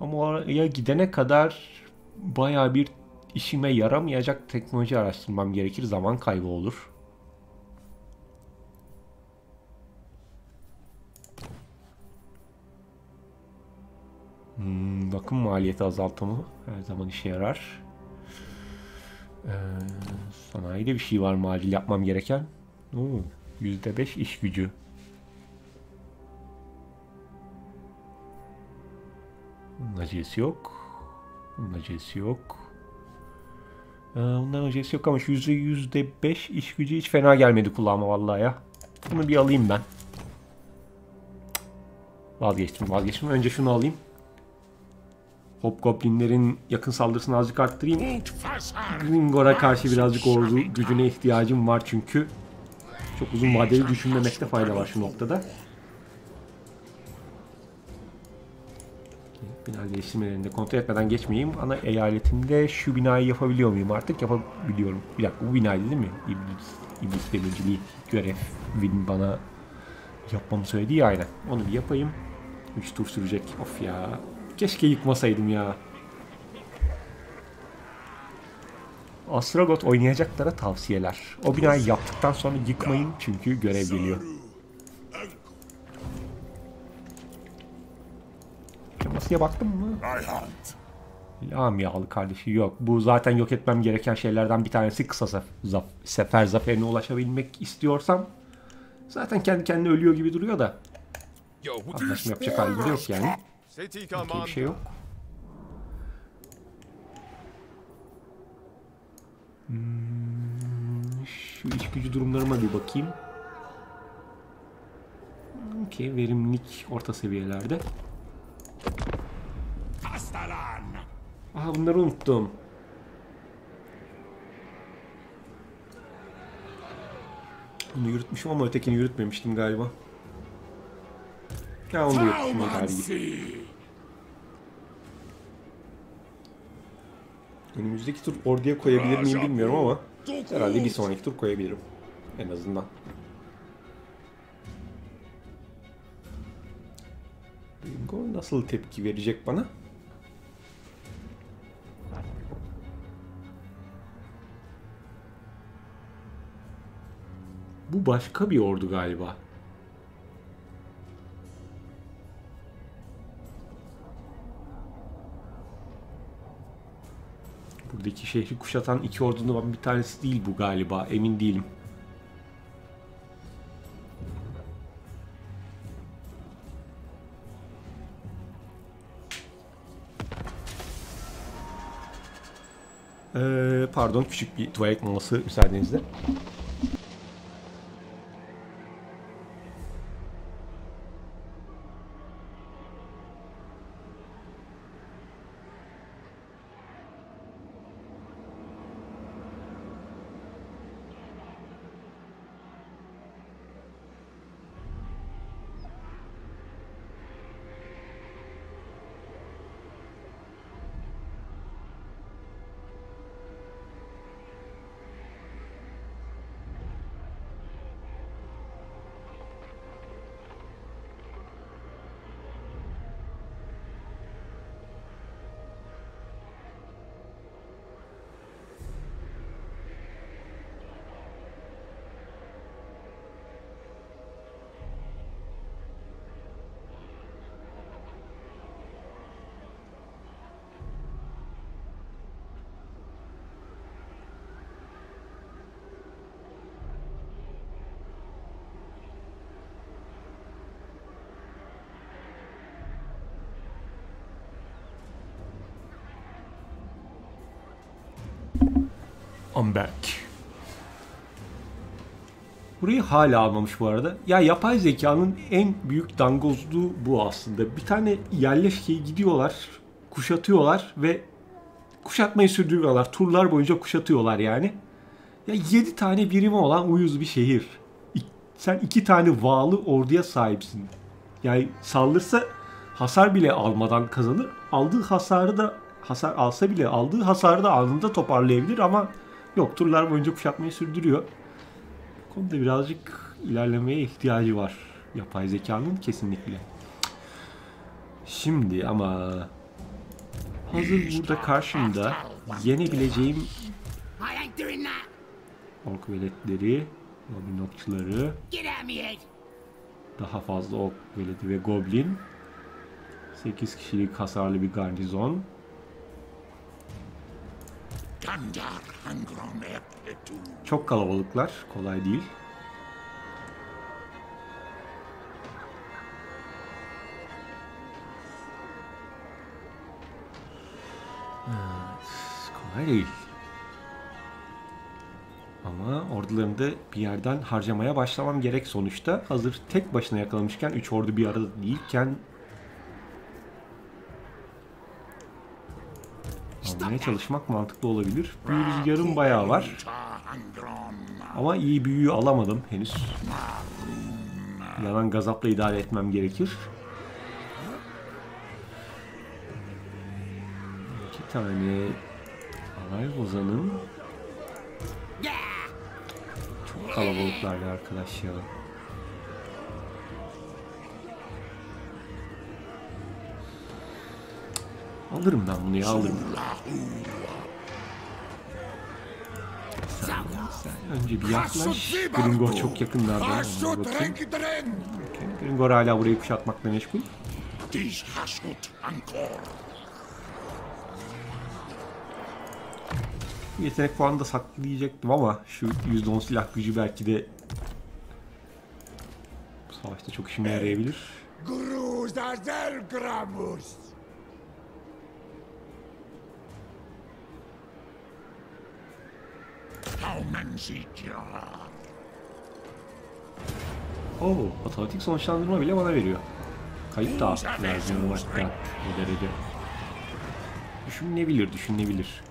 Ama oraya gidene kadar baya bir işime yaramayacak teknoloji araştırmam gerekir. Zaman kaybı olur. Hmm, bakım maliyeti azaltımı her zaman işe yarar. Ee, sanayide bir şey var mı acil yapmam gereken? Oo, %5 iş gücü. Bunun yok. Bunun yok. Ee, bundan acelesi yok ama şu yüzde yüzde beş iş gücü hiç fena gelmedi kulağıma vallahi ya. Bunu bir alayım ben. Vazgeçtim vazgeçtim. Önce şunu alayım. Hobgoblinlerin yakın saldırısını azıcık arttırayım. Gringor'a karşı birazcık ordu gücüne ihtiyacım var çünkü. Çok uzun vadeli düşünmemekte fayda var şu noktada. Bina değiştirmelerini de kontrol etmeden geçmeyeyim. Ana eyaletinde şu binayı yapabiliyor muyum artık? Yapabiliyorum. Bir dakika bu binaydı değil mi? İblis, İblis demirciliği görevin bana yapmamı söyledi ya aynen. Onu bir yapayım. 3 tur sürecek. Of ya. Keşke yıkmasaydım ya. Astragot oynayacaklara tavsiyeler. O binayı yaptıktan sonra yıkmayın çünkü görev geliyor. Masaya baktın mı? Lamiyalı kardeşi yok. Bu zaten yok etmem gereken şeylerden bir tanesi kısa sef- zaf- sefer zaferine ulaşabilmek istiyorsam zaten kendi kendine ölüyor gibi duruyor da anlaşma yapacak halimde yok yani. Command. bir şey yok. Hmm, şu iş gücü durumlarıma bir bakayım. Okey, verimlilik orta seviyelerde. Aha bunları unuttum. Bunu yürütmüşüm ama ötekini yürütmemiştim galiba. Ya onu yürütmüşüm galiba. Önümüzdeki tur orduya koyabilir miyim bilmiyorum ama herhalde bir sonraki tur koyabilirim. En azından. Bingo nasıl tepki verecek bana? Bu başka bir ordu galiba. Buradaki şehri kuşatan iki ordunun bir tanesi değil bu galiba. Emin değilim. Ee, pardon küçük bir tuvalet molası müsaadenizle. I'm back. Burayı hala almamış bu arada. Ya yapay zekanın en büyük dangozluğu bu aslında. Bir tane yerleşkeyi gidiyorlar, kuşatıyorlar ve kuşatmayı sürdürüyorlar. Turlar boyunca kuşatıyorlar yani. Ya 7 tane birimi olan uyuz bir şehir. Sen iki tane vağlı orduya sahipsin. Yani saldırsa hasar bile almadan kazanır. Aldığı hasarı da hasar alsa bile aldığı hasarı da anında toparlayabilir ama yok turlar boyunca kuşatmayı sürdürüyor. Konuda birazcık ilerlemeye ihtiyacı var yapay zekanın kesinlikle. Şimdi ama hazır burada karşımda yenebileceğim ork veletleri, goblin okçuları, daha fazla ork veledi ve goblin, 8 kişilik hasarlı bir garnizon, Epetu. Çok kalabalıklar, kolay değil. Kolay değil. Ama ordularını da bir yerden harcamaya başlamam gerek sonuçta. Hazır tek başına yakalamışken 3 ordu bir arada değilken almaya çalışmak mantıklı olabilir. Büyü rüzgarım bayağı var. Ama iyi büyüyü alamadım henüz. Yanan gazapla idare etmem gerekir. İki tane alay bozanın Yeah. çok kalabalıklar arkadaş ya. Alırım ben bunu ya alırım. Sen, sen önce bir yaklaş. Gringor çok yakınlarda. Bakayım. Renkdren. Gringor hala burayı kuşatmakla meşgul. Yetenek puanı da saklayacaktım ama şu %10 silah gücü belki de bu savaşta çok işime yarayabilir. Gruz Azel Gramus. Haumensitia. Oo, otomatik sonuçlandırma bile bana veriyor. Kayıt da lazım hatta bu derece. Düşünülebilir, düşünülebilir.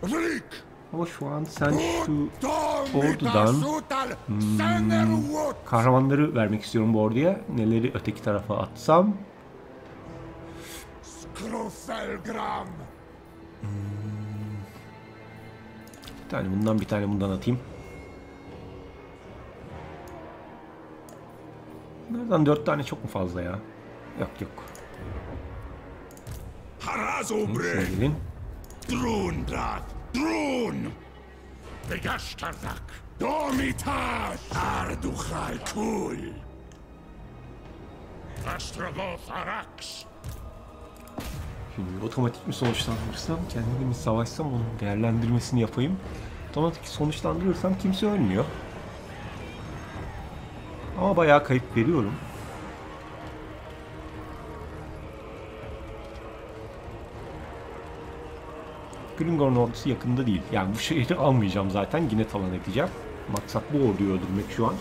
Ama şu an sen şu ordudan. Sangerwood. kahramanları vermek istiyorum bu orduya. Neleri öteki tarafa atsam. Skrufelgram. Bir tane bundan bir tane bundan atayım. Nereden dört tane çok mu fazla ya? Yok yok. Harazobre. Gelin. Drundrath. Drun. Begasterdak. Domitas. Arduchal Kul. Astrogoth Arax. Şimdi otomatik mi sonuçlandırırsam, kendimi mi savaşsam onun değerlendirmesini yapayım. Otomatik sonuçlandırırsam kimse ölmüyor. Ama bayağı kayıp veriyorum. Gringor'un ordusu yakında değil. Yani bu şehri almayacağım zaten. Yine talan edeceğim. Maksat bu orduyu öldürmek şu an.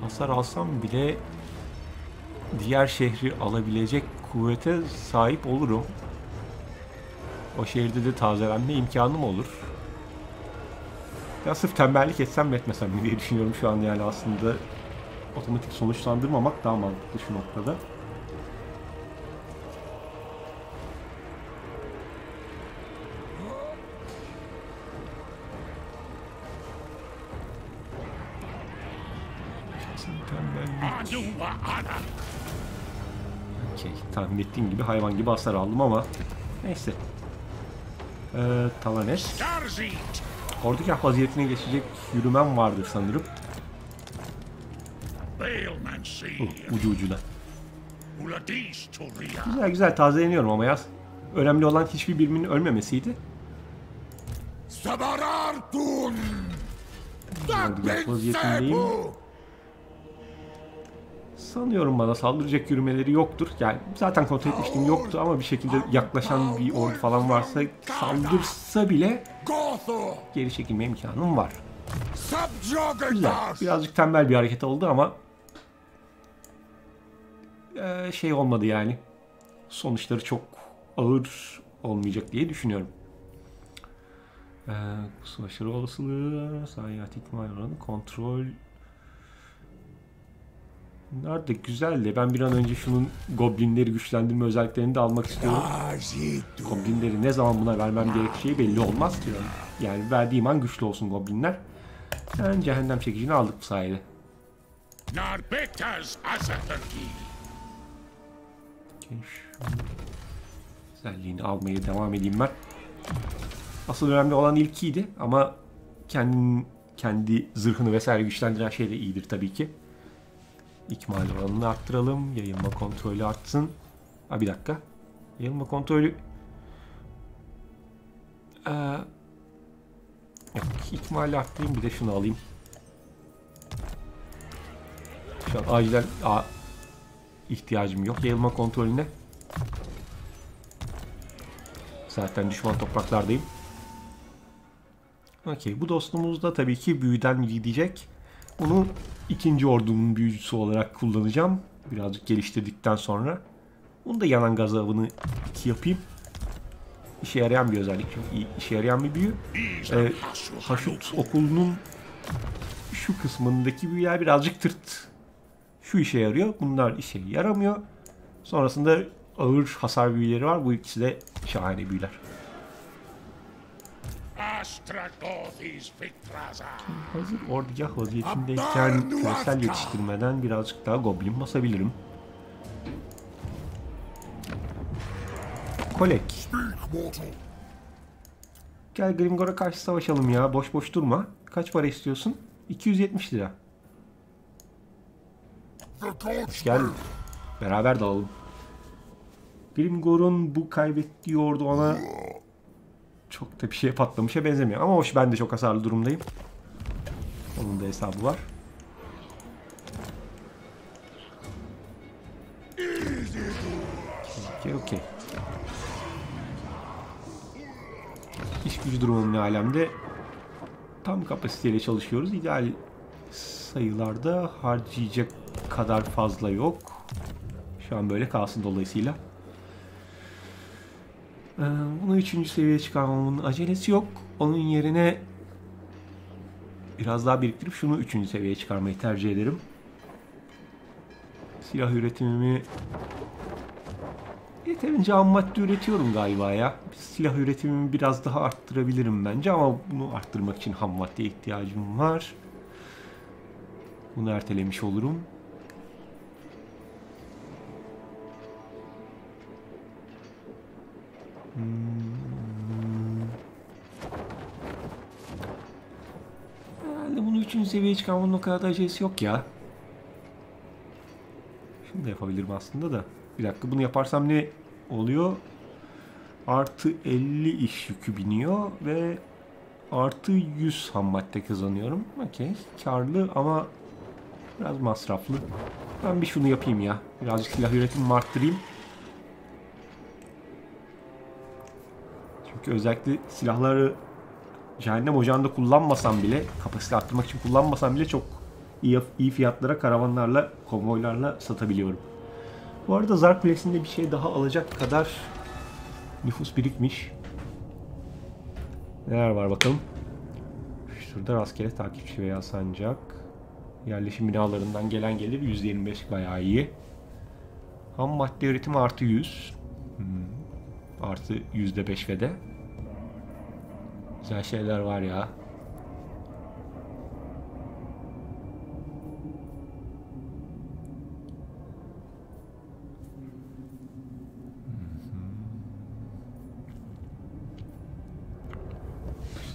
Hasar alsam bile diğer şehri alabilecek kuvvete sahip olurum. O şehirde de tazelenme imkanım olur. Ya sırf tembellik etsem mi etmesem mi diye düşünüyorum şu an yani aslında otomatik sonuçlandırmamak daha mantıklı şu noktada. Okey, tahmin ettiğim gibi hayvan gibi hasar aldım ama neyse. Ee, Talanes. Darzit. Ordugah vaziyetine geçecek yürümem vardır sanırım. Uh, ucu ucuna. Güzel güzel tazeleniyorum ama yaz. Önemli olan hiçbir biriminin ölmemesiydi. Sabarartun. Ordugah vaziyetindeyim. Sanıyorum bana saldıracak yürümeleri yoktur. Yani zaten kontrol etmiştim yoktu ama bir şekilde yaklaşan bir ordu falan varsa saldırsa bile geri çekilme imkanım var. Güzel. Birazcık tembel bir hareket oldu ama eee, şey olmadı yani. Sonuçları çok ağır olmayacak diye düşünüyorum. Eee su aşırı olasılığı, zayiat ihtimal oranı, kontrol Bunlar da güzel de ben bir an önce şunun goblinleri güçlendirme özelliklerini de almak istiyorum. Goblinleri ne zaman buna vermem gerekeceği belli olmaz ki. Yani verdiğim an güçlü olsun goblinler. Yani cehennem çekicini aldık bu sayede. Özelliğini almaya devam edeyim ben. Asıl önemli olan ilkiydi ama kendin, kendi zırhını vesaire güçlendiren şey de iyidir tabii ki. İkmal oranını arttıralım. Yayılma kontrolü artsın. Ha bir dakika. Yayılma kontrolü... Ee, ikmali arttırayım bir de şunu alayım. Şu an acilen a, ihtiyacım yok yayılma kontrolüne. Zaten düşman topraklardayım. Okey. Bu dostumuz da tabii ki büyüden gidecek. Bunu ikinci ordunun büyücüsü olarak kullanacağım. Birazcık geliştirdikten sonra. Bunu da yanan gazabını iki yapayım. İşe yarayan bir özellik. Çünkü işe yarayan bir büyü. Ee, Haşut okulunun şu kısmındaki büyüler birazcık tırt. Şu işe yarıyor. Bunlar işe yaramıyor. Sonrasında ağır hasar büyüleri var. Bu ikisi de şahane büyüler. Hazır ordugah vaziyetindeyken küresel yetiştirmeden birazcık daha goblin basabilirim. Kolek. Gel Grimgor'a karşı savaşalım ya. Boş boş durma. Kaç para istiyorsun? 270 lira. Gel. Beraber dalalım. Grimgor'un bu kaybettiği ordu ona çok da bir şeye patlamışa benzemiyor. Ama hoş ben de çok hasarlı durumdayım. Onun da hesabı var. Okey okey. İş gücü durumunun alemde? Tam kapasiteyle çalışıyoruz. İdeal sayılarda harcayacak kadar fazla yok. Şu an böyle kalsın dolayısıyla. Ee, Bunu üçüncü seviyeye çıkarmamın acelesi yok. Onun yerine biraz daha biriktirip şunu üçüncü seviyeye çıkarmayı tercih ederim. Silah üretimimi yeterince ham madde üretiyorum galiba ya. Silah üretimimi biraz daha arttırabilirim bence ama bunu arttırmak için ham maddeye ihtiyacım var. Bunu ertelemiş olurum. Herhalde bunu üçüncü seviyeye çıkarmanın o kadar da acelesi yok ya. Şunu da yapabilirim aslında da. Bir dakika bunu yaparsam ne oluyor? Artı 50 iş yükü biniyor ve artı 100 ham madde kazanıyorum. Okey. Karlı ama biraz masraflı. Ben bir şunu yapayım ya. Birazcık silah üretimimi arttırayım. Çünkü özellikle silahları cehennem ocağında kullanmasam bile, kapasite arttırmak için kullanmasam bile çok iyi, iyi fiyatlara karavanlarla, konvoylarla satabiliyorum. Bu arada Zark Kulesi'nde bir şey daha alacak kadar nüfus birikmiş. Neler var bakalım. Şurada rastgele takipçi veya sancak. Yerleşim binalarından gelen gelir %25 bayağı iyi. Ham madde üretimi artı 100. Hmm. Artı %5 ve de. Güzel şeyler var ya.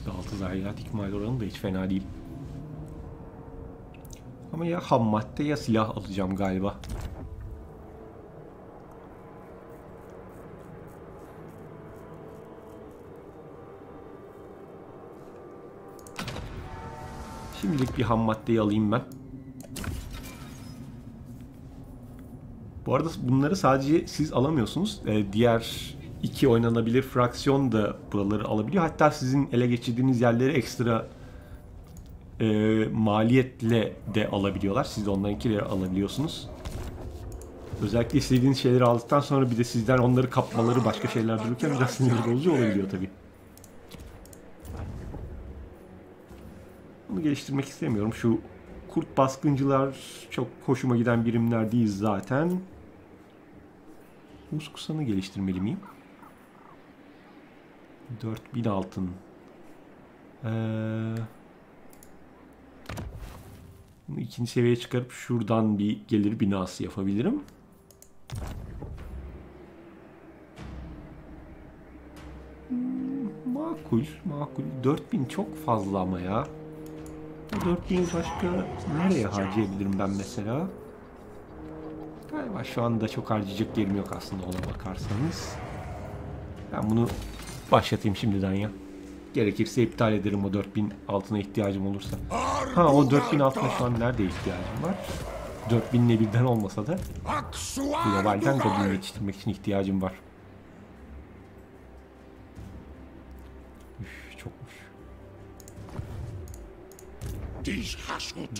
%6 zayiat ikmal oranı da hiç fena değil. Ama ya ham madde ya silah alacağım galiba. Şimdilik bir ham maddeyi alayım ben. Bu arada bunları sadece siz alamıyorsunuz. Ee, diğer iki oynanabilir fraksiyon da buraları alabiliyor. Hatta sizin ele geçirdiğiniz yerleri ekstra e, maliyetle de alabiliyorlar. Siz de onlarınkileri alabiliyorsunuz. Özellikle istediğiniz şeyleri aldıktan sonra bir de sizden onları kapmaları başka şeyler dururken biraz sinir bozucu olabiliyor tabii. Geliştirmek istemiyorum. Şu kurt baskıncılar çok hoşuma giden birimler değil zaten. Muskusan'ı geliştirmeli miyim? 4000 altın. Ee, bunu ikinci seviyeye çıkarıp şuradan bir gelir binası yapabilirim. Hmm, Makul, makul. 4000 çok fazla ama ya. Bu 4000'i başka nereye harcayabilirim ben mesela? Galiba şu anda çok harcayacak yerim yok aslında ona bakarsanız. Ben bunu başlatayım şimdiden ya. Gerekirse iptal ederim o 4000 altına ihtiyacım olursa. Ha o 4000 altına şu an nerede ihtiyacım var? 4000 ile birden olmasa da globalden goblin yetiştirmek için ihtiyacım var.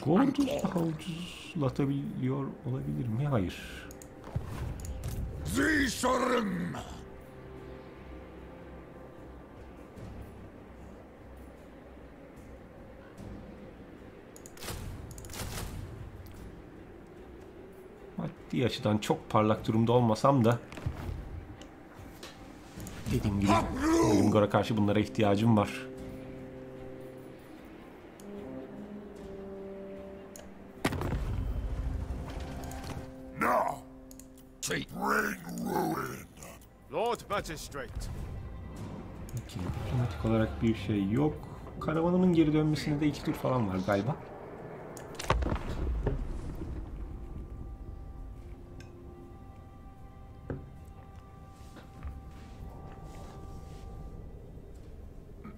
Gordus daha ucuzlatabiliyor olabilir mi? Hayır. Zisorum! Maddi açıdan çok parlak durumda olmasam da dediğim gibi Grimgor'a karşı bunlara ihtiyacım var. Bring ruin! Lord Magistrate, Peki, diplomatik olarak bir şey yok. Karavanımın geri dönmesine de iki tur falan var galiba.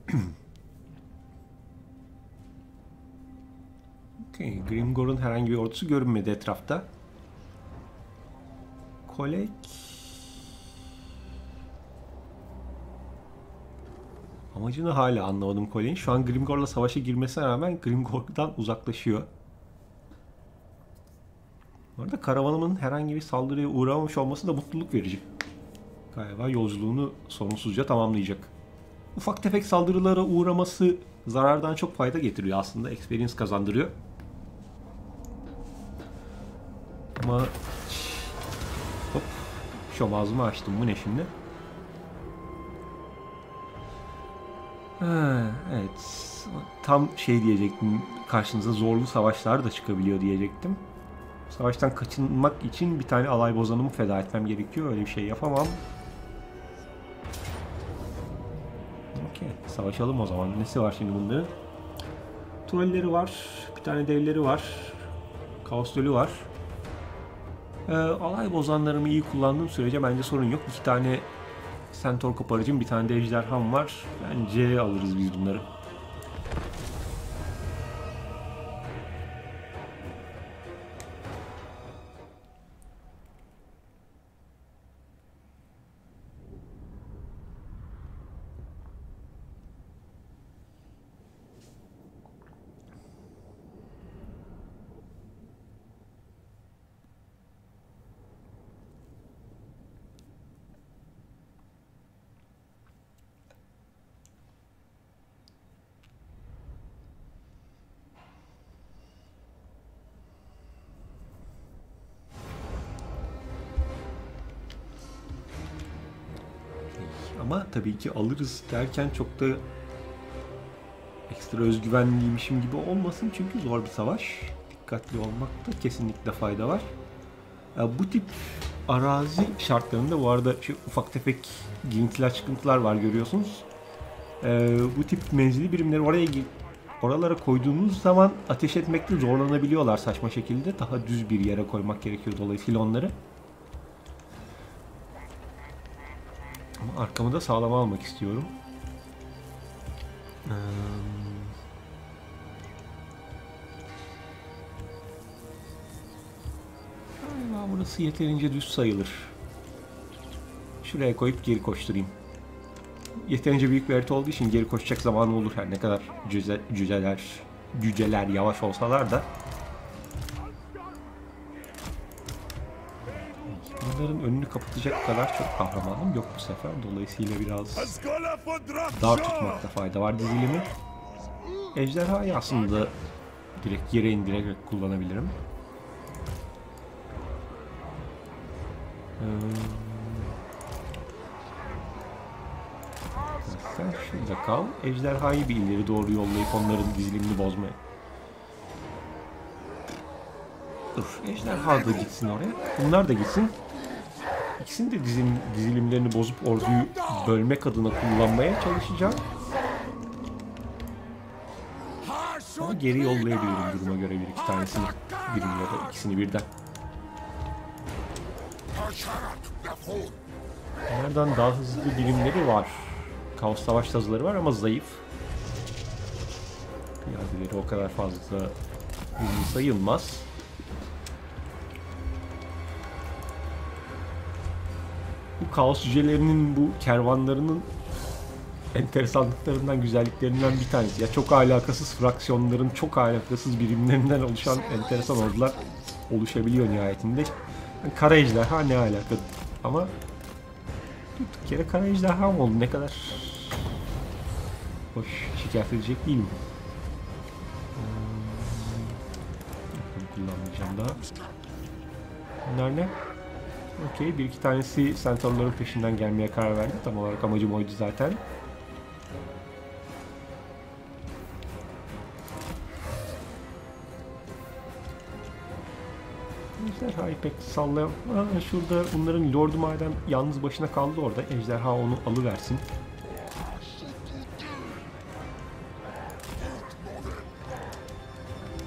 [CLEARS THROAT] Okay, Grimgor'un herhangi bir ordusu görünmedi etrafta. Kolek Amacını hala anlamadım Colin'in. Şu an Grimgor'la savaşa girmesine rağmen Grimgor'dan uzaklaşıyor. Bu arada karavanımın herhangi bir saldırıya uğramamış olması da mutluluk verici. Galiba yolculuğunu sorunsuzca tamamlayacak. Ufak tefek saldırılara uğraması zarardan çok fayda getiriyor aslında. Experience kazandırıyor. Ama şom ağzımı açtım. Bu ne şimdi? Ha, evet. Tam şey diyecektim. Karşınıza zorlu savaşlar da çıkabiliyor diyecektim. Savaştan kaçınmak için bir tane alay bozanımı feda etmem gerekiyor. Öyle bir şey yapamam. Okey. Savaşalım o zaman. Nesi var şimdi bunların? Trolleri var. Bir tane devleri var. Kaos var. Ee, alay bozanlarımı iyi kullandığım sürece bence sorun yok. İki tane Centaur koparıcım, bir tane de ejderham var. Bence alırız biz bunları. Tabii ki alırız derken çok da ekstra özgüvenliymişim gibi olmasın çünkü zor bir savaş. Dikkatli olmakta kesinlikle fayda var. Bu tip arazi şartlarında bu arada şu ufak tefek girintiler çıkıntılar var görüyorsunuz. Ee, bu tip menzili birimleri oraya oralara koyduğunuz zaman ateş etmekte zorlanabiliyorlar saçma şekilde. Daha düz bir yere koymak gerekiyor dolayısıyla onları. Ama arkamı da sağlam almak istiyorum. Ee, burası yeterince düz sayılır. Şuraya koyup geri koşturayım. Yeterince büyük bir harita olduğu için geri koşacak zamanı olur her ne kadar cüze, cüceler, cüceler yavaş olsalar da. Bunların önünü kapatacak kadar çok kahramanım yok bu sefer. Dolayısıyla biraz dar tutmakta fayda var dizilimi. Ejderhayı aslında direkt yere indirerek kullanabilirim. Ee, sen şurada kal. Ejderhayı bir ileri doğru yollayıp onların dizilimini bozmaya. Dur, ejderha da gitsin oraya. Bunlar da gitsin. İkisini de dizim, dizilimlerini bozup orduyu bölmek adına kullanmaya çalışacağım. Ama geri yollayabilirim duruma göre bir iki tanesini. Birini ya da ikisini birden. Bunlardan daha hızlı birimleri var. Kaos savaş tazıları var ama zayıf. Piyadeleri o kadar fazla hızlı sayılmaz. Kaos cücelerinin bu kervanlarının enteresanlıklarından, güzelliklerinden bir tanesi. Ya çok alakasız fraksiyonların, çok alakasız birimlerinden oluşan enteresan ordular oluşabiliyor nihayetinde. Yani kara ejderha ne alaka? Ama durduk yere kara ejderha mı oldu? Ne kadar hoş şikayet edecek değilim. Hmm, Kullanmayacağım daha. Bunlar ne? Okey, bir iki tanesi sentorların peşinden gelmeye karar verdi. Tam olarak amacım oydu zaten. Ejderhayı pek sallayam. Aa, şurada bunların lordu madem yalnız başına kaldı orada. Ejderha onu alıversin.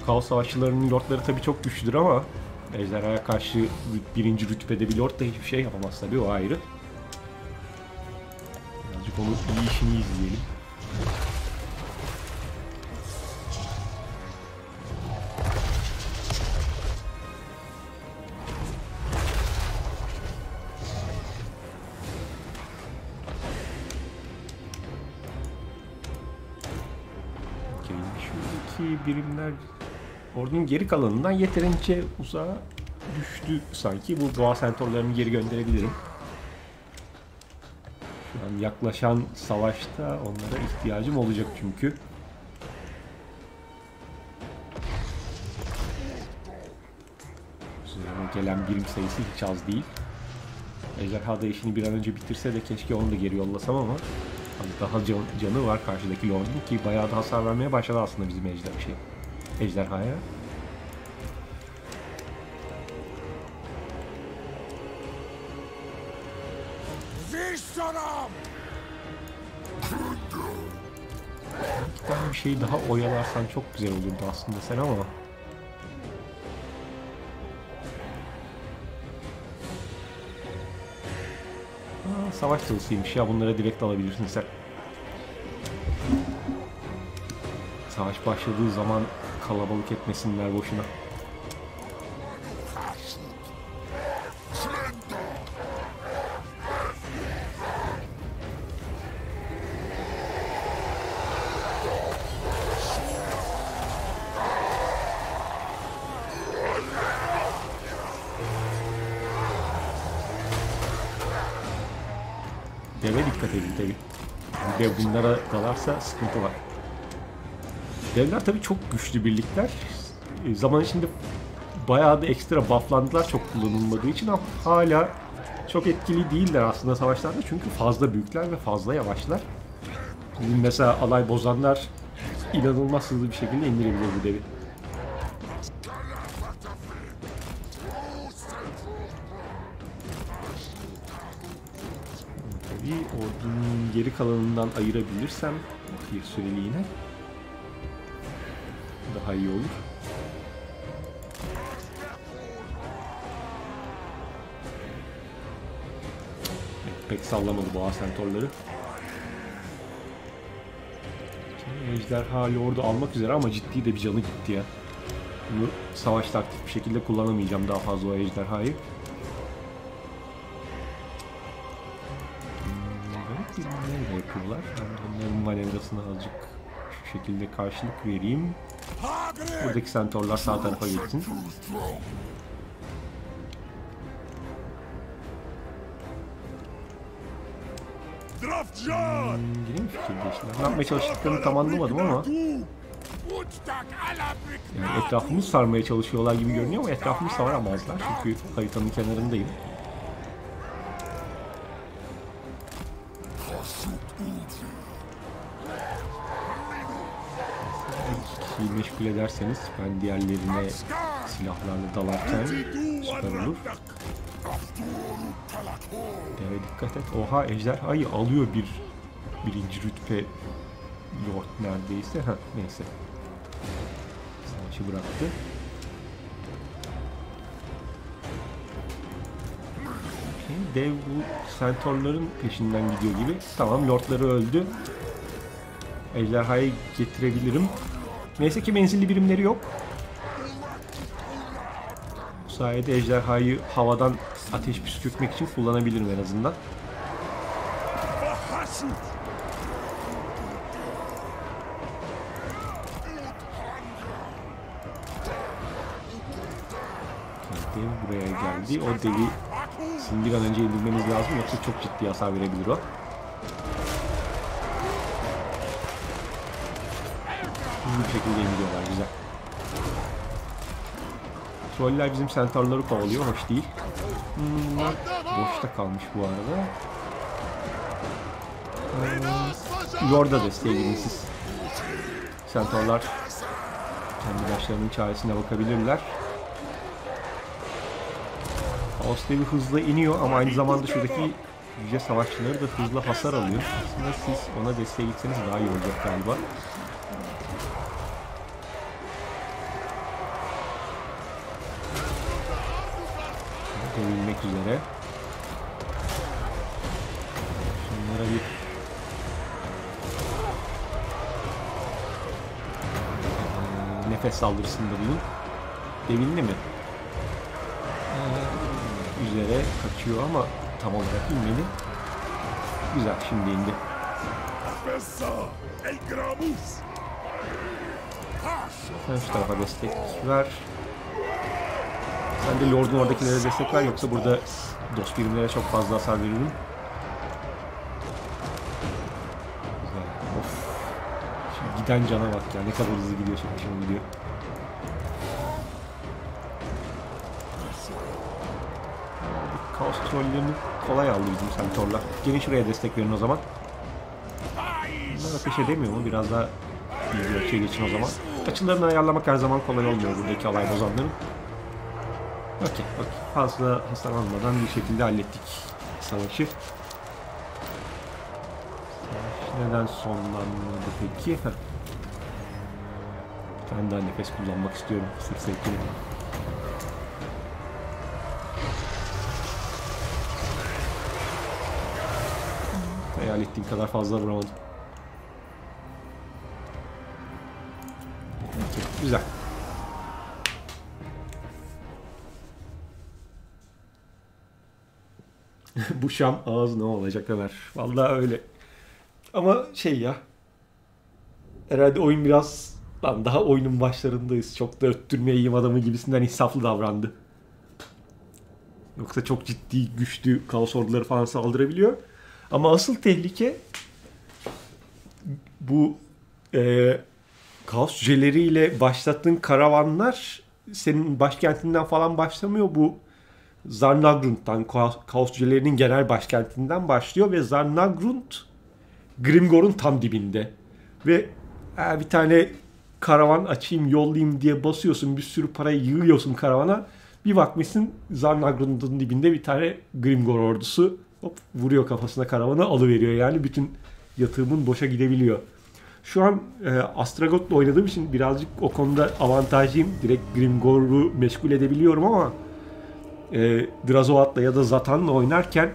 Kaos savaşçılarının lordları tabii çok güçlüdür ama Ejderhaya karşı birinci rütbede bir lord da hiçbir şey yapamaz tabii o ayrı. Birazcık onun iyi işini izleyelim. Ordunun geri kalanından yeterince uzağa düştü sanki. Bu doğa sentorlarını geri gönderebilirim. Şu an yaklaşan savaşta onlara ihtiyacım olacak çünkü. Üzerine gelen birim sayısı hiç az değil. Ejderha da işini bir an önce bitirse de keşke onu da geri yollasam ama hani daha can- canı var karşıdaki Lord'un ki bayağı da hasar vermeye başladı aslında bizim ejder şey ejderhaya. Bir şey daha oyalarsan çok güzel olurdu aslında sen ama. Aa, savaş tılsıymış ya bunlara direkt alabilirsin sen. Savaş başladığı zaman kalabalık etmesinler boşuna. Dalarsa sıkıntı var. Devler tabi çok güçlü birlikler. E, Zaman içinde bayağı da ekstra bufflandılar çok kullanılmadığı için ama hala çok etkili değiller aslında savaşlarda çünkü fazla büyükler ve fazla yavaşlar. Mesela alay bozanlar inanılmaz hızlı bir şekilde indirebilir bu devi. Ordunun geri kalanından ayırabilirsem bir süreliğine daha iyi olur. Pek sallamadı boğa sentorları. Ejderha Lord'u almak üzere ama ciddi de bir canı gitti ya. Bunu savaşta aktif bir şekilde kullanamayacağım daha fazla o ejderhayı. Manevrasına azıcık şu şekilde karşılık vereyim. Buradaki sentorlar sağ tarafa gitsin. Hmm? Ne yapmaya çalıştıklarını tam anlamadım ama Yani etrafımızı sarmaya çalışıyorlar gibi görünüyor ama etrafımızı saramazlar çünkü haritanın kenarındayım. Meşgul ederseniz ben diğerlerine silahlarla dalarken süper olur. Deve dikkat et. Oha ejderhayı alıyor bir birinci rütbe lord neredeyse. Ha neyse. Savaşı bıraktı. Okey, Dev bu sentorların peşinden gidiyor gibi. Tamam lordları öldü. Ejderhayı getirebilirim. Neyse ki menzilli birimleri yok. Bu sayede ejderhayı havadan ateş püskürtmek için kullanabilirim en azından. Dev buraya geldi. O devi sizin bir an önce indirmeniz lazım yoksa çok ciddi hasar verebilir o. Hızlı şekilde indiriyorlar güzel. Troller bizim sentarları kovalıyor hoş değil. Hmm, boşta kalmış bu arada. Ee, Lord'a desteğe gidin siz. Sentorlar kendi başlarının çaresine bakabilirler. Devi hızla iniyor ama aynı zamanda şuradaki yüce savaşçıları da hızla hasar alıyor. Aslında siz ona desteğe gitseniz daha iyi olacak galiba. Devilmek üzere. Şunlara bir Ee, nefes saldırısında bulun. Devilli mi? Ee, üzere kaçıyor ama tam olarak inmedi. Güzel şimdi indi. Sen şu tarafa destek ver. Sen de Lord'un oradakilere destek ver yoksa burada dost birimlere çok fazla hasar veririm. Güzel. Of. Şimdi giden cana bak ya ne kadar hızlı gidiyor çok hoşuma gidiyor. Kaos trollerini kolay aldı bizim sentorlar. Gelin şuraya destek verin o zaman. Bunlar ateş edemiyor mu? Biraz daha iyi bir açıya geçin o zaman. Açılarını ayarlamak her zaman kolay olmuyor buradaki alay bozanların. Okey, okey. Fazla hasar almadan bir şekilde hallettik savaşı. Savaş neden sonlanmadı peki? Heh. Bir daha nefes kullanmak istiyorum sırf zevkine. Hayal ettiğim kadar fazla vuramadım. Okey, Güzel. [LAUGHS] Bu şam ağız ne olacak Ömer? Vallahi öyle. Ama şey ya. Herhalde oyun biraz lan daha oyunun başlarındayız. Çok da öttürmeyeyim adamı gibisinden insaflı davrandı. Yoksa çok ciddi güçlü kaos orduları falan saldırabiliyor. Ama asıl tehlike bu e, kaos cüceleriyle başlattığın karavanlar senin başkentinden falan başlamıyor. Bu Zarnagrund'dan, Kaos- Cücelerinin genel başkentinden başlıyor ve Zarnagrund Grimgor'un tam dibinde. Ve "Ha, bir tane karavan açayım yollayayım diye basıyorsun bir sürü parayı yığıyorsun karavana. Bir bakmışsın Zarnagrund'un dibinde bir tane Grimgor ordusu hop vuruyor kafasına karavanı alıveriyor. Yani bütün yatırımın boşa gidebiliyor. Şu an e, Astragot'la oynadığım için birazcık o konuda avantajlıyım. Direkt Grimgor'u meşgul edebiliyorum ama e, Drazovat'la ya da Zatan'la oynarken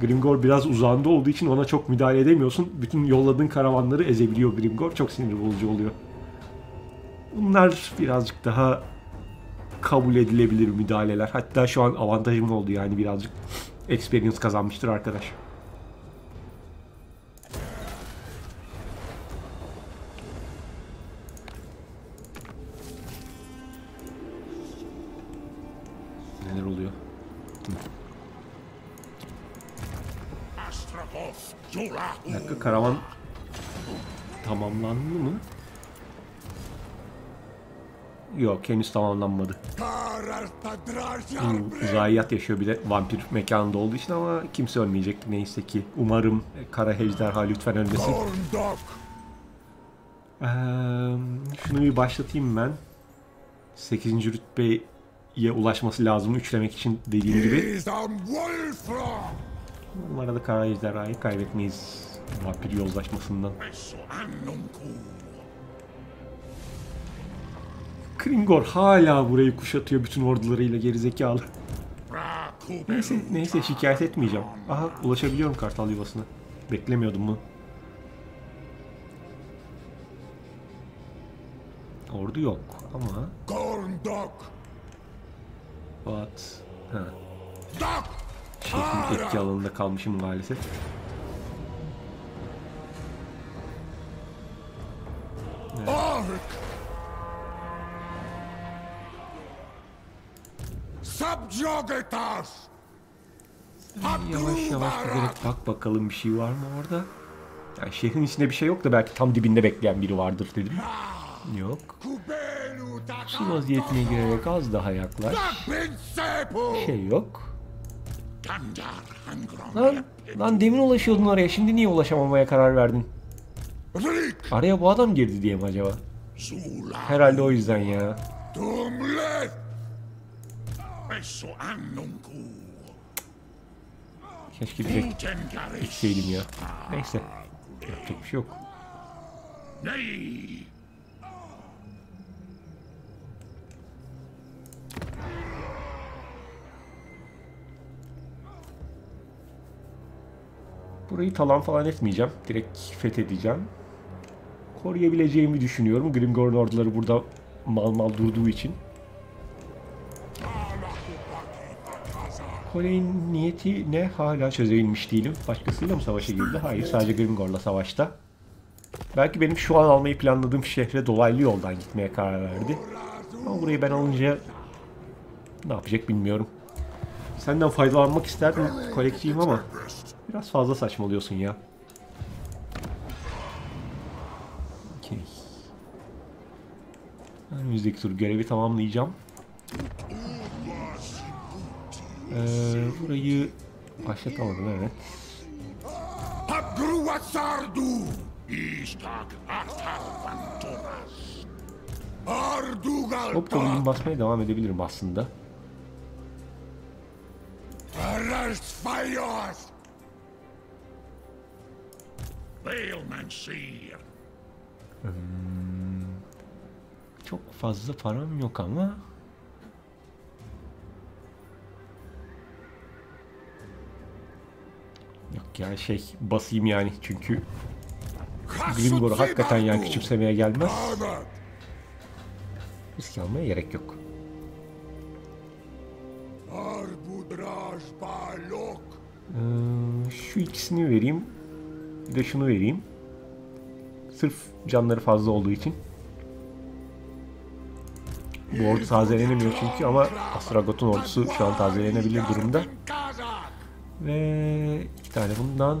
Grimgor biraz uzağında olduğu için ona çok müdahale edemiyorsun. Bütün yolladığın karavanları ezebiliyor Grimgor. Çok sinir bozucu oluyor. Bunlar birazcık daha kabul edilebilir müdahaleler. Hatta şu an avantajım oldu yani birazcık experience kazanmıştır arkadaş. Neler oluyor? Bir dakika karavan tamamlandı mı? Yok henüz tamamlanmadı. Drajar zayiat yaşıyor bir de vampir mekanında olduğu için ama kimse ölmeyecek neyse ki. Umarım kara ejderha lütfen ölmesin. Ee, şunu bir başlatayım ben. 8. rütbeye ulaşması lazım üçlemek için dediğim gibi. Is on Wolfram. Bu arada kara ejderhayı kaybetmeyiz vampir yozlaşmasından. Kringor hala burayı kuşatıyor bütün ordularıyla gerizekalı. Neyse, neyse şikayet etmeyeceğim. Aha ulaşabiliyorum kartal yuvasına. Beklemiyordum bunu. Ordu yok ama Gorndok. Bat. Ha. Şehrin etki alanında kalmışım maalesef. Ork. Subjugatas. Yavaş yavaş giderek bak bakalım bir şey var mı orada. Yani şehrin içinde bir şey yok da belki tam dibinde bekleyen biri vardır dedim. Yok. Su vaziyetine girerek az daha yaklaş. Şey yok. Lan, lan demin ulaşıyordun oraya. Şimdi niye ulaşamamaya karar verdin? Araya bu adam girdi diye mi acaba? Herhalde o yüzden ya. Keşke direkt gitseydim ya. Neyse. Yapacak bir şey yok. Burayı talan falan etmeyeceğim. Direkt fethedeceğim. Koruyabileceğimi düşünüyorum. Grimgor'un orduları burada mal mal durduğu için. Kole'nin niyeti ne hala çözebilmiş değilim. Başkasıyla mı savaşa girdi? Hayır sadece Grimgor'la savaşta. Belki benim şu an almayı planladığım şehre dolaylı yoldan gitmeye karar verdi. Ama burayı ben alınca ne yapacak bilmiyorum. Senden faydalanmak isterdim kolekçiyim ama biraz fazla saçmalıyorsun ya. Okey. Önümüzdeki tur görevi tamamlayacağım. Ee, burayı başlatamadım evet. Sardu. Istak. Ardugal. Hop Goblin basmaya devam edebilirim aslında. Arrest seer. Çok fazla param yok ama. Yok ya şey basayım yani çünkü Grimgor'u hakikaten yani küçümsemeye gelmez. Risk almaya gerek yok. Ee, şu ikisini vereyim. Bir de şunu vereyim. Sırf canları fazla olduğu için. Bu ordu tazelenemiyor çünkü ama Astragot'un ordusu şu an tazelenebilir durumda. Ve iki tane bundan.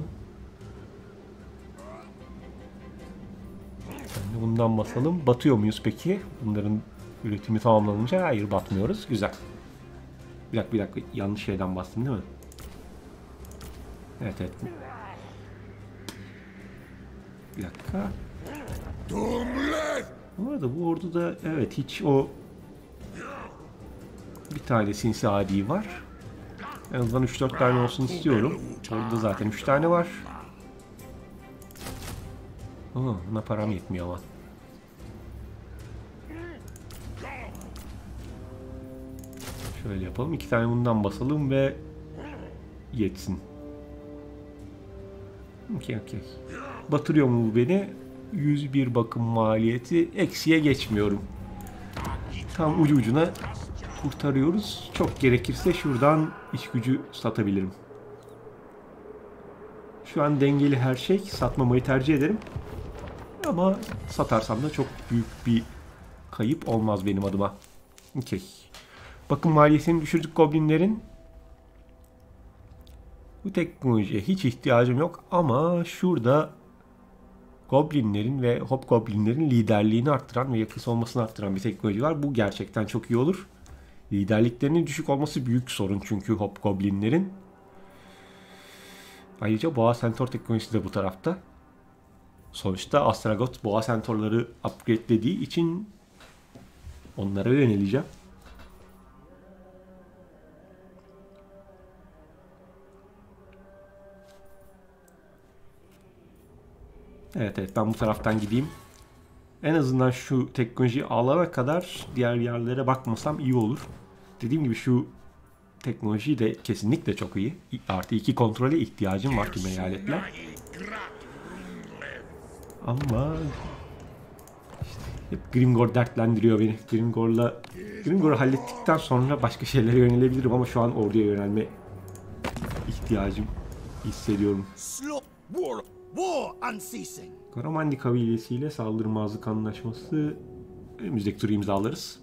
De bundan basalım. Batıyor muyuz peki? Bunların üretimi tamamlanınca hayır batmıyoruz. Güzel. Bir dakika bir dakika yanlış şeyden bastım değil mi? Evet evet. Bir dakika. Bu arada bu orduda evet hiç o bir tane sinsi adi var. En azından 3-4 tane olsun istiyorum. Orada zaten 3 tane var. Aa, buna param yetmiyor ama. Şöyle yapalım. iki tane bundan basalım ve yetsin. Okey okey. Batırıyor mu bu beni? 101 bakım maliyeti. Eksiye geçmiyorum. Tam ucu ucuna kurtarıyoruz. Çok gerekirse şuradan iş gücü satabilirim. Şu an dengeli her şey. Satmamayı tercih ederim. Ama satarsam da çok büyük bir kayıp olmaz benim adıma. Okey. Bakın maliyetini düşürdük goblinlerin. Bu teknolojiye hiç ihtiyacım yok ama şurada Goblinlerin ve Hobgoblinlerin liderliğini arttıran ve yakın olmasını arttıran bir teknoloji var. Bu gerçekten çok iyi olur. Liderliklerinin düşük olması büyük sorun çünkü Hobgoblinlerin. Ayrıca Boğa Centaur teknolojisi de bu tarafta. Sonuçta Astragot Boğa Centaur'ları upgradelediği için onlara yöneleceğim. Evet evet ben bu taraftan gideyim. En azından şu teknolojiyi alana kadar diğer yerlere bakmasam iyi olur. Dediğim gibi şu teknoloji de kesinlikle çok iyi. Artı iki kontrole ihtiyacım var tüm eyaletle. Ama işte hep Grimgor dertlendiriyor beni. Grimgor'la Grimgor'u hallettikten sonra başka şeylere yönelebilirim ama şu an orduya yönelme ihtiyacım hissediyorum. War, kabilesiyle saldırmazlık anlaşması önümüzdeki tur imzalarız.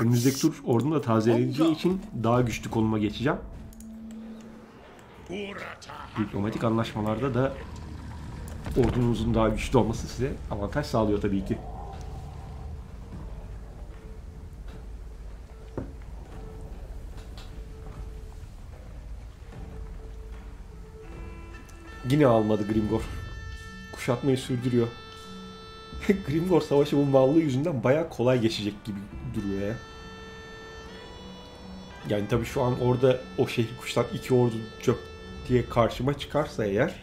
Önümüzdeki tur ordum da tazeleneceği için daha güçlü konuma geçeceğim. Diplomatik anlaşmalarda da ordunuzun daha güçlü olması size avantaj sağlıyor tabii ki. Yine almadı Grimgor. Kuşatmayı sürdürüyor. [LAUGHS] Grimgor savaşı bu mallığı yüzünden bayağı kolay geçecek gibi duruyor ya. Yani tabii şu an orada o şehri kuşatan iki ordu çok diye karşıma çıkarsa eğer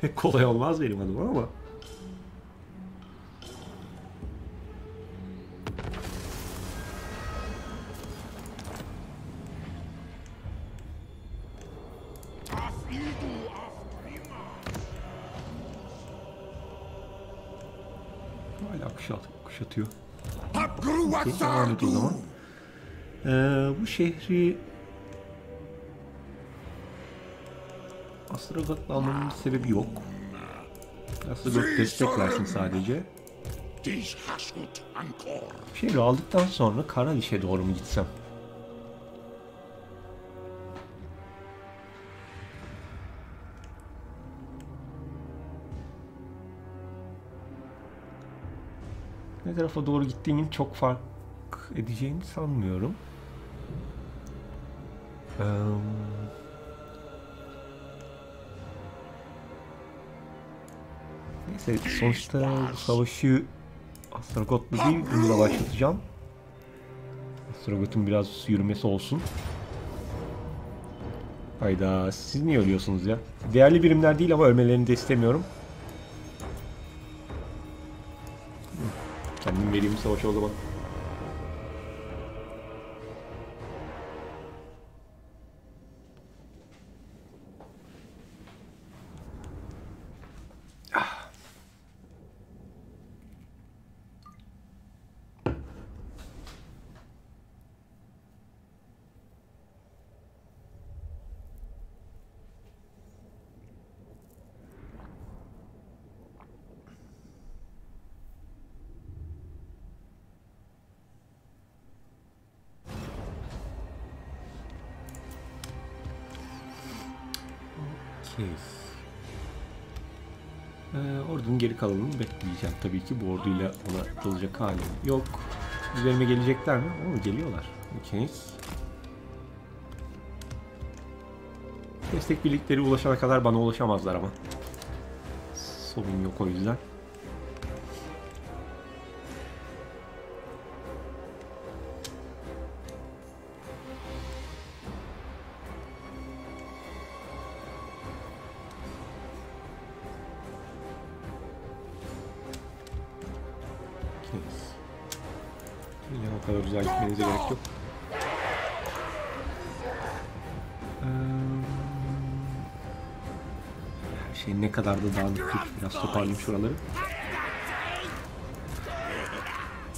pek kolay olmaz benim adıma ama. Kuşat, kuşatıyor. Okey, devam et o zaman. Ee, bu şehri Astrogot'la almamın sebebi yok. Astragot destek versin sadece. Şehri aldıktan sonra Karadiş'e doğru mu gitsem? Ne tarafa doğru gittiğimin çok fark edeceğini sanmıyorum. Eee, Neyse sonuçta savaşı Astrogot'la değil bununla başlatacağım. Astrogot'un biraz yürümesi olsun. Hayda siz niye ölüyorsunuz ya? Değerli birimler değil ama ölmelerini de istemiyorum. Kendim vereyim savaşa o zaman. Tabii ki. Bu orduyla ona atılacak halim yok. Üzerime gelecekler mi? Oo, geliyorlar. Okey. Destek birlikleri ulaşana kadar bana ulaşamazlar ama. Sorun yok o yüzden. Kadar da dağınık biraz toparlayayım şuraları.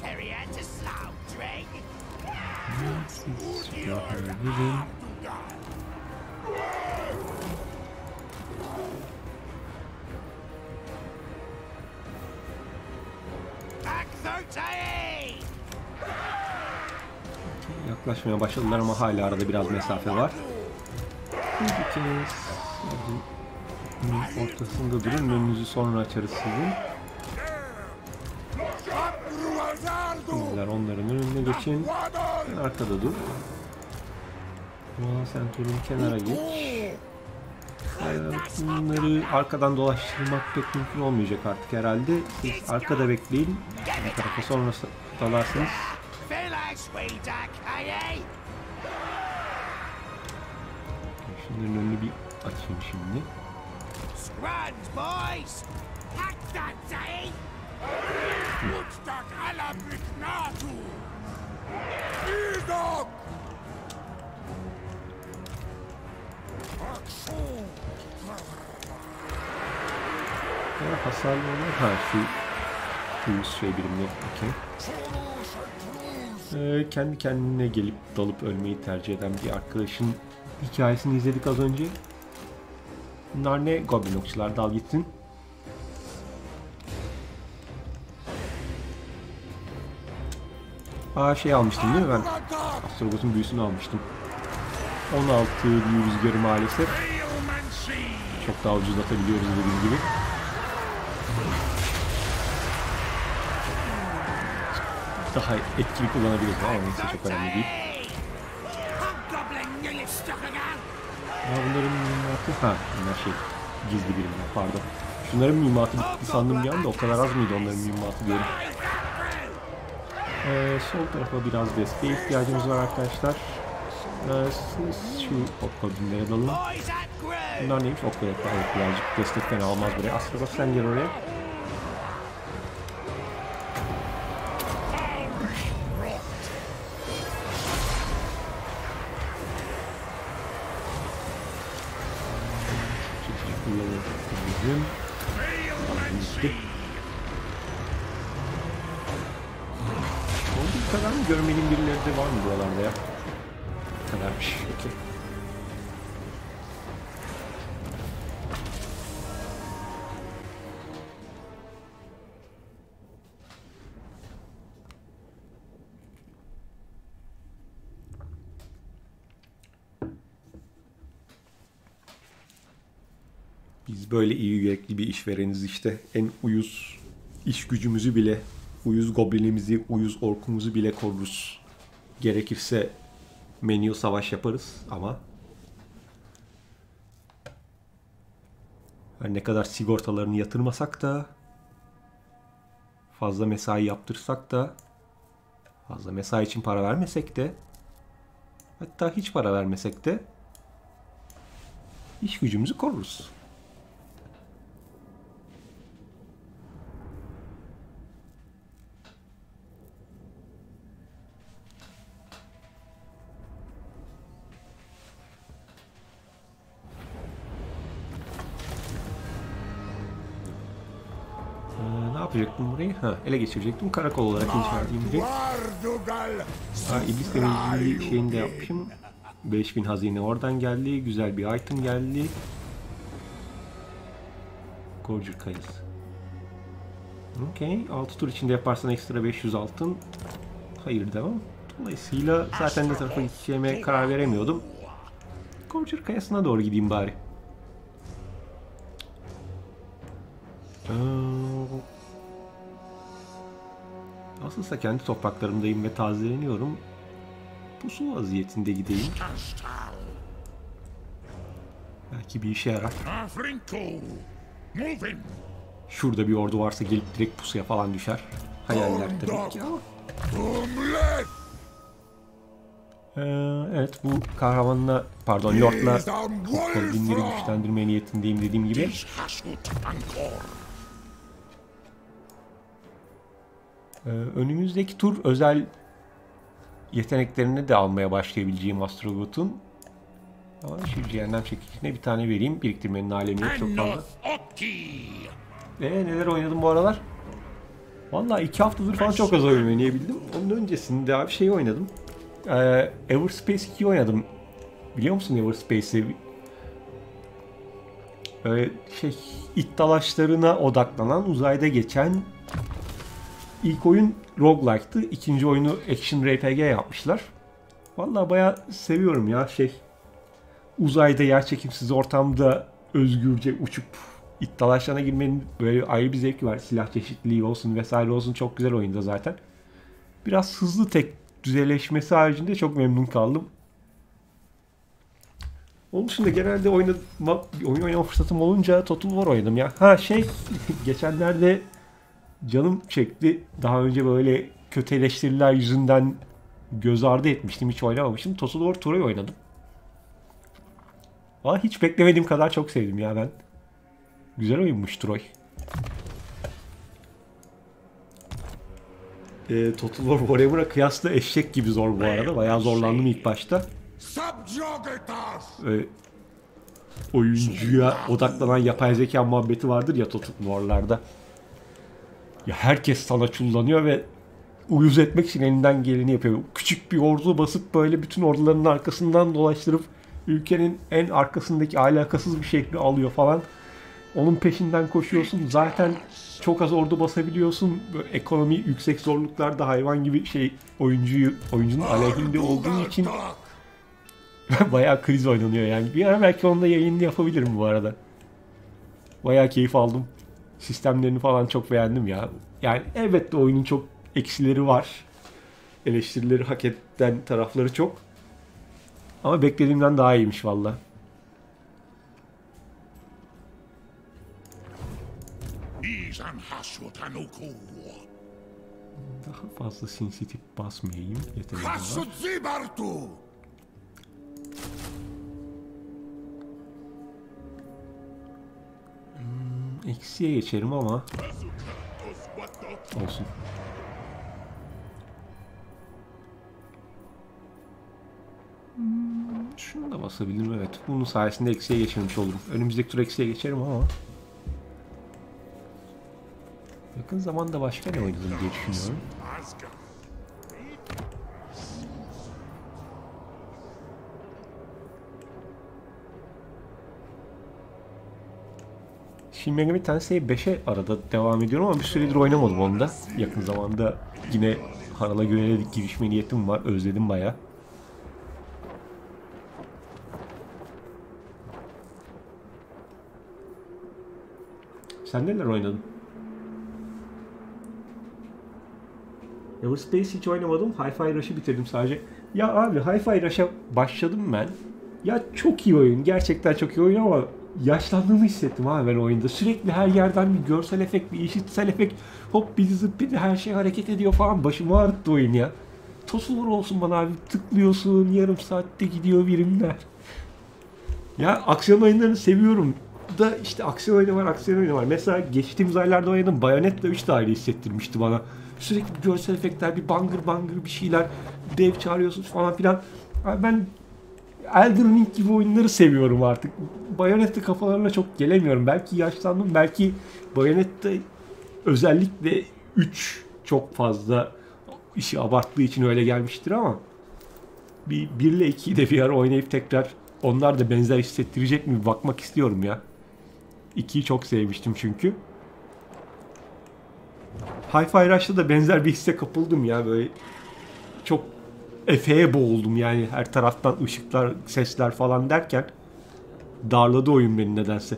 Terrier to slaughtering. Siz silahları verin. Back 30! Yaklaşmaya başladılar ama hala arada biraz mesafe var. Bir kez Bunun ortasında durun. Önünüzü sonra açarız sizin. Bunlar onların önüne geçin. Sen arkada dur. Ama sen turun kenara geç. Hayır, bunları arkadan dolaştırmak pek mümkün olmayacak artık herhalde. Siz arkada bekleyin. Bir tarafa sonra dalarsınız. Şunların önünü bir açayım şimdi. Scruns, boys! Hack that, eh? Woodstock alla Brignatu! Idok! Ya hasarlı olan ha şu şu şey birimli. Okey. Ee, kendi kendine gelip dalıp ölmeyi tercih eden bir arkadaşın hikayesini izledik az önce. Bunlar ne? Goblin okçular dal gitsin. Aa şey almıştım değil mi ben? Astrobot'un büyüsünü almıştım. 16 büyü rüzgarı maalesef. Çok daha ucuzlatabiliyoruz dediğim gibi. Daha etkili kullanabiliriz ama neyse çok önemli değil. Aa bunların mühimmatı... Ha bunlar şey gizli birimler pardon. Şunların mühimmatı bitti sandım bir anda o kadar az mıydı onların mühimmatı diyorum. Ee, sol tarafa biraz desteğe ihtiyacımız var arkadaşlar. Ee, şu dalın. Boys at Groove! Bunlar neymiş? Oklar evet, birazcık destek fena olmaz buraya. Aslında sen gel oraya. Böyle iyi yürekli bir işvereniz işte. En uyuz iş gücümüzü bile, uyuz goblinimizi, uyuz orkumuzu bile koruruz. Gerekirse menü savaş yaparız ama her ne kadar sigortalarını yatırmasak da fazla mesai yaptırsak da fazla mesai için para vermesek de hatta hiç para vermesek de iş gücümüzü koruruz. Yapacaktım burayı? Ha, ele geçirecektim. Karakol olarak inşa edeyim direkt. Ha, iblis temizliği şeyini de yapmışım. 5000 hazine oradan geldi. Güzel bir item geldi. Gorger kayısı. Okey. 6 tur içinde yaparsan ekstra 500 altın. Hayır devam. Dolayısıyla zaten ne tarafa gideceğime karar veremiyordum. Gorger kayasına doğru gideyim bari. Nasılsa kendi topraklarımdayım ve tazeleniyorum. Pusu vaziyetinde gideyim. Belki bir işe yarar. Şurada bir ordu varsa gelip direkt pusuya falan düşer. Hayaller tabii ki ama. Ee, evet bu kahramanla pardon lordla dinleri güçlendirme niyetindeyim dediğim gibi. Önümüzdeki tur özel yeteneklerini de almaya başlayabileceğim Astrobot'un. Ama şu cehennem çekicine bir tane vereyim. Biriktirmenin alemi yok çok fazla. Enoth Oki! Ee, neler oynadım bu aralar? Vallahi iki haftadır falan çok az oyun oynayabildim. Onun öncesinde abi şey oynadım. Ee, Everspace 2 oynadım. Biliyor musun Everspace'i? Ee, şey, it dalaşlarına odaklanan, uzayda geçen ilk oyun roguelike'tı. İkinci oyunu action RPG yapmışlar. Vallahi bayağı seviyorum ya şey. Uzayda yer çekimsiz ortamda özgürce uçup iddialaşlarına girmenin böyle ayrı bir zevki var. Silah çeşitliliği olsun vesaire olsun çok güzel oyunda zaten. Biraz hızlı tek düzeleşmesi haricinde çok memnun kaldım. Onun dışında genelde oynama, oyun oynama fırsatım olunca Total War oynadım ya. Ha şey [LAUGHS] geçenlerde canım çekti. Daha önce böyle kötü eleştiriler yüzünden göz ardı etmiştim. Hiç oynamamıştım. Total War Troy oynadım. Ama hiç beklemediğim kadar çok sevdim ya ben. Güzel oyunmuş Troy. Ee, Total War Warhammer'a kıyasla eşek gibi zor bu arada. Bayağı zorlandım ilk başta. Ee, oyuncuya odaklanan yapay zeka muhabbeti vardır ya Total War'larda. Ya herkes sana çullanıyor ve uyuz etmek için elinden geleni yapıyor. Küçük bir ordu basıp böyle bütün orduların arkasından dolaştırıp ülkenin en arkasındaki alakasız bir şehri alıyor falan. Onun peşinden koşuyorsun. Zaten çok az ordu basabiliyorsun. Böyle ekonomi yüksek zorluklarda hayvan gibi şey oyuncuyu oyuncunun aleyhinde olduğu için [LAUGHS] bayağı kriz oynanıyor yani. Bir ara belki onda yayını yapabilirim bu arada. Bayağı keyif aldım. Sistemlerini falan çok beğendim ya. Yani elbette oyunun çok eksileri var. Eleştirileri hak eden tarafları çok. Ama beklediğimden daha iyiymiş valla. Daha fazla sensitif basmayayım. Yeterli var. Hasudzibartu! Eksiye geçerim ama olsun. Hmm, Şunu da basabilirim evet. Bunun sayesinde eksiye geçmemiş olurum. Önümüzdeki tur eksiye geçerim ama yakın zamanda başka ne oynadım diye düşünüyorum. Shin Megami Tensei 5'e arada devam ediyorum ama bir süredir oynamadım onu da. Yakın zamanda yine Harala yönelik girişme niyetim var. Özledim baya. Sen neler oynadın? Everspace hiç oynamadım. Hi-Fi Rush'ı bitirdim sadece. Ya abi Hi-Fi Rush'a başladım ben. Ya çok iyi oyun. Gerçekten çok iyi oyun ama yaşlandığımı hissettim abi ben oyunda. Sürekli her yerden bir görsel efekt, bir işitsel efekt. Hop bir zıp bir de her şey hareket ediyor falan. Başımı ağrıttı oyun ya. Tosulur olsun bana abi. Tıklıyorsun yarım saatte gidiyor birimler. Ya aksiyon oyunlarını seviyorum. Da işte aksiyon oyunu var, aksiyon oyunu var. Mesela geçtiğimiz aylarda oynadım. Bayonetta 3 de ayrı hissettirmişti bana. Sürekli görsel efektler, bir bangır bangır bir şeyler. Dev çağırıyorsun falan filan. Abi ben Elden Ring gibi oyunları seviyorum artık. Bayonetta kafalarına çok gelemiyorum. Belki yaşlandım, belki Bayonetta özellikle 3 çok fazla işi abarttığı için öyle gelmiştir ama bir 1 ile 2'yi de bir ara oynayıp tekrar onlar da benzer hissettirecek mi bakmak istiyorum ya. 2'yi çok sevmiştim çünkü. Hi-Fi Rush'ta da benzer bir hisse kapıldım ya böyle çok efeye boğuldum yani her taraftan ışıklar, sesler falan derken darladı oyun beni nedense.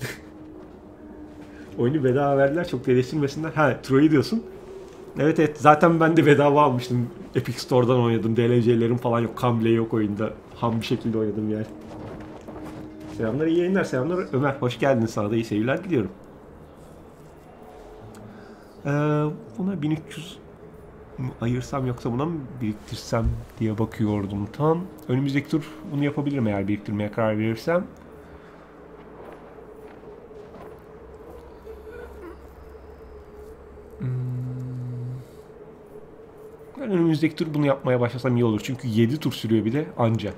[LAUGHS] Oyunu bedava verdiler çok eleştirmesinler. Ha Troy'u diyorsun. Evet evet zaten ben de bedava almıştım. Epic Store'dan oynadım. DLC'lerim falan yok. Kan bile yok oyunda. Ham bir şekilde oynadım yani. Selamlar iyi yayınlar. Selamlar Ömer. Hoş geldin. Sana da iyi seyirler diliyorum. Ee, buna 1300 mu ayırsam yoksa buna mı biriktirsem diye bakıyordum tam. Önümüzdeki tur bunu yapabilirim eğer biriktirmeye karar verirsem. Hmm. Ben önümüzdeki tur bunu yapmaya başlasam iyi olur. Çünkü 7 tur sürüyor bir de anca.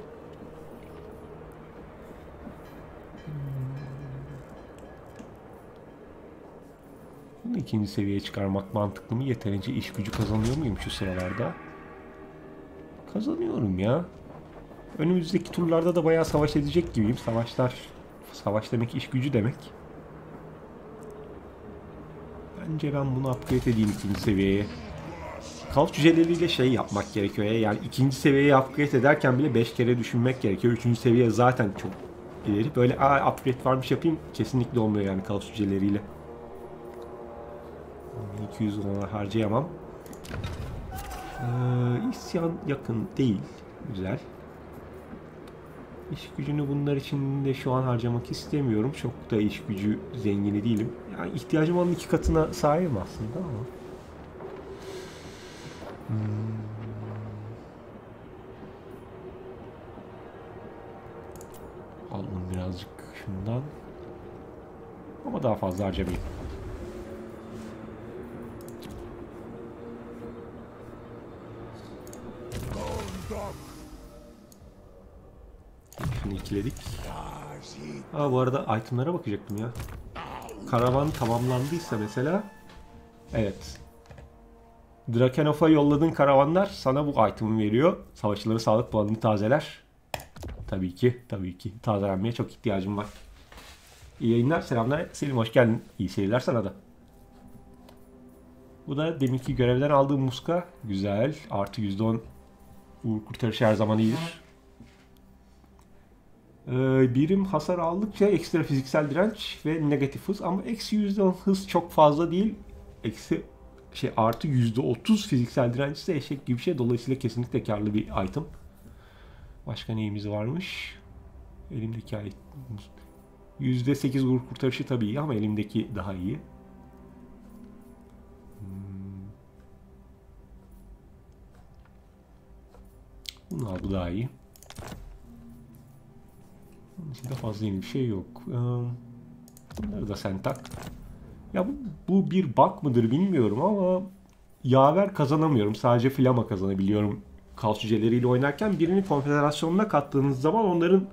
Bunu ikinci seviyeye çıkarmak mantıklı mı? Yeterince iş gücü kazanıyor muyum şu sıralarda? Kazanıyorum ya. Önümüzdeki turlarda da bayağı savaş edecek gibiyim. Savaşlar, savaş demek iş gücü demek. Bence ben bunu upgrade edeyim ikinci seviyeye. kaos cüceleriyle şey yapmak gerekiyor. ya. Yani ikinci seviyeye upgrade ederken bile 5 kere düşünmek gerekiyor. Üçüncü seviye zaten çok ileri. Böyle aa upgrade varmış yapayım kesinlikle olmuyor yani kaos cüceleriyle. 200 ona harcayamam. Ee, isyan yakın değil. Güzel. İş gücünü bunlar için de şu an harcamak istemiyorum. Çok da iş gücü zengini değilim. Yani ihtiyacım olan iki katına sahibim aslında ama. Hmm. Alalım birazcık şundan. Ama daha fazla harcamayayım. Şunu ikiledik. Aa bu arada itemlara bakacaktım ya. Karavan tamamlandıysa mesela Evet. Drakenov'a yolladığın karavanlar sana bu item'ı veriyor. Savaşçıları sağlık puanını tazeler. Tabii ki, tabii ki. Tazelenmeye çok ihtiyacım var. İyi yayınlar, selamlar. Selim hoş geldin. İyi seyirler sana da. Bu da deminki görevden aldığım muska. Güzel. Artı %10 uğur kurtarışı her zaman iyidir. Ee, birim hasar aldıkça ekstra fiziksel direnç ve negatif hız ama eksi %10 hız çok fazla değil. Eksi şey artı %30 fiziksel direnç ise eşek gibi bir şey. Dolayısıyla kesinlikle karlı bir item. Başka neyimiz varmış? Elimdeki item. %8 vur kurtarışı tabii iyi ama elimdeki daha iyi. Hmm. Bunu al bu daha iyi. İçinde fazla yeni bir şey yok. Ee, Bunları da sen tak. Ya bu, bu bir bug mıdır bilmiyorum ama yaver kazanamıyorum. Sadece flama kazanabiliyorum kaos cüceleriyle oynarken. Birini konfederasyonuna kattığınız zaman onların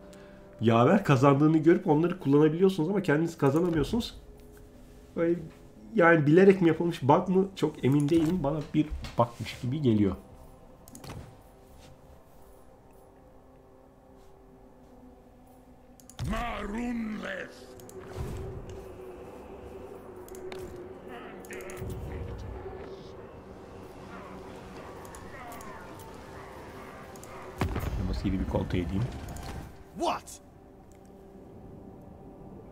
yaver kazandığını görüp onları kullanabiliyorsunuz ama kendiniz kazanamıyorsunuz. Böyle yani bilerek mi yapılmış bug mı çok emin değilim. Bana bir bugmış gibi geliyor. Marunles. Nasıl bir kontrol edeyim. What?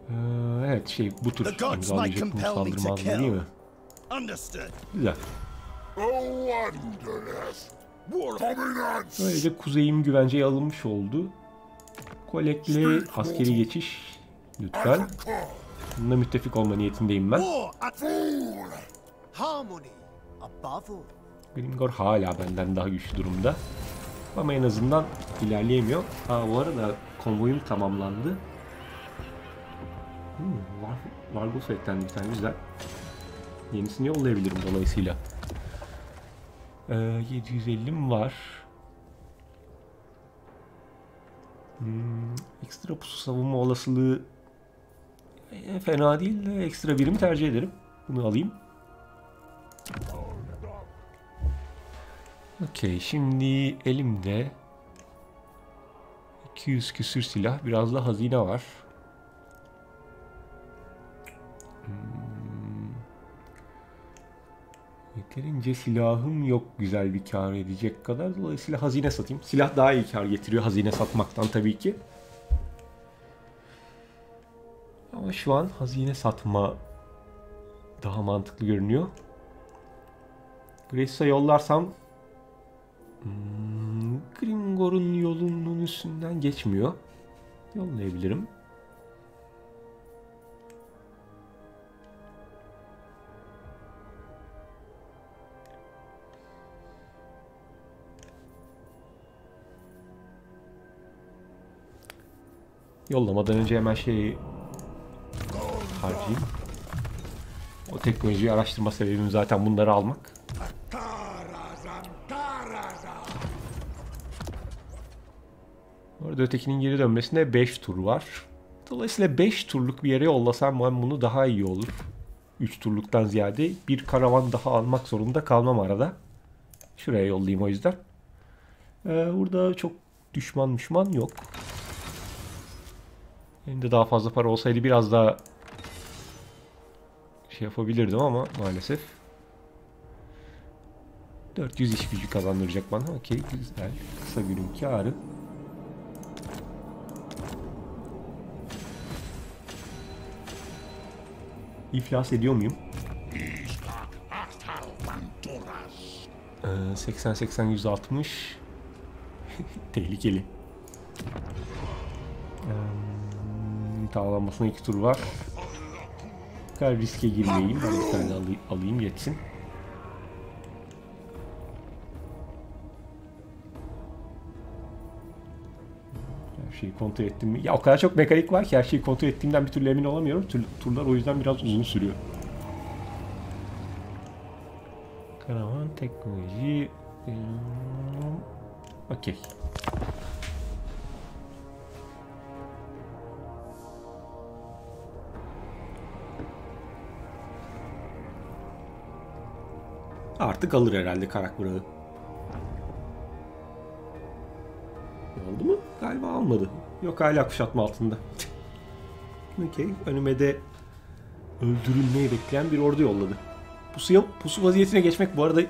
Ee, evet şey bu tür The gods might imzalayacak bu compel me to saldırmazdı değil mi? Understood. Güzel. Böylece kuzeyim güvenceye alınmış oldu. Kolekle askeri geçiş lütfen. Bunda müttefik olma niyetindeyim ben. Grimgor hala benden daha güçlü durumda. Ama en azından ilerleyemiyor. Ha bu arada konvoyum tamamlandı. Hmm, var, Vargos eklendi bir tane güzel. Yenisini yollayabilirim dolayısıyla. Ee, 750'm var. Hmm, ekstra pusu savunma olasılığı e, fena değil de ekstra birim tercih ederim. Bunu alayım. Okey şimdi elimde 200 küsür silah biraz da hazine var. Hmm. Yeterince silahım yok güzel bir kar edecek kadar. Dolayısıyla hazine satayım. Silah daha iyi kar getiriyor hazine satmaktan tabii ki. Ama şu an hazine satma daha mantıklı görünüyor. Grace'a yollarsam Hmm, Gringor'un yolunun üstünden geçmiyor. Yollayabilirim. Yollamadan önce hemen şeyi harcayayım. O teknolojiyi araştırma sebebim zaten bunları almak. Arada ötekinin geri dönmesine 5 tur var. Dolayısıyla 5 turluk bir yere yollasam ben bunu daha iyi olur. 3 turluktan ziyade bir karavan daha almak zorunda kalmam arada. Şuraya yollayayım o yüzden. Ee, burada çok düşman düşman yok. Elimde daha fazla para olsaydı biraz daha şey yapabilirdim ama maalesef. 400 iş gücü kazandıracak bana. Okey güzel. Kısa günün kârı. İflas ediyor muyum? Istak Astal Vanturas. Ee, 80 80 160 tehlikeli. Ee, Tağlanmasına iki tur var. Bu kadar riske girmeyeyim. Ben bir tane alayım, alayım yetsin. Her şeyi kontrol ettim mi? Ya o kadar çok mekanik var ki her şeyi kontrol ettiğimden bir türlü emin olamıyorum. Tur- turlar o yüzden biraz uzun sürüyor. Karavan teknoloji. Okey. Artık alır herhalde karak bırağı. Oldu mu? Galiba almadı. Yok hala kuşatma altında. [LAUGHS] Okey. Önüme de öldürülmeyi bekleyen bir ordu yolladı. Pusuya, pusu vaziyetine geçmek bu arada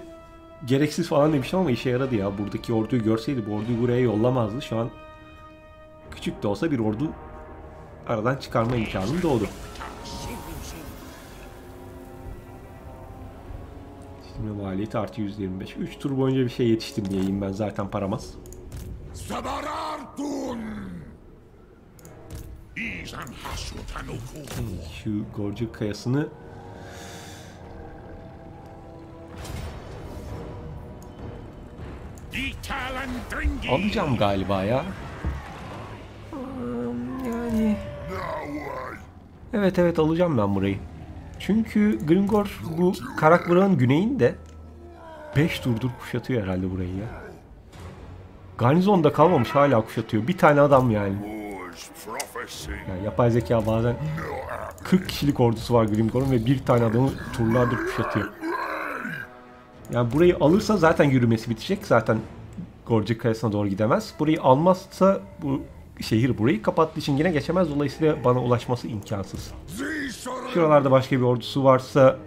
gereksiz falan demiştim ama işe yaradı ya. Buradaki orduyu görseydi bu orduyu buraya yollamazdı. Şu an küçük de olsa bir ordu aradan çıkarma imkanım doğdu. Şimdi maliyeti artı 125. 3 tur boyunca bir şey yetiştirmeyeyim ben zaten paramaz. Şu Gorcuk kayasını alacağım galiba ya. Yani evet evet alacağım ben burayı. Çünkü Gringor bu Karakvırağın güneyinde 5 turdur kuşatıyor herhalde burayı ya. Garnizonda kalmamış hala kuşatıyor. Bir tane adam yani. Yani yapay zeka bazen 40 kişilik ordusu var Grimgor'un ve bir tane adamı turlardır kuşatıyor. Yani burayı alırsa zaten yürümesi bitecek. Zaten Gorcuk Kayası'na doğru gidemez. Burayı almazsa bu şehir burayı kapattığı için yine geçemez. Dolayısıyla bana ulaşması imkansız. Şuralarda başka bir ordusu varsa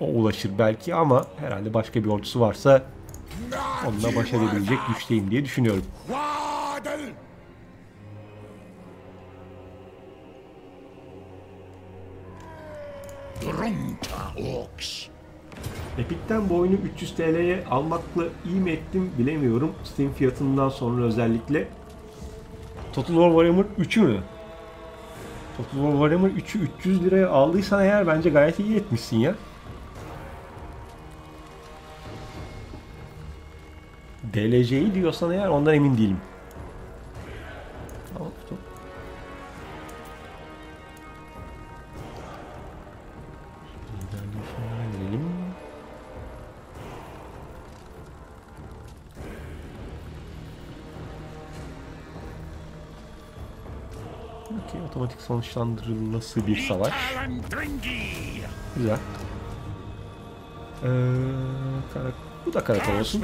o ulaşır belki ama herhalde başka bir ordusu varsa onunla baş edebilecek güçteyim diye düşünüyorum. Epic'ten bu oyunu 300 TL'ye almakla iyi mi ettim bilemiyorum. Steam fiyatından sonra özellikle. Total War Warhammer 3'ü mü? Warhammer 3'ü 300 liraya aldıysan eğer bence gayet iyi etmişsin ya. DLC'yi diyorsan eğer ondan emin değilim. Otomatik sonuçlandırılması bir savaş. Güzel. Ee, karak bu da karakol olsun.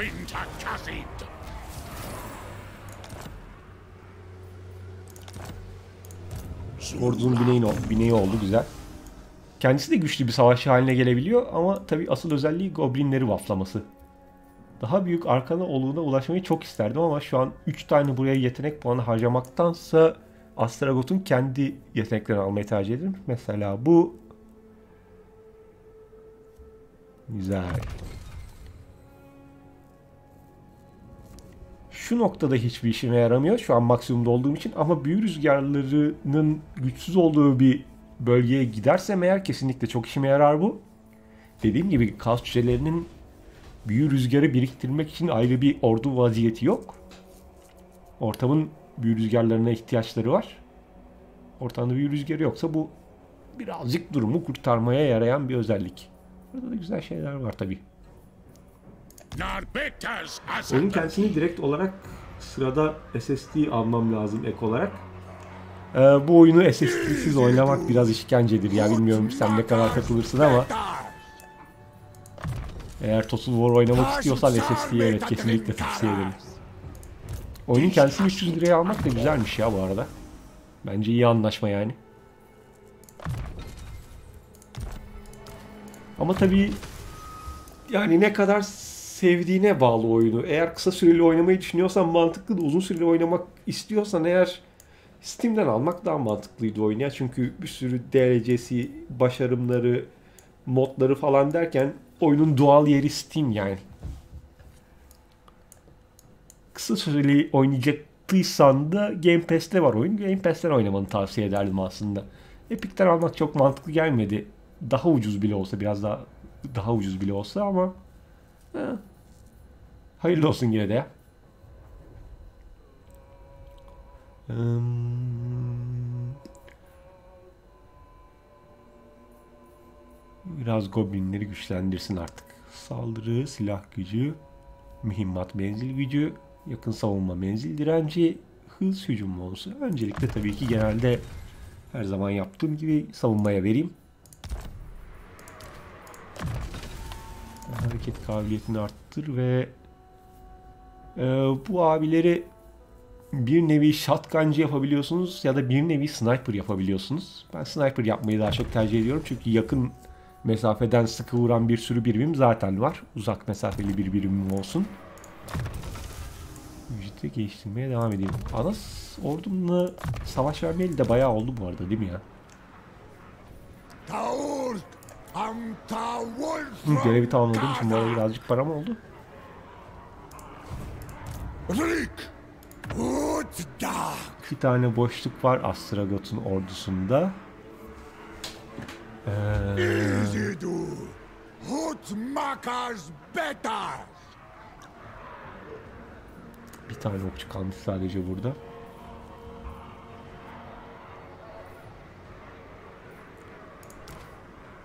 Ordunun bineği, bineği oldu güzel. Kendisi de güçlü bir savaşçı haline gelebiliyor ama tabi asıl özelliği goblinleri vaflaması. Daha büyük arkana oluğuna ulaşmayı çok isterdim ama şu an 3 tane buraya yetenek puanı harcamaktansa Astragot'un kendi yeteneklerini almayı tercih ederim. Mesela bu Güzel. Şu noktada hiçbir işime yaramıyor şu an maksimumda olduğum için ama büyü rüzgarlarının güçsüz olduğu bir bölgeye gidersem eğer kesinlikle çok işime yarar bu. Dediğim gibi kas cücelerinin büyü rüzgarı biriktirmek için ayrı bir ordu vaziyeti yok. Ortamın büyü rüzgarlarına ihtiyaçları var. Ortamda büyü rüzgarı yoksa bu birazcık durumu kurtarmaya yarayan bir özellik. Burada da güzel şeyler var tabii. Narbetas Oyun kendisini direkt olarak sırada SSD almam lazım ek olarak. Ee, bu oyunu SSD'siz oynamak biraz işkencedir ya bilmiyorum sen ne kadar katılırsın ama eğer Total War oynamak istiyorsan SSD'ye evet kesinlikle tavsiye ederim. Oyunun kendisini 300 liraya almak da güzelmiş ya bu arada. Bence iyi anlaşma yani. Ama tabii yani ne kadar sevdiğine bağlı oyunu. Eğer kısa süreli oynamayı düşünüyorsan mantıklı da uzun süreli oynamak istiyorsan eğer Steam'den almak daha mantıklıydı oyunu ya. Çünkü bir sürü DLC'si, başarımları, modları falan derken oyunun doğal yeri Steam yani. Kısa süreli oynayacaktıysan da Game Pass'te var oyun. Game Pass'ten oynamanı tavsiye ederdim aslında. Epic'ten almak çok mantıklı gelmedi. Daha ucuz bile olsa, biraz daha daha ucuz bile olsa ama he. hayırlı olsun yine de ya. Hmm. Biraz goblinleri güçlendirsin artık. Saldırı, silah gücü, mühimmat menzil gücü, yakın savunma menzil direnci, hız hücum bonusu. Öncelikle tabii ki genelde her zaman yaptığım gibi savunmaya vereyim. Hareket kabiliyetini arttır ve e, bu abileri bir nevi shotguncı yapabiliyorsunuz ya da bir nevi sniper yapabiliyorsunuz. Ben sniper yapmayı daha çok tercih ediyorum çünkü yakın mesafeden sıkı vuran bir sürü birimim zaten var. Uzak mesafeli bir birimim olsun. Vücudu geliştirmeye devam edeyim. Anas ordumla savaş vermeyeli de bayağı oldu bu arada değil mi ya? Hı, görevi tamamladığım için bu arada birazcık param oldu. Rik İki tane boşluk var Astragot'un ordusunda. Ee, bir tane okçu kalmış sadece burada.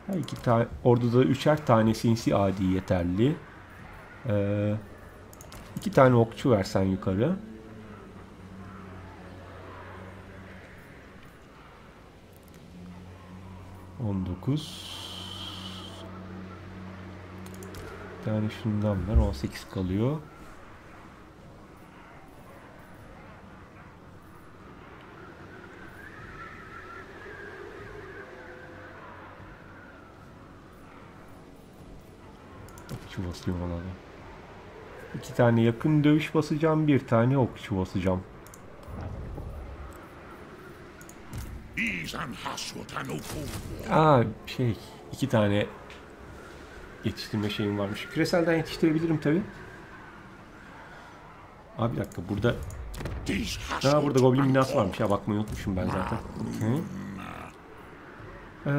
Her iki tane orduda üçer tane sinsi adi yeterli. Ee, iki tane okçu versen yukarı. On dokuz. Bir tane şundan ver. 18 kalıyor. Okçu basıyorum ona da. İki tane yakın dövüş basacağım, bir tane okçu basacağım. Aa şey, iki tane yetiştirme şeyim varmış. Küreselden yetiştirebilirim tabi. Abi bir dakika burada Ha burada goblin binası varmış ya bakmayı unutmuşum ben zaten. Hı. Ee,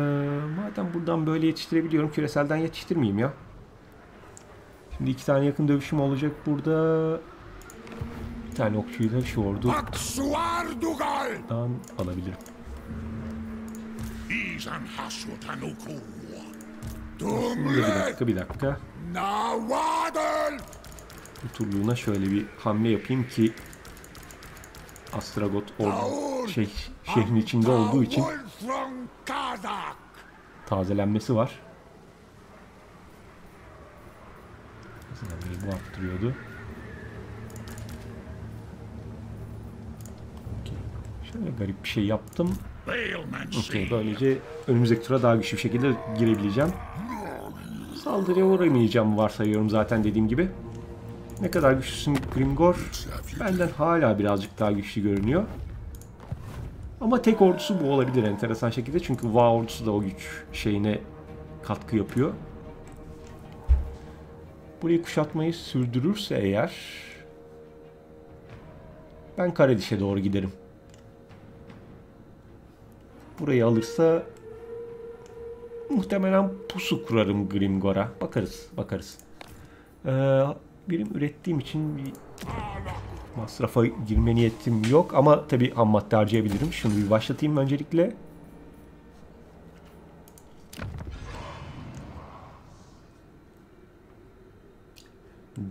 madem buradan böyle yetiştirebiliyorum küreselden yetiştirmeyeyim ya. Şimdi iki tane yakın dövüşüm olacak burada. Bir tane okçuyu da şu ordudan Aksuardugal alabilirim. Şimdi bir dakika bir dakika. Bu turluğuna şöyle bir hamle yapayım ki Astragot ordu şey şehrin içinde olduğu için tazelenmesi var. Tazelenmeyi bu arttırıyordu. Şöyle garip bir şey yaptım. Okey böylece önümüzdeki tura daha güçlü bir şekilde girebileceğim. Saldırıya uğramayacağım varsayıyorum zaten dediğim gibi. Ne kadar güçlüsün Grimgor? Benden hala birazcık daha güçlü görünüyor. Ama tek ordusu bu olabilir enteresan şekilde. Çünkü Va ordusu da o güç şeyine katkı yapıyor. Burayı kuşatmayı sürdürürse eğer ben Karadiş'e doğru giderim. Burayı alırsa muhtemelen pusu kurarım Grimgor'a. Bakarız, bakarız. Ee, birim ürettiğim için bir masrafa girme niyetim yok ama tabi ham madde harcayabilirim. Şunu bir başlatayım öncelikle.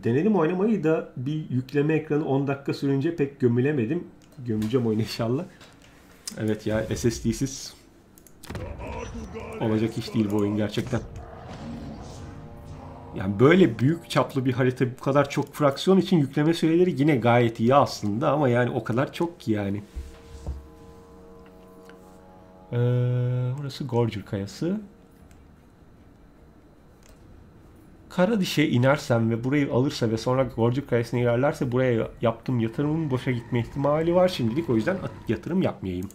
Denedim oynamayı da bir yükleme ekranı 10 dakika sürünce pek gömülemedim. Gömüleceğim oyunu inşallah. Evet ya SSD'siz olacak iş değil bu oyun gerçekten. Yani böyle büyük çaplı bir harita bu kadar çok fraksiyon için yükleme süreleri yine gayet iyi aslında ama yani o kadar çok ki yani. Ee, burası Gorger Kayası. Karadiş'e inersem ve burayı alırsa ve sonra Gorcuk Kalesi'ne ilerlerse buraya yaptığım yatırımın boşa gitme ihtimali var şimdilik. O yüzden yatırım yapmayayım.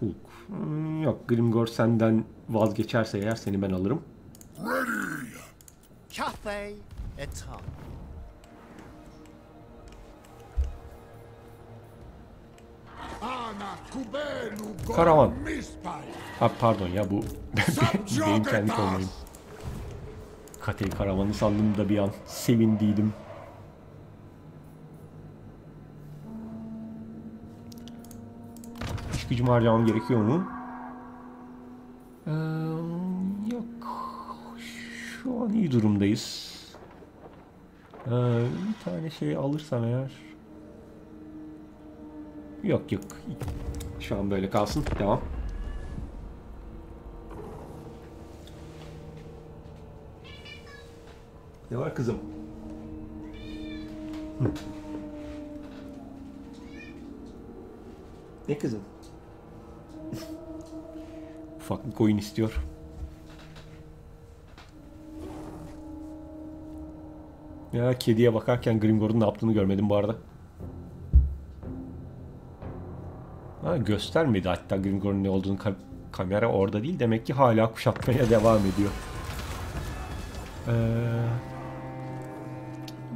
Fulk. Hmm, yok Grimgor senden vazgeçerse eğer seni ben alırım. Ready. Cathay etam. Karavan. Ha pardon ya bu benim kendi konuyum. Katey karavanı sandım da bir an sevindiydim. İş gücümü harcamam gerekiyor mu? Ee, yok. Şu an iyi durumdayız. Ee, bir tane şey alırsam eğer... Yok yok. Şu an böyle kalsın. Devam. Ne var kızım? Ne kızım? [LAUGHS] Ufaklık oyun istiyor. Ya kediye bakarken Grimgor'un ne yaptığını görmedim bu arada. Ha, göstermedi hatta Grimgor'un ne olduğunu Ka- kamera orada değil. Demek ki hala kuşatmaya [LAUGHS] devam ediyor. Ee,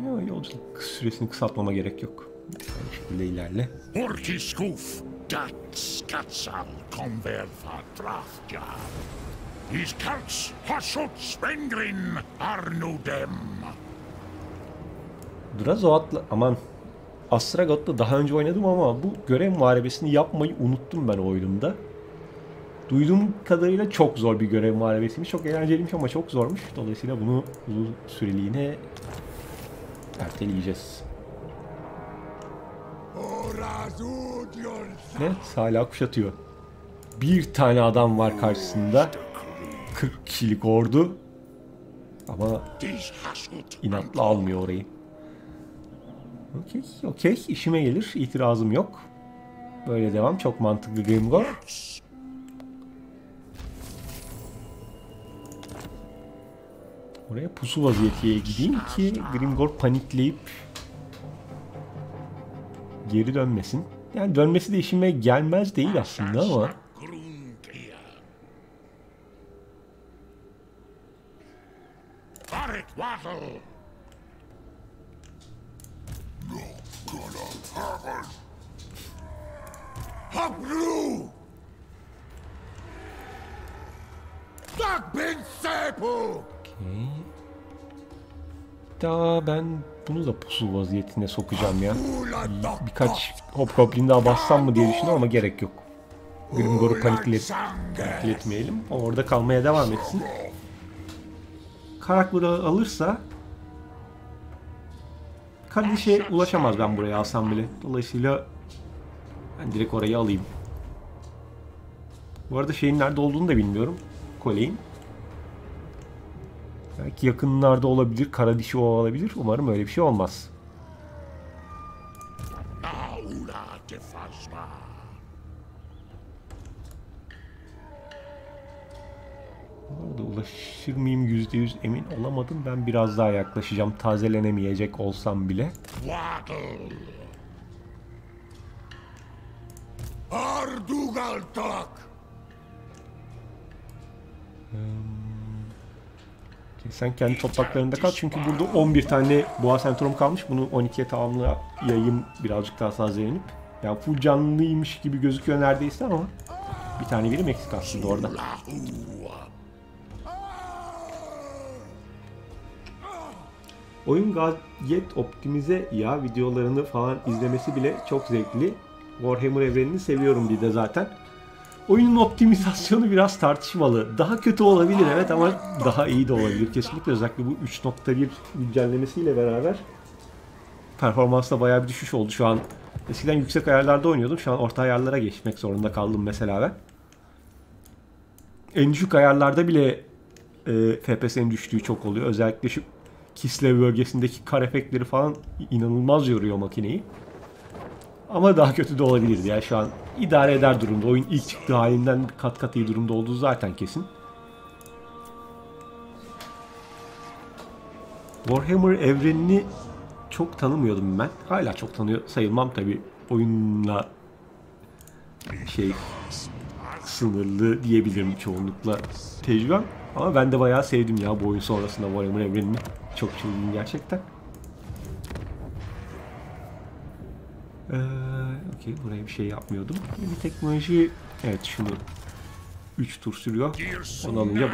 ya, yolculuk süresini kısaltmama gerek yok. Aynı şekilde ilerle. Orkiskuf, dat skatsal konverfa drafja. Is kalts hasut svengrin arnudem. Drazoat'la aman Astragot'la daha önce oynadım ama bu görev muharebesini yapmayı unuttum ben oyunumda. Duyduğum kadarıyla çok zor bir görev muharebesiymiş. Çok eğlenceliymiş ama çok zormuş. Dolayısıyla bunu uzun süreliğine erteleyeceğiz. Ne? Hala kuşatıyor. Bir tane adam var karşısında. 40 kişilik ordu. Ama inatla almıyor orayı. Okey, okey. İşime gelir. İtirazım yok. Böyle devam. Çok mantıklı Grimgor. Oraya pusu vaziyetiye gideyim ki Grimgor panikleyip geri dönmesin. Yani dönmesi de işime gelmez değil aslında ama grunkia. Varit wattle. Habru. Tak bin sepu. Okey. Daha ben bunu da pusu vaziyetine sokacağım ya. Birkaç hobgoblin daha bassam mı diye düşündüm ama gerek yok. Grimgor'u paniklet, panikletmeyelim. O orada kalmaya devam etsin. Karakları alırsa Kardeşe ulaşamaz ben buraya alsam bile. Dolayısıyla ben direkt orayı alayım. Bu arada şeyin nerede olduğunu da bilmiyorum. Koleyin. Belki yakınlarda olabilir. Kara dişi o olabilir. Umarım öyle bir şey olmaz. Arada ulaşır mıyım %100 emin olamadım. Ben biraz daha yaklaşacağım. Tazelenemeyecek olsam bile. Waddle. Ardugal tak. Sen kendi topraklarında kal. Çünkü burada 11 tane boğa sentrum kalmış. Bunu 12'ye tamamlayayım birazcık daha tazelenip. Yani full canlıymış gibi gözüküyor neredeyse ama bir tane birim eksik aslında orada. Oyun gayet optimize ya videolarını falan izlemesi bile çok zevkli. Warhammer evrenini seviyorum bir de zaten. Oyunun optimizasyonu biraz tartışmalı. Daha kötü olabilir evet ama daha iyi de olabilir. Kesinlikle özellikle bu 3.1 güncellemesiyle beraber performansta bayağı bir düşüş oldu şu an. Eskiden yüksek ayarlarda oynuyordum. Şu an orta ayarlara geçmek zorunda kaldım mesela ben. En düşük ayarlarda bile e, FPS'nin düştüğü çok oluyor. Özellikle şu Kislev bölgesindeki kar efektleri falan inanılmaz yoruyor makineyi. Ama daha kötü de olabilirdi. Yani şu an idare eder durumda. Oyun ilk çıktığı halinden kat kat iyi durumda olduğu zaten kesin. Warhammer evrenini çok tanımıyordum ben. Hala çok tanıyor sayılmam tabi oyunla şey sınırlı diyebilirim çoğunlukla tecrübem. Ama ben de bayağı sevdim ya bu oyun sonrasında Warhammer evrenini. Çok çılgın gerçekten. Ee, Okey buraya bir şey yapmıyordum. Bir teknoloji evet şunu 3 tur sürüyor. Onu alınca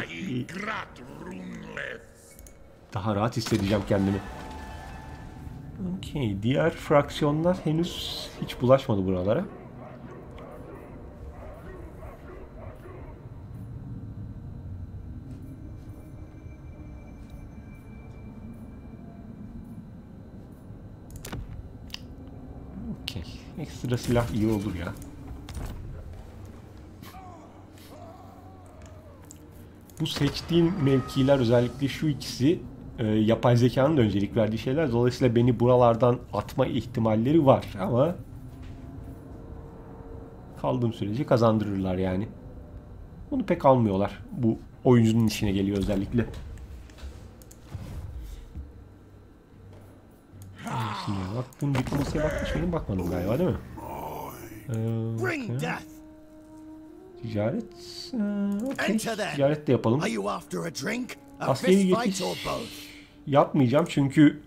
daha rahat hissedeceğim kendimi. Okey. Diğer fraksiyonlar henüz hiç bulaşmadı buralara. Okey. Ekstra silah iyi olur ya. Bu seçtiğim mevkiler özellikle şu ikisi e, yapay zekanın da öncelik verdiği şeyler. Dolayısıyla beni buralardan atma ihtimalleri var ama kaldığım sürece kazandırırlar yani. Bunu pek almıyorlar. Bu oyuncunun işine geliyor özellikle. Şimdi baktım diplomasiye bakmış mıydım? Bakmadım galiba değil mi? Ee. Ticaret. Ee, then. Ticaret de yapalım. Askeri geçiş yapmayacağım çünkü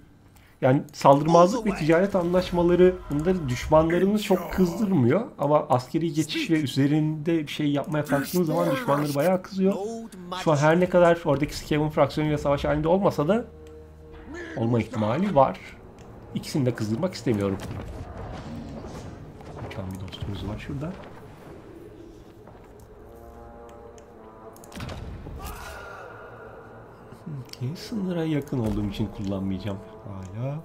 yani saldırmazlık ve ticaret anlaşmaları bunları düşmanlarımız çok kızdırmıyor ama askeri geçiş ve üzerinde bir şey yapmaya kalktığınız zaman düşmanları bayağı kızıyor. Şu an her ne kadar oradaki Skaven fraksiyonuyla savaş halinde olmasa da olma ihtimali var. İkisini de kızdırmak istemiyorum. Uçan bir dostumuz var şurada. Okey, Sınıra yakın olduğum için kullanmayacağım hala.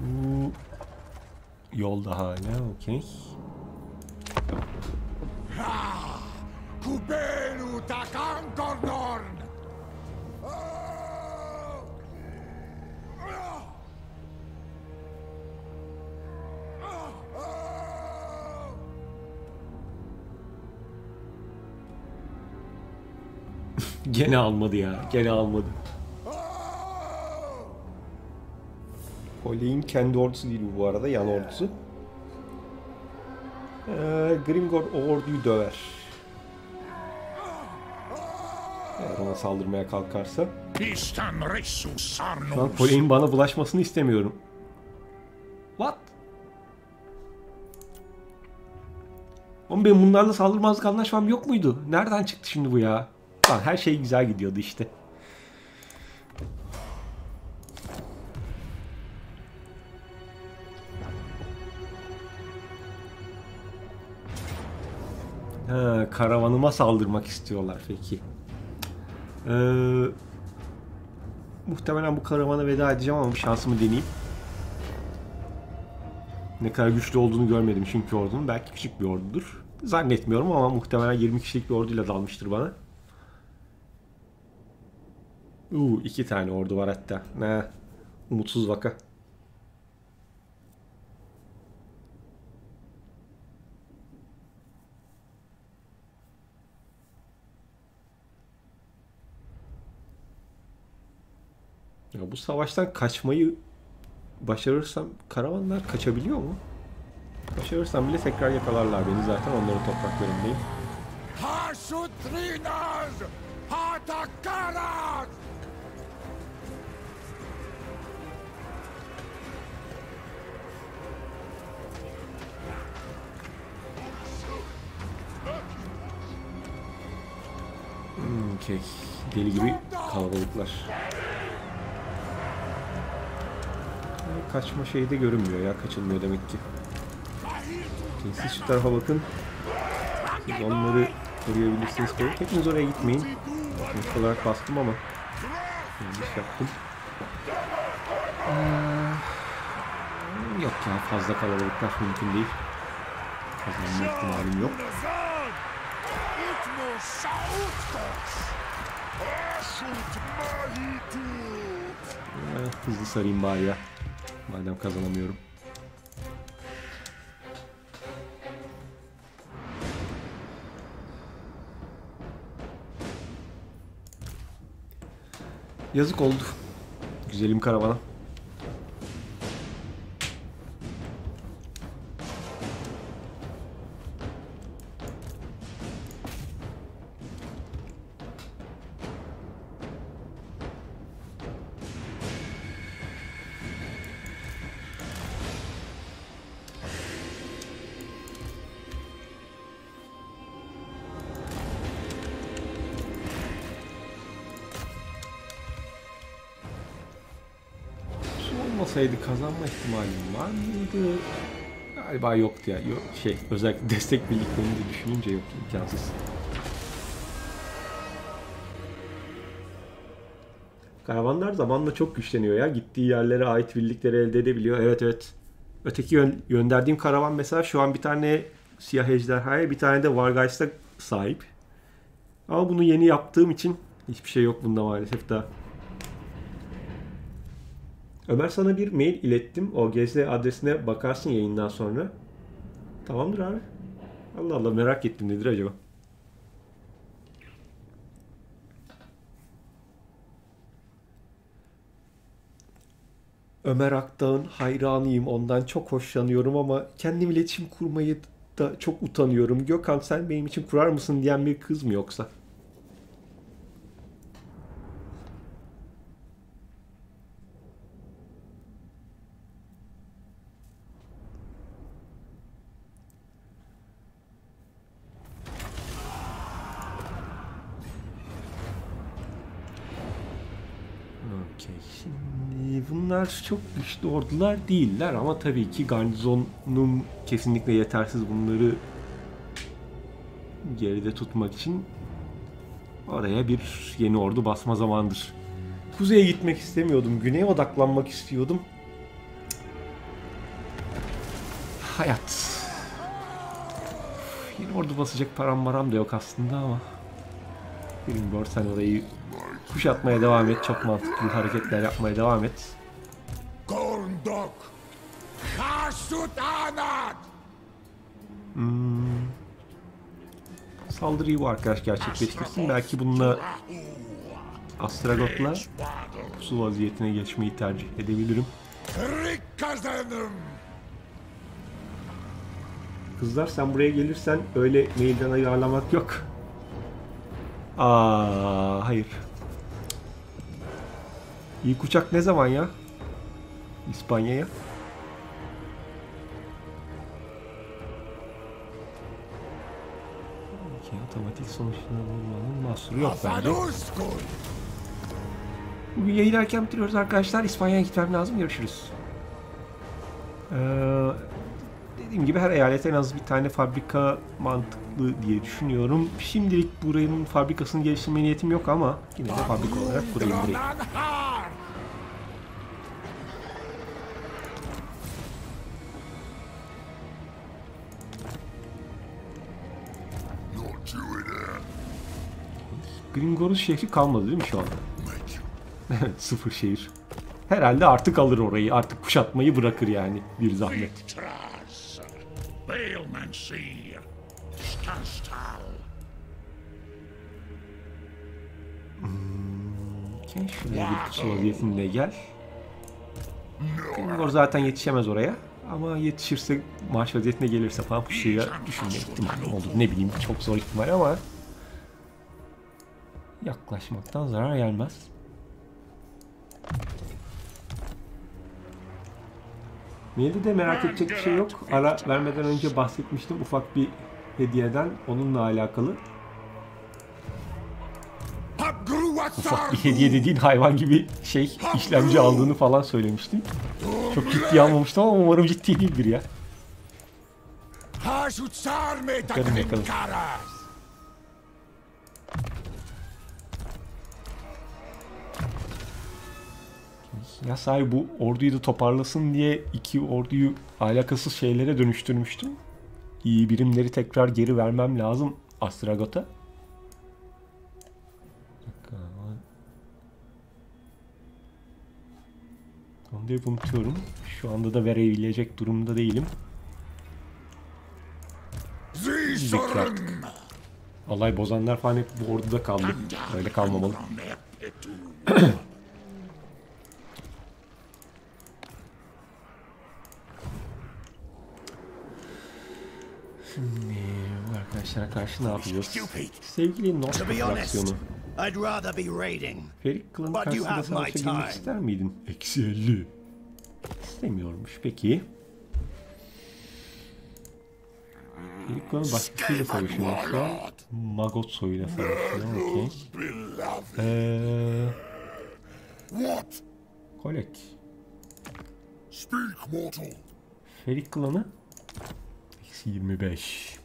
Bu yolda hala okey. Kubelu takankornorn! Gene almadı ya. Gene almadı. Coley'in kendi ordusu değil bu bu arada. Yan ordusu. Ee, Grimgor o orduyu döver. Eğer ona saldırmaya kalkarsa. Şu an. Coley'in bana bulaşmasını istemiyorum. What? Oğlum benim bunlarla saldırmazlık anlaşmam yok muydu? Nereden çıktı şimdi bu ya? Lan her şey güzel gidiyordu işte. Ha, karavanıma saldırmak istiyorlar peki. Ee, muhtemelen bu karavana veda edeceğim ama şansımı deneyeyim. Ne kadar güçlü olduğunu görmedim çünkü ordunun. Belki küçük bir ordudur. Zannetmiyorum ama muhtemelen 20 kişilik bir orduyla dalmıştır bana. Uuu iki tane ordu var hatta. Ne? Umutsuz vaka. Ya bu savaştan kaçmayı başarırsam karavanlar kaçabiliyor mu? Başarırsam bile tekrar yakalarlar beni zaten onların topraklarındayım. Hmm, Okey. Deli gibi kalabalıklar. Kaçma şeyi de görünmüyor ya. Kaçılmıyor demek ki. Siz şu tarafa bakın. Siz onları koruyabilirsiniz. Hepiniz oraya gitmeyin. İlk olarak bastım ama. Yanlış yaptım. Ee, yok ya fazla kalabalıklar mümkün değil. Kazanma ihtimalim yok. Ee, hızlı sarayım bari ya. Madem kazanamıyorum. Yazık oldu. Güzelim karavana. Kazanma ihtimalim var mıydı? Galiba yoktu ya. Yok, şey özellikle destek birliklerini de düşününce yok imkansız. Karavanlar zamanla çok güçleniyor ya. Gittiği yerlere ait birlikleri elde edebiliyor. Evet evet. Öteki yön- gönderdiğim karavan mesela şu an bir tane siyah ejderhaya bir tane de Vargeist'a sahip. Ama bunu yeni yaptığım için hiçbir şey yok bunda maalesef daha. Ömer sana bir mail ilettim. O gezi adresine bakarsın yayından sonra. Tamamdır abi. Allah Allah merak ettim nedir acaba? Ömer Akdağ'ın hayranıyım. Ondan çok hoşlanıyorum ama kendim iletişim kurmayı da çok utanıyorum. Gökhan sen benim için kurar mısın diyen bir kız mı yoksa? Okey. Bunlar çok güçlü ordular değiller ama tabii ki garnizonum kesinlikle yetersiz bunları geride tutmak için oraya bir yeni ordu basma zamandır. Kuzeye gitmek istemiyordum. Güneye odaklanmak istiyordum. Hayat. Yeni ordu basacak param maram da yok aslında ama. Bilmiyorum sen orayı kuşatmaya devam et. Çok mantıklı hareketler yapmaya devam et. Gorndok. Hasut anad. Saldırıyı bu arkadaş gerçekleştirsin. Belki bununla Astragot'la pusu vaziyetine geçmeyi tercih edebilirim. Kızlar sen buraya gelirsen öyle mailden ayarlamak yok. Aa hayır. İlk uçak ne zaman ya? İspanya'ya. Okey, otomatik sonuçlarına bulmanın mahsuru yok. Afanuskun. Bugün yayın erken bitiriyoruz arkadaşlar. İspanya'ya gitmem lazım. Görüşürüz. Ee, dediğim gibi her eyalet en az bir tane fabrika mantıklı diye düşünüyorum. Şimdilik buranın fabrikasını geliştirme niyetim yok ama yine de fabrika olarak kurayım burayı. Gringorus şehri kalmadı değil mi şu anda? [LAUGHS] Evet sıfır şehir. Herhalde artık alır orayı. Artık kuşatmayı bırakır yani bir zahmet. Okey, şuraya bir pusu vaziyetinde gel. Gringor zaten yetişemez oraya. Ama yetişirse maaş vaziyetine gelirse falan pusuya düşünme ihtimali olur. Ne bileyim çok zor ihtimal ama yaklaşmaktan zarar gelmez. Mailde de merak edecek bir şey yok. Ara vermeden önce bahsetmiştim ufak bir hediyeden onunla alakalı. Ufak bir hediye dediğin hayvan gibi şey işlemci aldığını falan söylemiştin. Çok ciddiye almamıştım ama umarım ciddi değildir ya. Bakalım, bakalım. Ya sahi bu orduyu da toparlasın diye iki orduyu alakasız şeylere dönüştürmüştüm. İyi birimleri tekrar geri vermem lazım Astragot'a. Onu da unutuyorum. Şu anda da verebilecek durumda değilim. Zisorun. Alay bozanlar falan hep bu orduda kaldı. Öyle kalmamalı. [CLEARS THROAT] [CLEARS THROAT] On their petu. Şimdi bu arkadaşlara karşı ne? Stupid. Sevgili North fraksiyonu. I'd rather be raiding. Ferik klanı But you karşısında savaşa girmek ister miydin? Eksi 50. İstemiyormuş. Peki. Ferik klanı başkasıyla savaşıyor şu an. Magot soyuyla savaşıyor. Okey. Eee... What? Kolek. Speak, mortal. Ferik klanı. Eksi 25.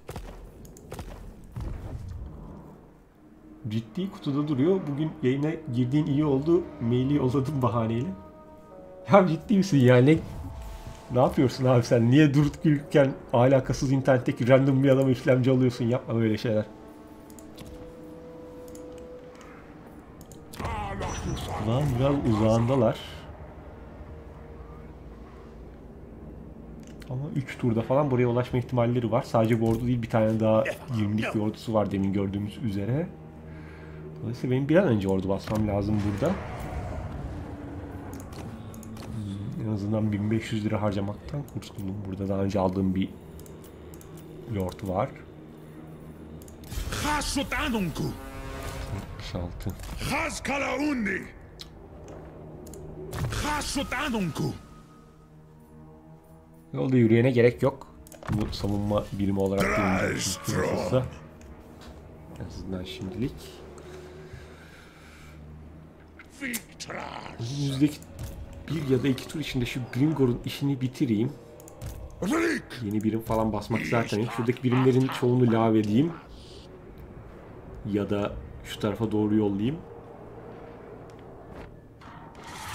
Ciddi kutuda duruyor. Bugün yayına girdiğin iyi oldu. Maili yolladım bahaneyle. Ya ciddi misin yani? Ne yapıyorsun abi sen? Niye durup dururken alakasız internetteki random bir adama işlemci alıyorsun? Yapma böyle şeyler. Lan biraz uzağındalar. Ama 3 turda falan buraya ulaşma ihtimalleri var. Sadece bu ordu değil bir tane daha 20'lik bir ordusu var demin gördüğümüz üzere. Dolayısıyla benim bir an önce ordu basmam lazım burada. Hmm, En azından 1500 lira harcamaktan kurtuldum. Burada daha önce aldığım bir lord var. Hasotanunku. 66. Haskalauni. Hasotanunku. Yolda yürüyene gerek yok. Bu savunma birimi olarak nasılsa. En azından şimdilik. Önümüzdeki bir ya da iki tur içinde şu Grimgor'un işini bitireyim. Yeni birim falan basmak zaten yok. Şuradaki birimlerin çoğunu lağvedeyim. Ya da şu tarafa doğru yollayayım.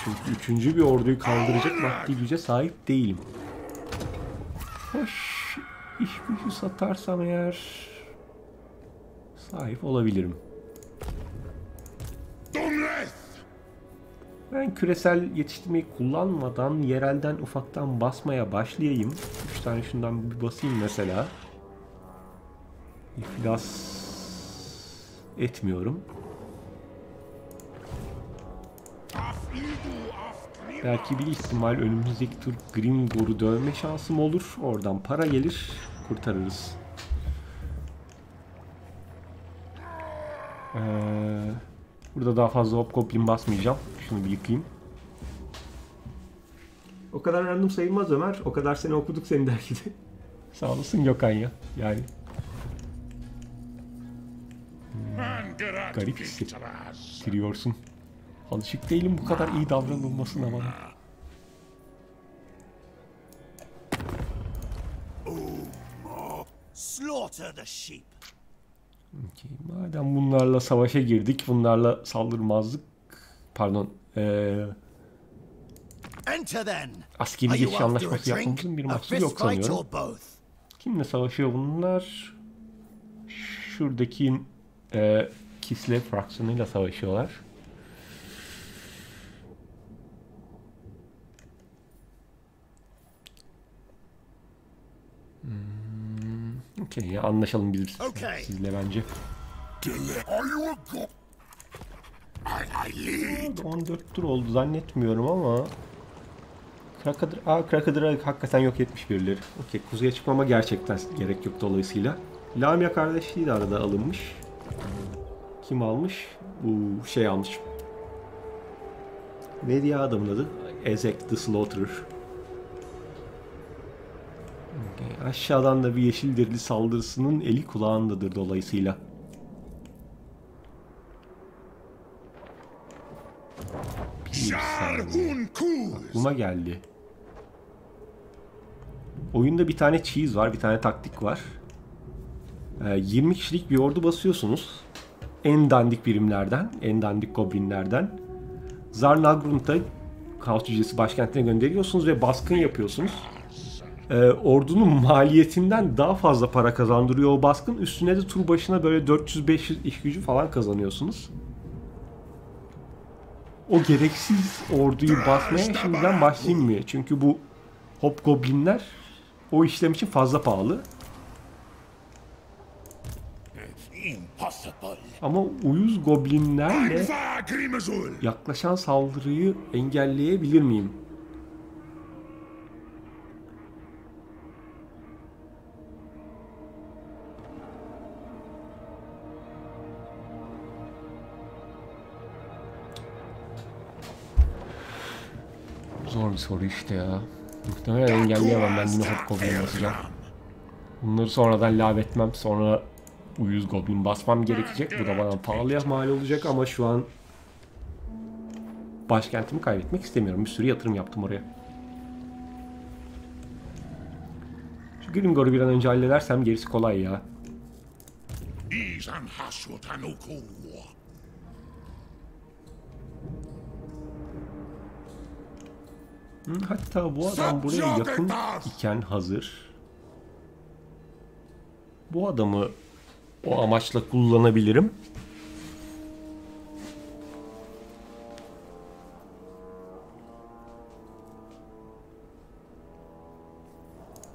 Çünkü üçüncü bir orduyu kaldıracak maddi güce sahip değilim. Hoş. iş gücü satarsam eğer sahip olabilirim. Ben küresel yetiştirmeyi kullanmadan yerelden ufaktan basmaya başlayayım. 3 tane şundan bir basayım mesela. İflas etmiyorum. Belki bir ihtimal önümüzdeki tur Grimgor'u dövme şansım olur. Oradan para gelir. Kurtarırız. Ee, burada daha fazla hopgoblin basmayacağım. Şunu bir yıkayayım. O kadar random sayılmaz Ömer. O kadar sene okuduk senin dergide. [LAUGHS] Sağ olasın Gökhan ya. Yani Mangerat Garip hissettiriyorsun. Alışık değilim bu kadar iyi davranılmasına bana. Slaughter the sheep. Okey, Madem bunlarla savaşa girdik, bunlarla saldırmazdık. Pardon, then. askeri geçiş anlaşması yapmamızın bir mahsuru yok sanıyorum. Kimle savaşıyor bunlar? Şuradaki e, Kislev fraksiyonuyla savaşıyorlar. Hmm, Okey ya anlaşalım biz Okay. sizle bence. Dele- Are you a god? I, I lead. 14 tur oldu zannetmiyorum ama Krakadır, aa Krakadır'ı hakikaten yok etmiş birileri. Okey kuzeye çıkmama gerçekten gerek yok dolayısıyla. Lamia kardeşliği de arada alınmış. Kim almış? Bu şey almış. Ne diye adamın adı? Ezek the Slaughterer. Okey, Aşağıdan da bir yeşil derili saldırısının eli kulağındadır dolayısıyla. Aklıma geldi. Oyunda bir tane cheese var, bir tane taktik var. Ee, 20 kişilik bir ordu basıyorsunuz. En dandik birimlerden, en dandik goblinlerden. Zarnagrund'a Kaos Cücesi başkentine gönderiyorsunuz ve baskın yapıyorsunuz. Ee, ordunun maliyetinden daha fazla para kazandırıyor o baskın. Üstüne de tur başına böyle 400-500 iş gücü falan kazanıyorsunuz. O gereksiz orduyu basmaya şimdiden başlayayım mı? Çünkü bu hobgoblinler o işlem için fazla pahalı. Ama uyuz goblinlerle yaklaşan saldırıyı engelleyebilir miyim? Bir soru işte ya. Muhtemelen engelleyemem ben yine Hobgoblin basacağım. Bunları sonradan lağvetmem. Sonra uyuz Goblin basmam gerekecek. Bu da bana pahalıya mal olacak ama şu an başkentimi kaybetmek istemiyorum. Bir sürü yatırım yaptım oraya. Şu Grimgor'u bir an önce halledersem gerisi kolay ya. Hatta bu adam buraya yakın iken hazır. Bu adamı o amaçla kullanabilirim.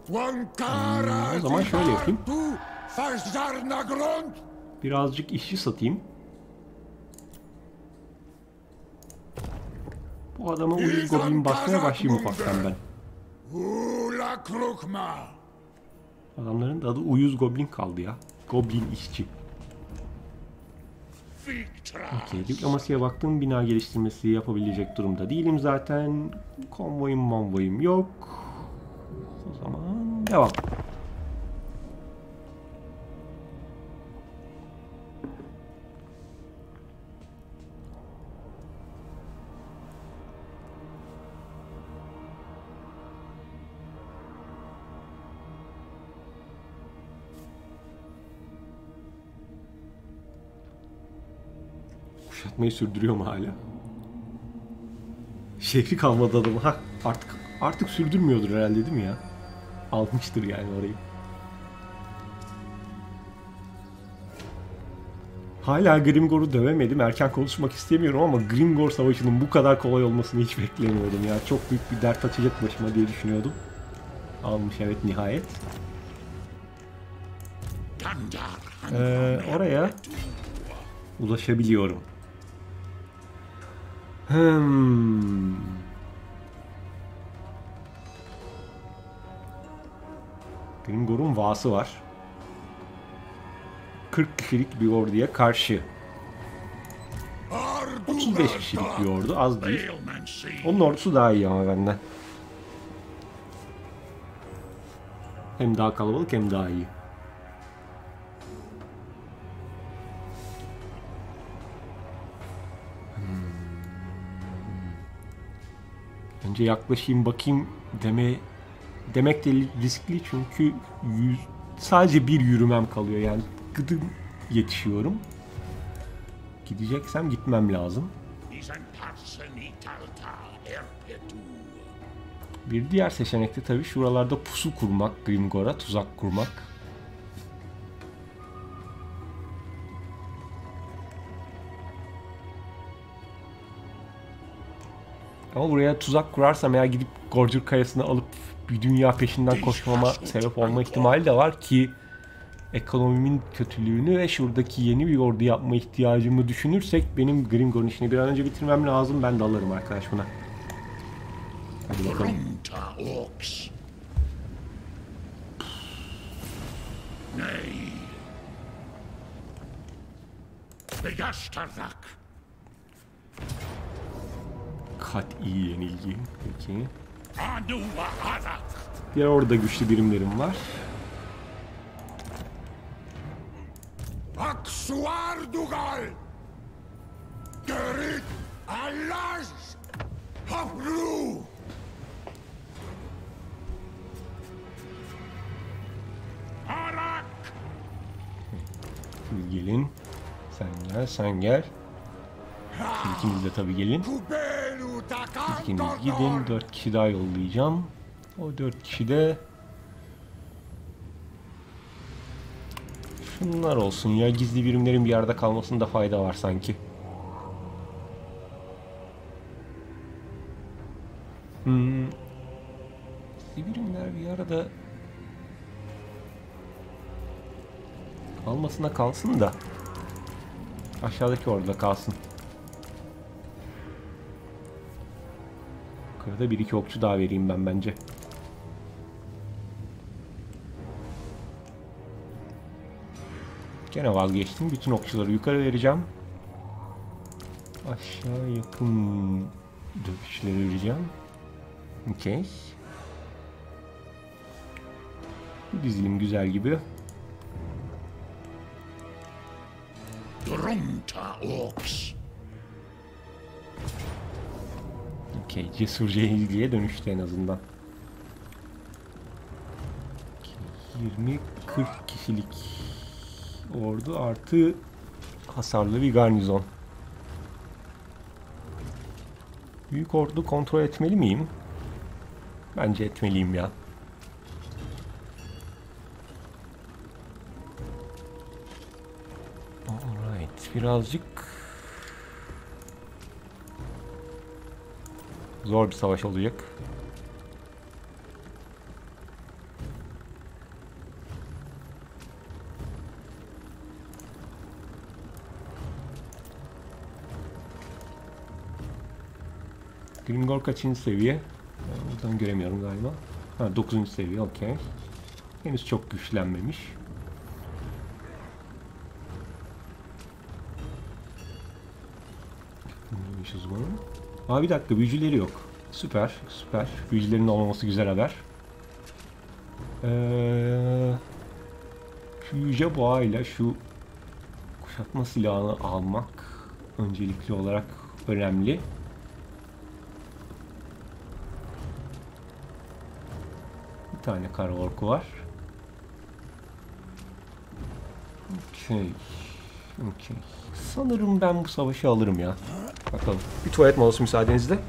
Wankara o zaman şöyle yapayım. Birazcık işçi satayım. Bu adama uyuz goblin basmaya başlayayım ufaktan ben. Adamların da adı uyuz goblin kaldı ya. Goblin işçi. Okey, diplomasiye baktım bina geliştirmesi yapabilecek durumda değilim zaten. Konvoyum monvoyum yok. O zaman devam. Kuşatmayı sürdürüyor mu hala? Şehri kalmadı adamı. Ha, artık artık sürdürmüyordur herhalde değil mi ya? Almıştır yani orayı. Hala Grimgor'u dövemedim. Erken konuşmak istemiyorum ama Grimgor savaşının bu kadar kolay olmasını hiç beklemiyordum ya. Çok büyük bir dert açacak başıma diye düşünüyordum. Almış evet nihayet. Ee, oraya ulaşabiliyorum. Hmm. Grimgor'un vası var. 40 kişilik bir orduya karşı. 35 kişilik bir ordu az değil. Onun ordusu daha iyi ama benden. Hem daha kalabalık hem daha iyi. Önce yaklaşayım bakayım deme demek de riskli çünkü yüz, sadece bir yürümem kalıyor yani gıdım yetişiyorum. Gideceksem gitmem lazım. Bir diğer seçenek de tabii şuralarda pusu kurmak, Grimgor'a tuzak kurmak. Ama buraya tuzak kurarsam eğer gidip Gorger Kayası'nı alıp bir dünya peşinden koşmama sebep olma ihtimali de var ki ekonomimin kötülüğünü ve şuradaki yeni bir ordu yapma ihtiyacımı düşünürsek benim Grimgor'un işini bir an önce bitirmem lazım. Ben de alırım arkadaş buna. Hadi bakalım. Runta orcs. Nay. Begastarak. Kat iyi yenilgi. Peki. Diğer orada güçlü birimlerim var. Aksuar dugal. Gerit alas. Hapru. Arak. Siz gelin. Sen gel, sen gel. Siz de tabii gelin. Takam İkiniz gidin. Dört kişi daha yollayacağım. O dört kişi de Şunlar olsun ya. Gizli birimlerin bir yerde kalmasında fayda var sanki. Hmm. Gizli birimler bir arada kalmasına kalsın da aşağıdaki orada kalsın. Yukarıda bir iki okçu daha vereyim ben bence. Gene vazgeçtim. Bütün okçuları yukarı vereceğim. Aşağı yakın dövüşleri vereceğim. Okey. Bir dizilim güzel gibi. Drunta orcs. Okey. Cesurca ilgiye dönüştü en azından. 20-40 kişilik ordu artı hasarlı bir garnizon. Büyük ordu kontrol etmeli miyim? Bence etmeliyim ya. Alright. Birazcık zor bir savaş olacak. Gringor kaçıncı seviye? Buradan göremiyorum galiba. Ha 9. seviye okey. Henüz çok güçlenmemiş. Zaman? Aa bir dakika büyücüleri yok. Süper süper. Büyücülerin olmaması güzel haber. Ee, şu yüce boğayla şu kuşatma silahını almak öncelikli olarak önemli. Bir tane kara orku var. Okey. Okey. Sanırım ben bu savaşı alırım ya. Bakalım. Bir tuvalet molası müsaadenizle.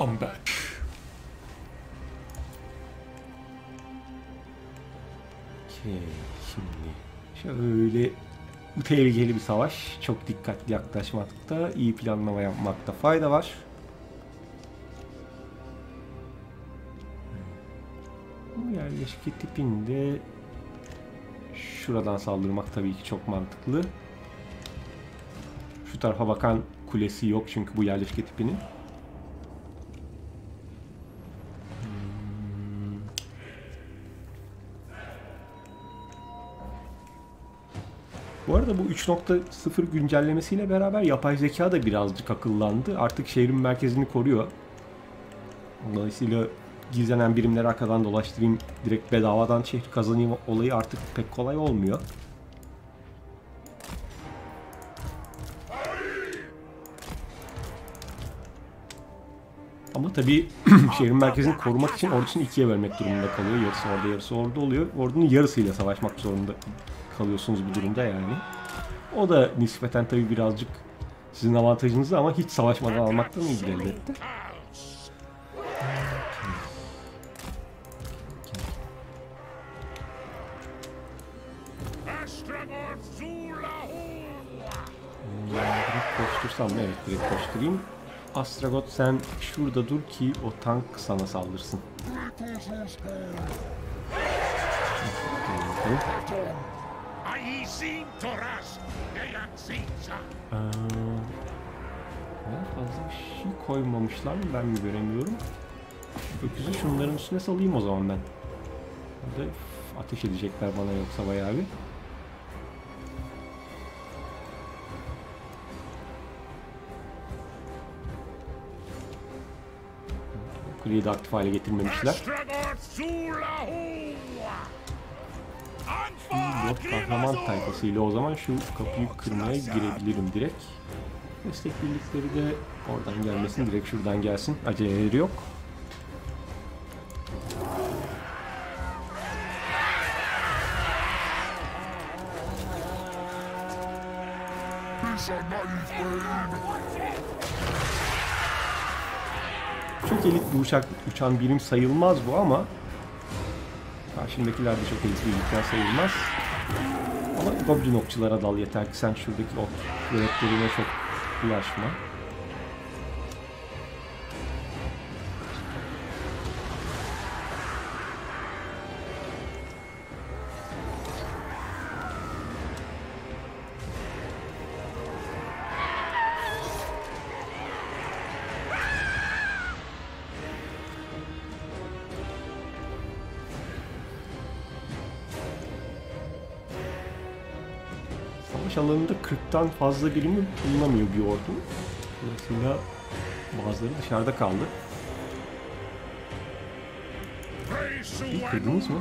I'm back. Şimdi şöyle bu tehlikeli bir savaş. Çok dikkatli yaklaşmakta, iyi planlama yapmakta fayda var. Bu yerleşke tipinde şuradan saldırmak tabii ki çok mantıklı. Şu tarafa bakan kulesi yok çünkü bu yerleşke tipinin. Bu arada bu 3.0 güncellemesiyle beraber yapay zeka da birazcık akıllandı. Artık şehrin merkezini koruyor. Dolayısıyla gizlenen birimleri arkadan dolaştırayım, direkt bedavadan şehri kazanayım olayı artık pek kolay olmuyor. Ama tabii [CLEARS THROAT] şehrin merkezini korumak için ordusunu ikiye bölmek durumunda kalıyor. Yarısı orada, yarısı orada oluyor. Ordunun yarısıyla savaşmak zorunda kalıyorsunuz bu durumda yani. O da nispeten tabii birazcık sizin avantajınız ama hiç savaşmadan almaktan iyi bir elbette. Mı? Evet direkt koşturayım. Astragot sen şurada dur ki o tank sana saldırsın. Ee, fazla bir şey koymamışlar mı ben mi göremiyorum. Öküzü şunların üstüne salayım o zaman ben. Burada ateş edecekler bana yoksa bayağı bir. Kuleyi de aktif hale getirmemişler. Lord kahraman tayfasıyla o zaman şu kapıyı kırmaya girebilirim direkt. Destek birlikleri de oradan gelmesin, direkt şuradan gelsin. Aceleleri yok. Bir uçak, uçan birim sayılmaz bu ama karşındakiler de çok elit birlikler sayılmaz. Ama Goblin okçulara dal yeter ki sen şuradaki ok yönetlerine çok bulaşma. 40'tan fazla birimi bulunamıyor bir ordu. Dolayısıyla bazıları dışarıda kaldı. İyi kırdınız mı?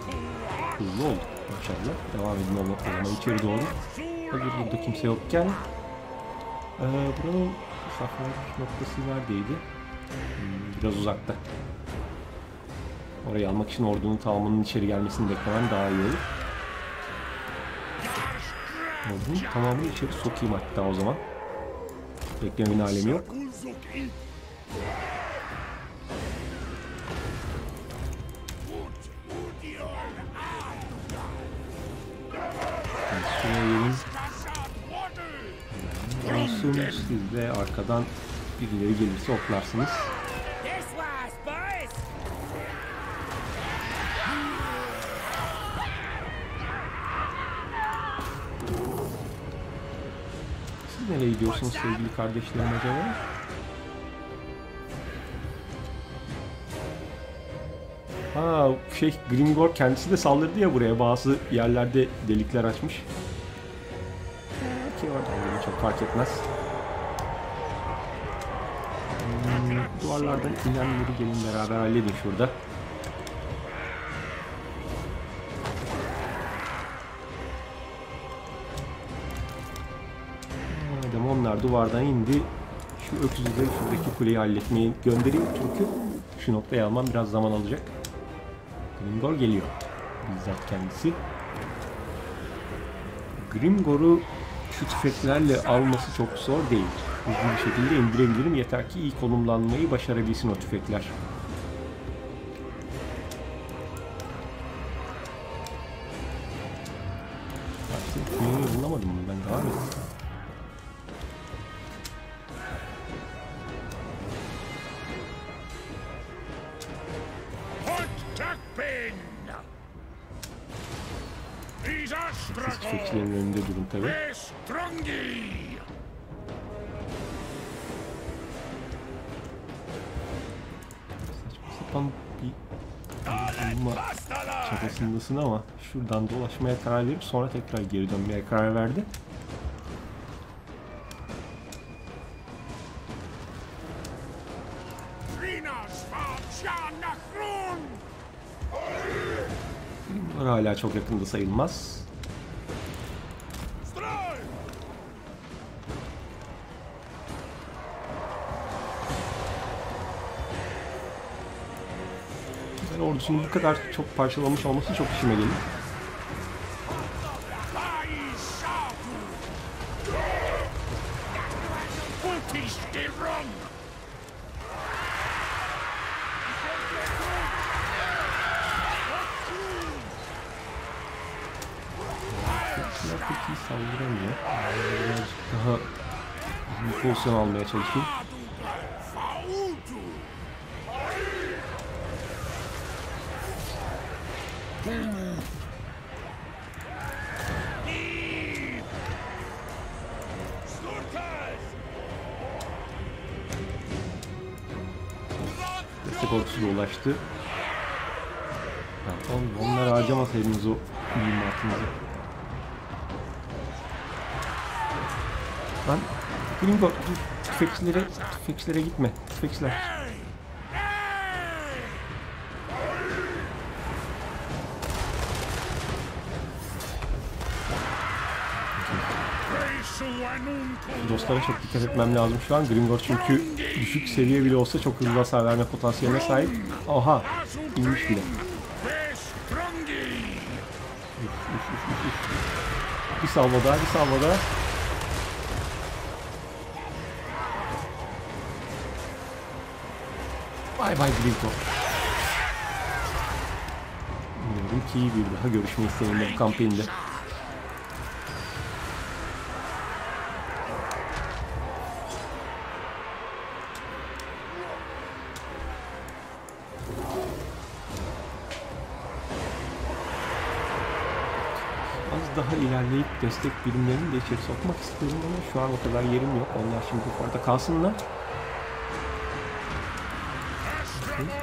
Hızlı olduk maşallah. Devam edin o zaman içeri doğru. Hazır burada kimse yokken. Ee, buranın saflar noktası neredeydi? Hmm, biraz uzakta. Orayı almak için ordunun tamamının içeri gelmesini beklemem daha iyi olur. Ordunun tamamını içeri sokayım hatta o zaman. Beklemenin alemi yok. Gelin. Olsun siz arkadan birileri gelirse oklarsınız. Nereye gidiyorsunuz sevgili kardeşlerim acaba? Ha şey Gringor kendisi de saldırdı ya buraya bazı yerlerde delikler açmış. Ki orada çok fark etmez. Hmm, duvarlardan inenleri gelin beraber halledin şurada. Duvardan indi, şu öküzü de şuradaki kuleyi halletmeyi göndereyim çünkü şu noktayı almam biraz zaman alacak. Grimgor geliyor. Bizzat kendisi. Grimgor'u şu tüfeklerle alması çok zor değil. Hızlı bir şekilde indirebilirim. Yeter ki iyi konumlanmayı başarabilsin o tüfekler. Şuradan dolaşmaya karar verip sonra tekrar geri dönmeye karar verdi. Bunlar hala çok yakında sayılmaz. Ordusunun bu kadar çok parçalanmış olması çok işime gelir. Pozisyon almaya çalışayım. Destek ordusu da ulaştı. Oğlum, onları harcamasaydınız o mühimmatınızı. Lan Gringo tüfekçilere, tüfekçilere gitme. Tüfekçiler. Dostlara çok dikkat etmem lazım şu an. Gringor çünkü düşük seviye bile olsa çok hızlı hasar verme potansiyeline sahip. Oha! inmiş bile. Bir salva daha, bir salva daha. Bay Gringor. Umuyorum ki bir daha görüşmeyi seninle bu kampanyada. Daha ilerleyip destek birimlerini de içeri sokmak istiyorum ama şu an o kadar yerim yok. Onlar şimdi orada kalsınlar.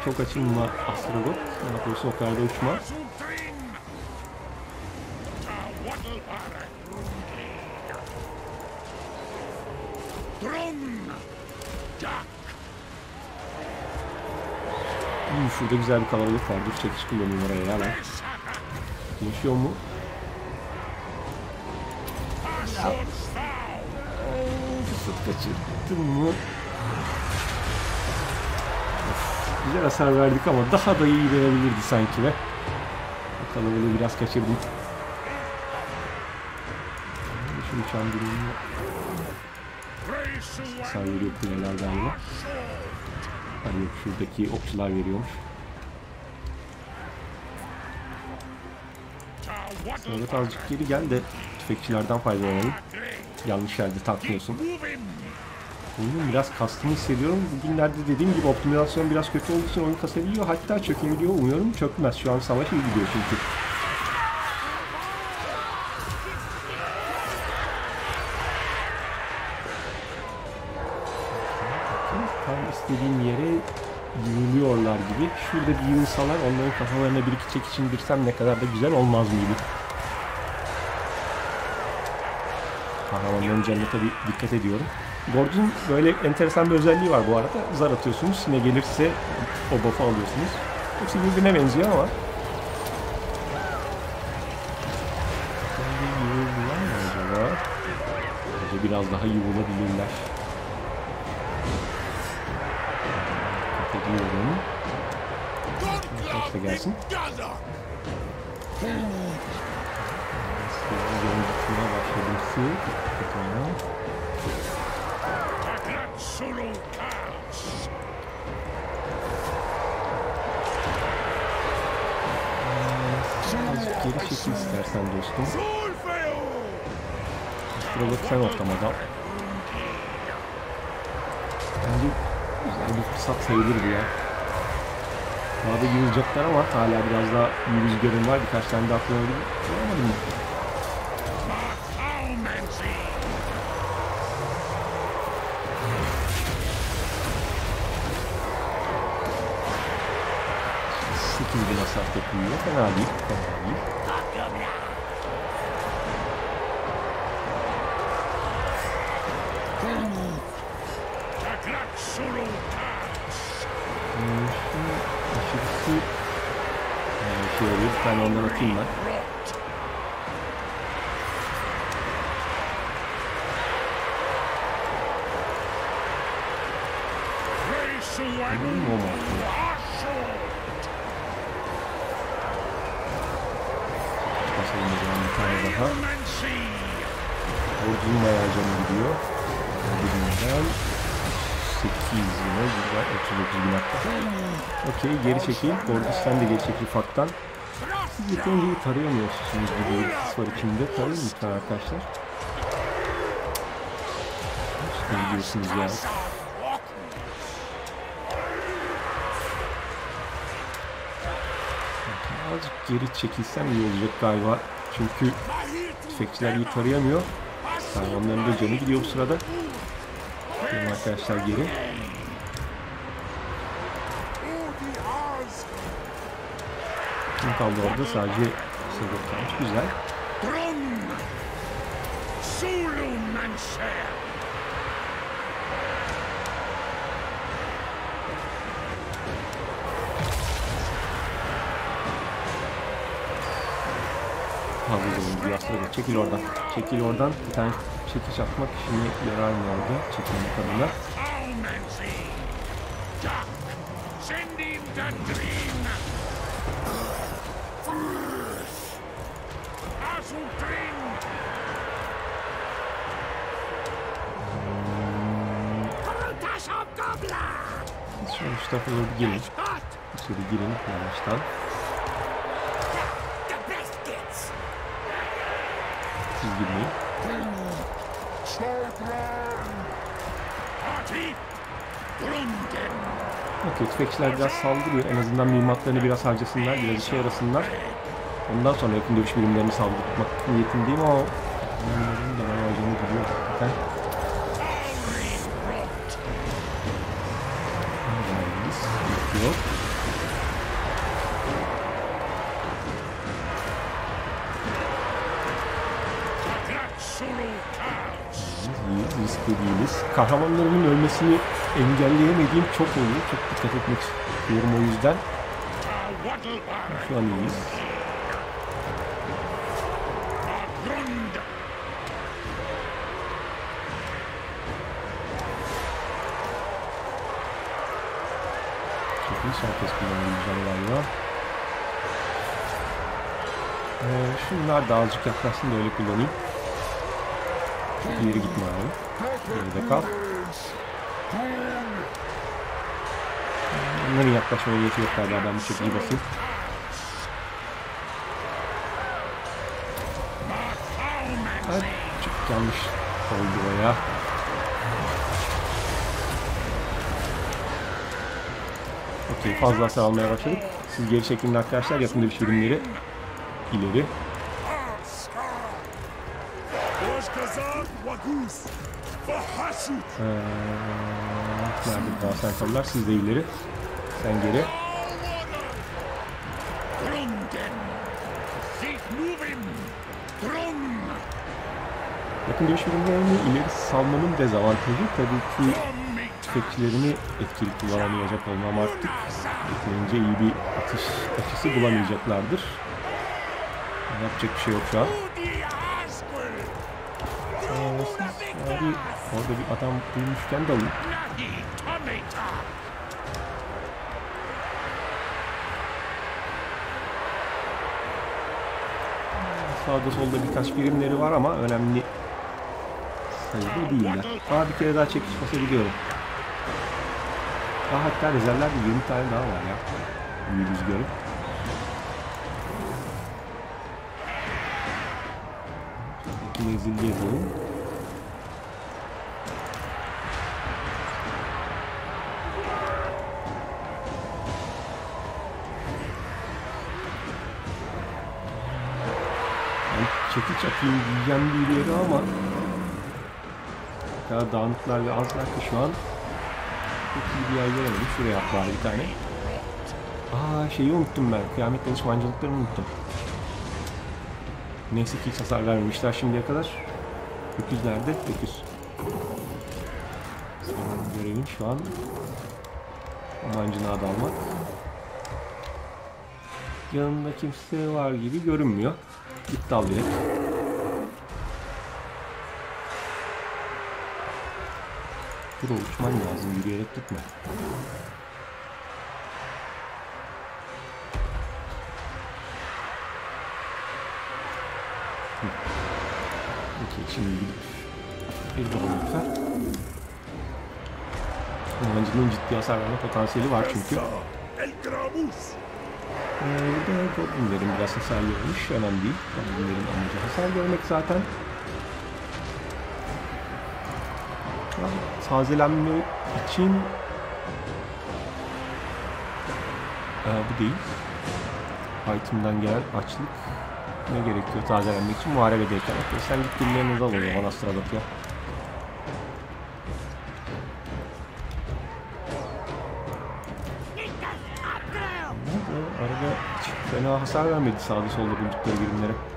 Çok açılma Astrolog. Ne yapıyorsun o kadar da uçma. Hmm, şurada güzel bir kalabalık var. Dur çekiş kullanayım oraya ya lan. Yaşıyor mu? Fırsat kaçırdım mı? Of, güzel hasar verdik ama daha da iyi verebilirdi sanki. O kalabalığı biraz kaçırdım. Şu uçağın durumunu hasar veriyor kuleler galiba. Hani yok şuradaki okçular veriyormuş. Evet azıcık geri gel de tüfekçilerden faydalanalım. Yanlış yerde takmıyorsun. Oyunun biraz kastını hissediyorum. Bugünlerde dediğim gibi optimizasyon biraz kötü olduğu için oyun kasabiliyor. Hatta çökebiliyor. Umuyorum çökmez. Şu an savaş iyi gidiyor çünkü. Tam istediğim yere yığılıyorlar gibi. Şurada bir yığılsalar onların kafalarına bir iki çekiç indirsem ne kadar da güzel olmaz mıydı? Kahramanların canına tabi dikkat ediyorum. Gordon böyle enteresan bir özelliği var bu arada. Zar atıyorsunuz. Ne gelirse o buff'ı alıyorsunuz. Hepsi birbirine benziyor ama. Acaba? Biraz daha yığılabilirler. Dikkat ediyorum. Kaç da gelsin. Gitmeye başladım su. Tamam. Azıcık geri çekil istersen dostum. Astrolog sen ortamada. Bence güzel bir fırsat sayılır bu ya. Daha da yürüyecekler ama hala biraz daha iyi rüzgarım var. Birkaç tane daha kullanabilirim. Kullanamadım mı? Hasar topluyor. Fena değil. Fena değil. Hmm, şu aşırısı yani şey oluyor. Bir tane ondan atayım ben. Benim o mu? Basalım o zaman bir tane daha. Ordunun bayağı canı gidiyor. Birinden 8 yine güzel 39 bin hatta. Okey geri çekil. Ordu sen de geri çekil ufaktan. Siz yeterince tarayamıyorsunuz gibi bir his var içimde. Tarayın lütfen arkadaşlar. İşte gidiyorsunuz ya. Azıcık geri çekilsem iyi olacak galiba. Çünkü tüfekçiler iyi tarayamıyor. Hayvanların da canı gidiyor bu sırada. Benim arkadaşlar geri. Kim kaldı orada? Sadece kalmış. Güzel. fazla zorunlu bir aslında. Çekil oradan. Çekil oradan. Bir tane çekiş atmak işine yarar mı orada? Çekilmek adına. Almency! Duck! Send him to dream! Asseltring! Protas of Gobler! Siz şöyle şu tarafa doğru bir gelin. Hot! İçeri girin yavaştan. The biscuits! Siz girmeyin. Party! Grunken! Okey tüfekçiler biraz saldırıyor. En azından mühimmatlarını biraz harcasınlar. Biraz işe yarasınlar. Ondan sonra yakın dövüş birimlerini saldırmak niyetindeyim ama onların da ben harcanı duruyor hakikaten. Yok. Riskli değiliz. Kahramanlarımın ölmesini engelleyemediğim çok oluyor. Çok dikkat etmek istiyorum o yüzden. Şu an iyiyiz. Çok iyi herkes kullanabileceğim galiba. Ee, şunlar da azıcık yaklaşsın da öyle kullanayım. Çok ileri gitme abi. Geride kal. Onların yaklaşmaya niyeti yok galiba. Ben bu şekilde basayım. Ay, çok yanlış oldu o ya. Okey fazla hasar almaya başladık. Siz geri çekilin arkadaşlar. Yakında bir birimleri ileri. Ee, nerede daha sayfalar? Siz de ileri. Sen geri. Yakın dövüş birimlerini ileri salmanın dezavantajı tabii ki tepkilerini etkili kullanamayacak olmam artık. Yeterince iyi bir atış açısı bulamayacaklardır. Yapacak bir şey yok şu an. Bari orada bir adam bulmuşken de Tomita! Sağda solda birkaç birimleri var ama önemli sayıda değiller. Aa bir kere daha çekiş basabiliyorum. Aa hatta rezervler de 20 tane daha var ya. İyi rüzgarı. İki menzilli yapalım. Ben çekiç atayım diyeceğim bir yere ama ya dağınıklar ve azlar ki şu an çok iyi bir yer göremedim. Şuraya at bari bir tane. Aa şeyi unuttum ben. Kıyamet danışmancılıklarını unuttum. Neyse ki hasar vermemişler şimdiye kadar. Öküz nerede? Öküz. Senin görevin şu an amancına dalmak. Yanında kimse var gibi görünmüyor. Git dal direkt. Dur uçman lazım yürüyerek gitme. Okey şimdi gidip bir daha lütfen. Yabancının ciddi hasar verme potansiyeli var çünkü. Ee, bir de Goblinlerin biraz hasar görmüş. Önemli değil. Goblinlerin amacı hasar görmek zaten. Ya, tazelenme için ee, bu değil. Item'dan gelen açlık ne gerekiyor tazelenmek için muharebedeyken. Sen git birilerini al o zaman Astrolog ya. Nerede? Arada fena hasar vermedi sağda solda buldukları birimlere.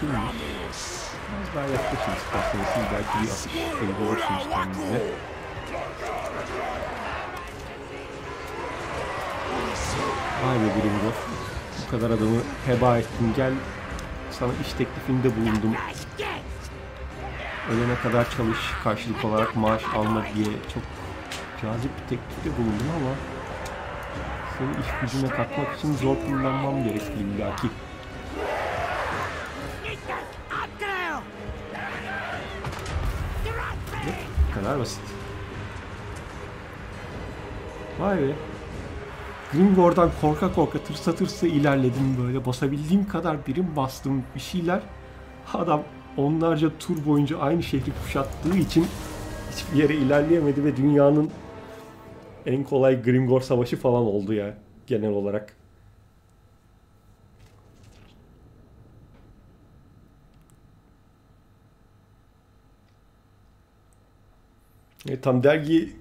Açılmış. Biraz daha yaklaşın isterseniz. Belki bir atış sayı bulursunuz kendinize. Vay be Grimgor. Bu kadar adamı heba ettin. Gel sana iş teklifinde bulundum. Ölene kadar çalış karşılık olarak maaş alma diye çok cazip bir teklifte bulundum ama seni iş gücüne katmak için zor kullanmam gerekli illaki. Kadar basit. Vay be. Gringor'dan korka korka tırsa tırsa ilerledim böyle. Basabildiğim kadar birim bastım bir şeyler. Adam onlarca tur boyunca aynı şehri kuşattığı için hiçbir yere ilerleyemedi ve dünyanın en kolay Gringor savaşı falan oldu ya genel olarak. E, tam dergi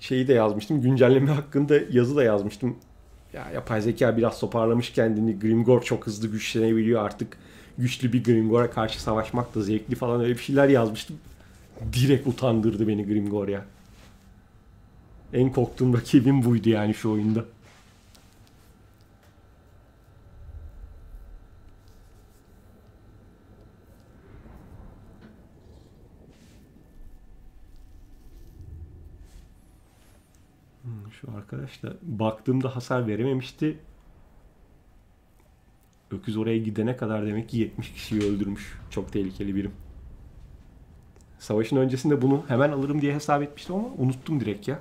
şeyi de yazmıştım. Güncelleme hakkında yazı da yazmıştım. Ya yapay zeka biraz toparlamış kendini. Grimgor çok hızlı güçlenebiliyor artık. Güçlü bir Grimgor'a karşı savaşmak da zevkli falan öyle bir şeyler yazmıştım. Direkt utandırdı beni Grimgor ya. En korktuğum rakibim buydu yani şu oyunda. Şu arkadaş da baktığımda hasar verememişti. Öküz oraya gidene kadar demek ki 70 kişiyi öldürmüş. Çok tehlikeli birim. Savaşın öncesinde bunu hemen alırım diye hesap etmiştim ama unuttum direkt ya.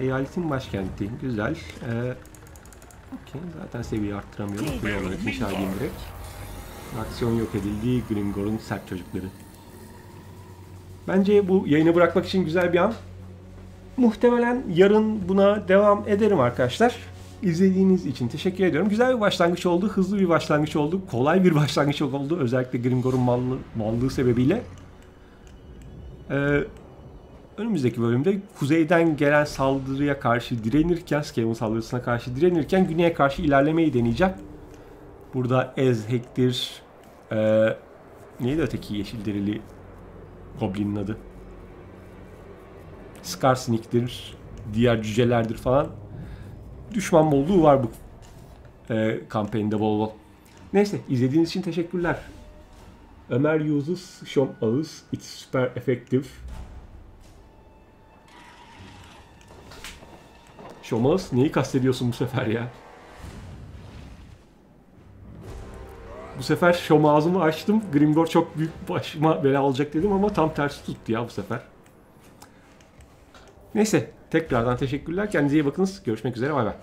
Eyaletin başkenti. Güzel. Ee, Okey. Zaten seviye arttıramıyorum. Kule olarak inşa edeyim direkt. Aksiyon yok edildi. Gringor'un sert çocukları. Bence bu yayını bırakmak için güzel bir an. Muhtemelen yarın buna devam ederim arkadaşlar. İzlediğiniz için teşekkür ediyorum. Güzel bir başlangıç oldu. Hızlı bir başlangıç oldu. Kolay bir [LAUGHS] başlangıç oldu. Özellikle Gringor'un mallı, mallığı sebebiyle. Ee, önümüzdeki bölümde kuzeyden gelen saldırıya karşı direnirken, Skaven saldırısına karşı direnirken güneye karşı ilerlemeyi deneyeceğim. Burada Ezhek'tir, e, neydi öteki yeşil derili Goblin'in adı? Skarsnik'tir, diğer cücelerdir falan. Düşman bolluğu var bu e, kampanyada bol bol. Neyse izlediğiniz için teşekkürler. Ömer uses Shom Ağız. It's super effective. Şomaz neyi kastediyorsun bu sefer ya? Bu sefer şom ağzımı açtım. Grimgor çok büyük başıma bela alacak dedim ama tam tersi tuttu ya bu sefer. Neyse tekrardan teşekkürler. Kendinize iyi bakınız. Görüşmek üzere. Bay bay.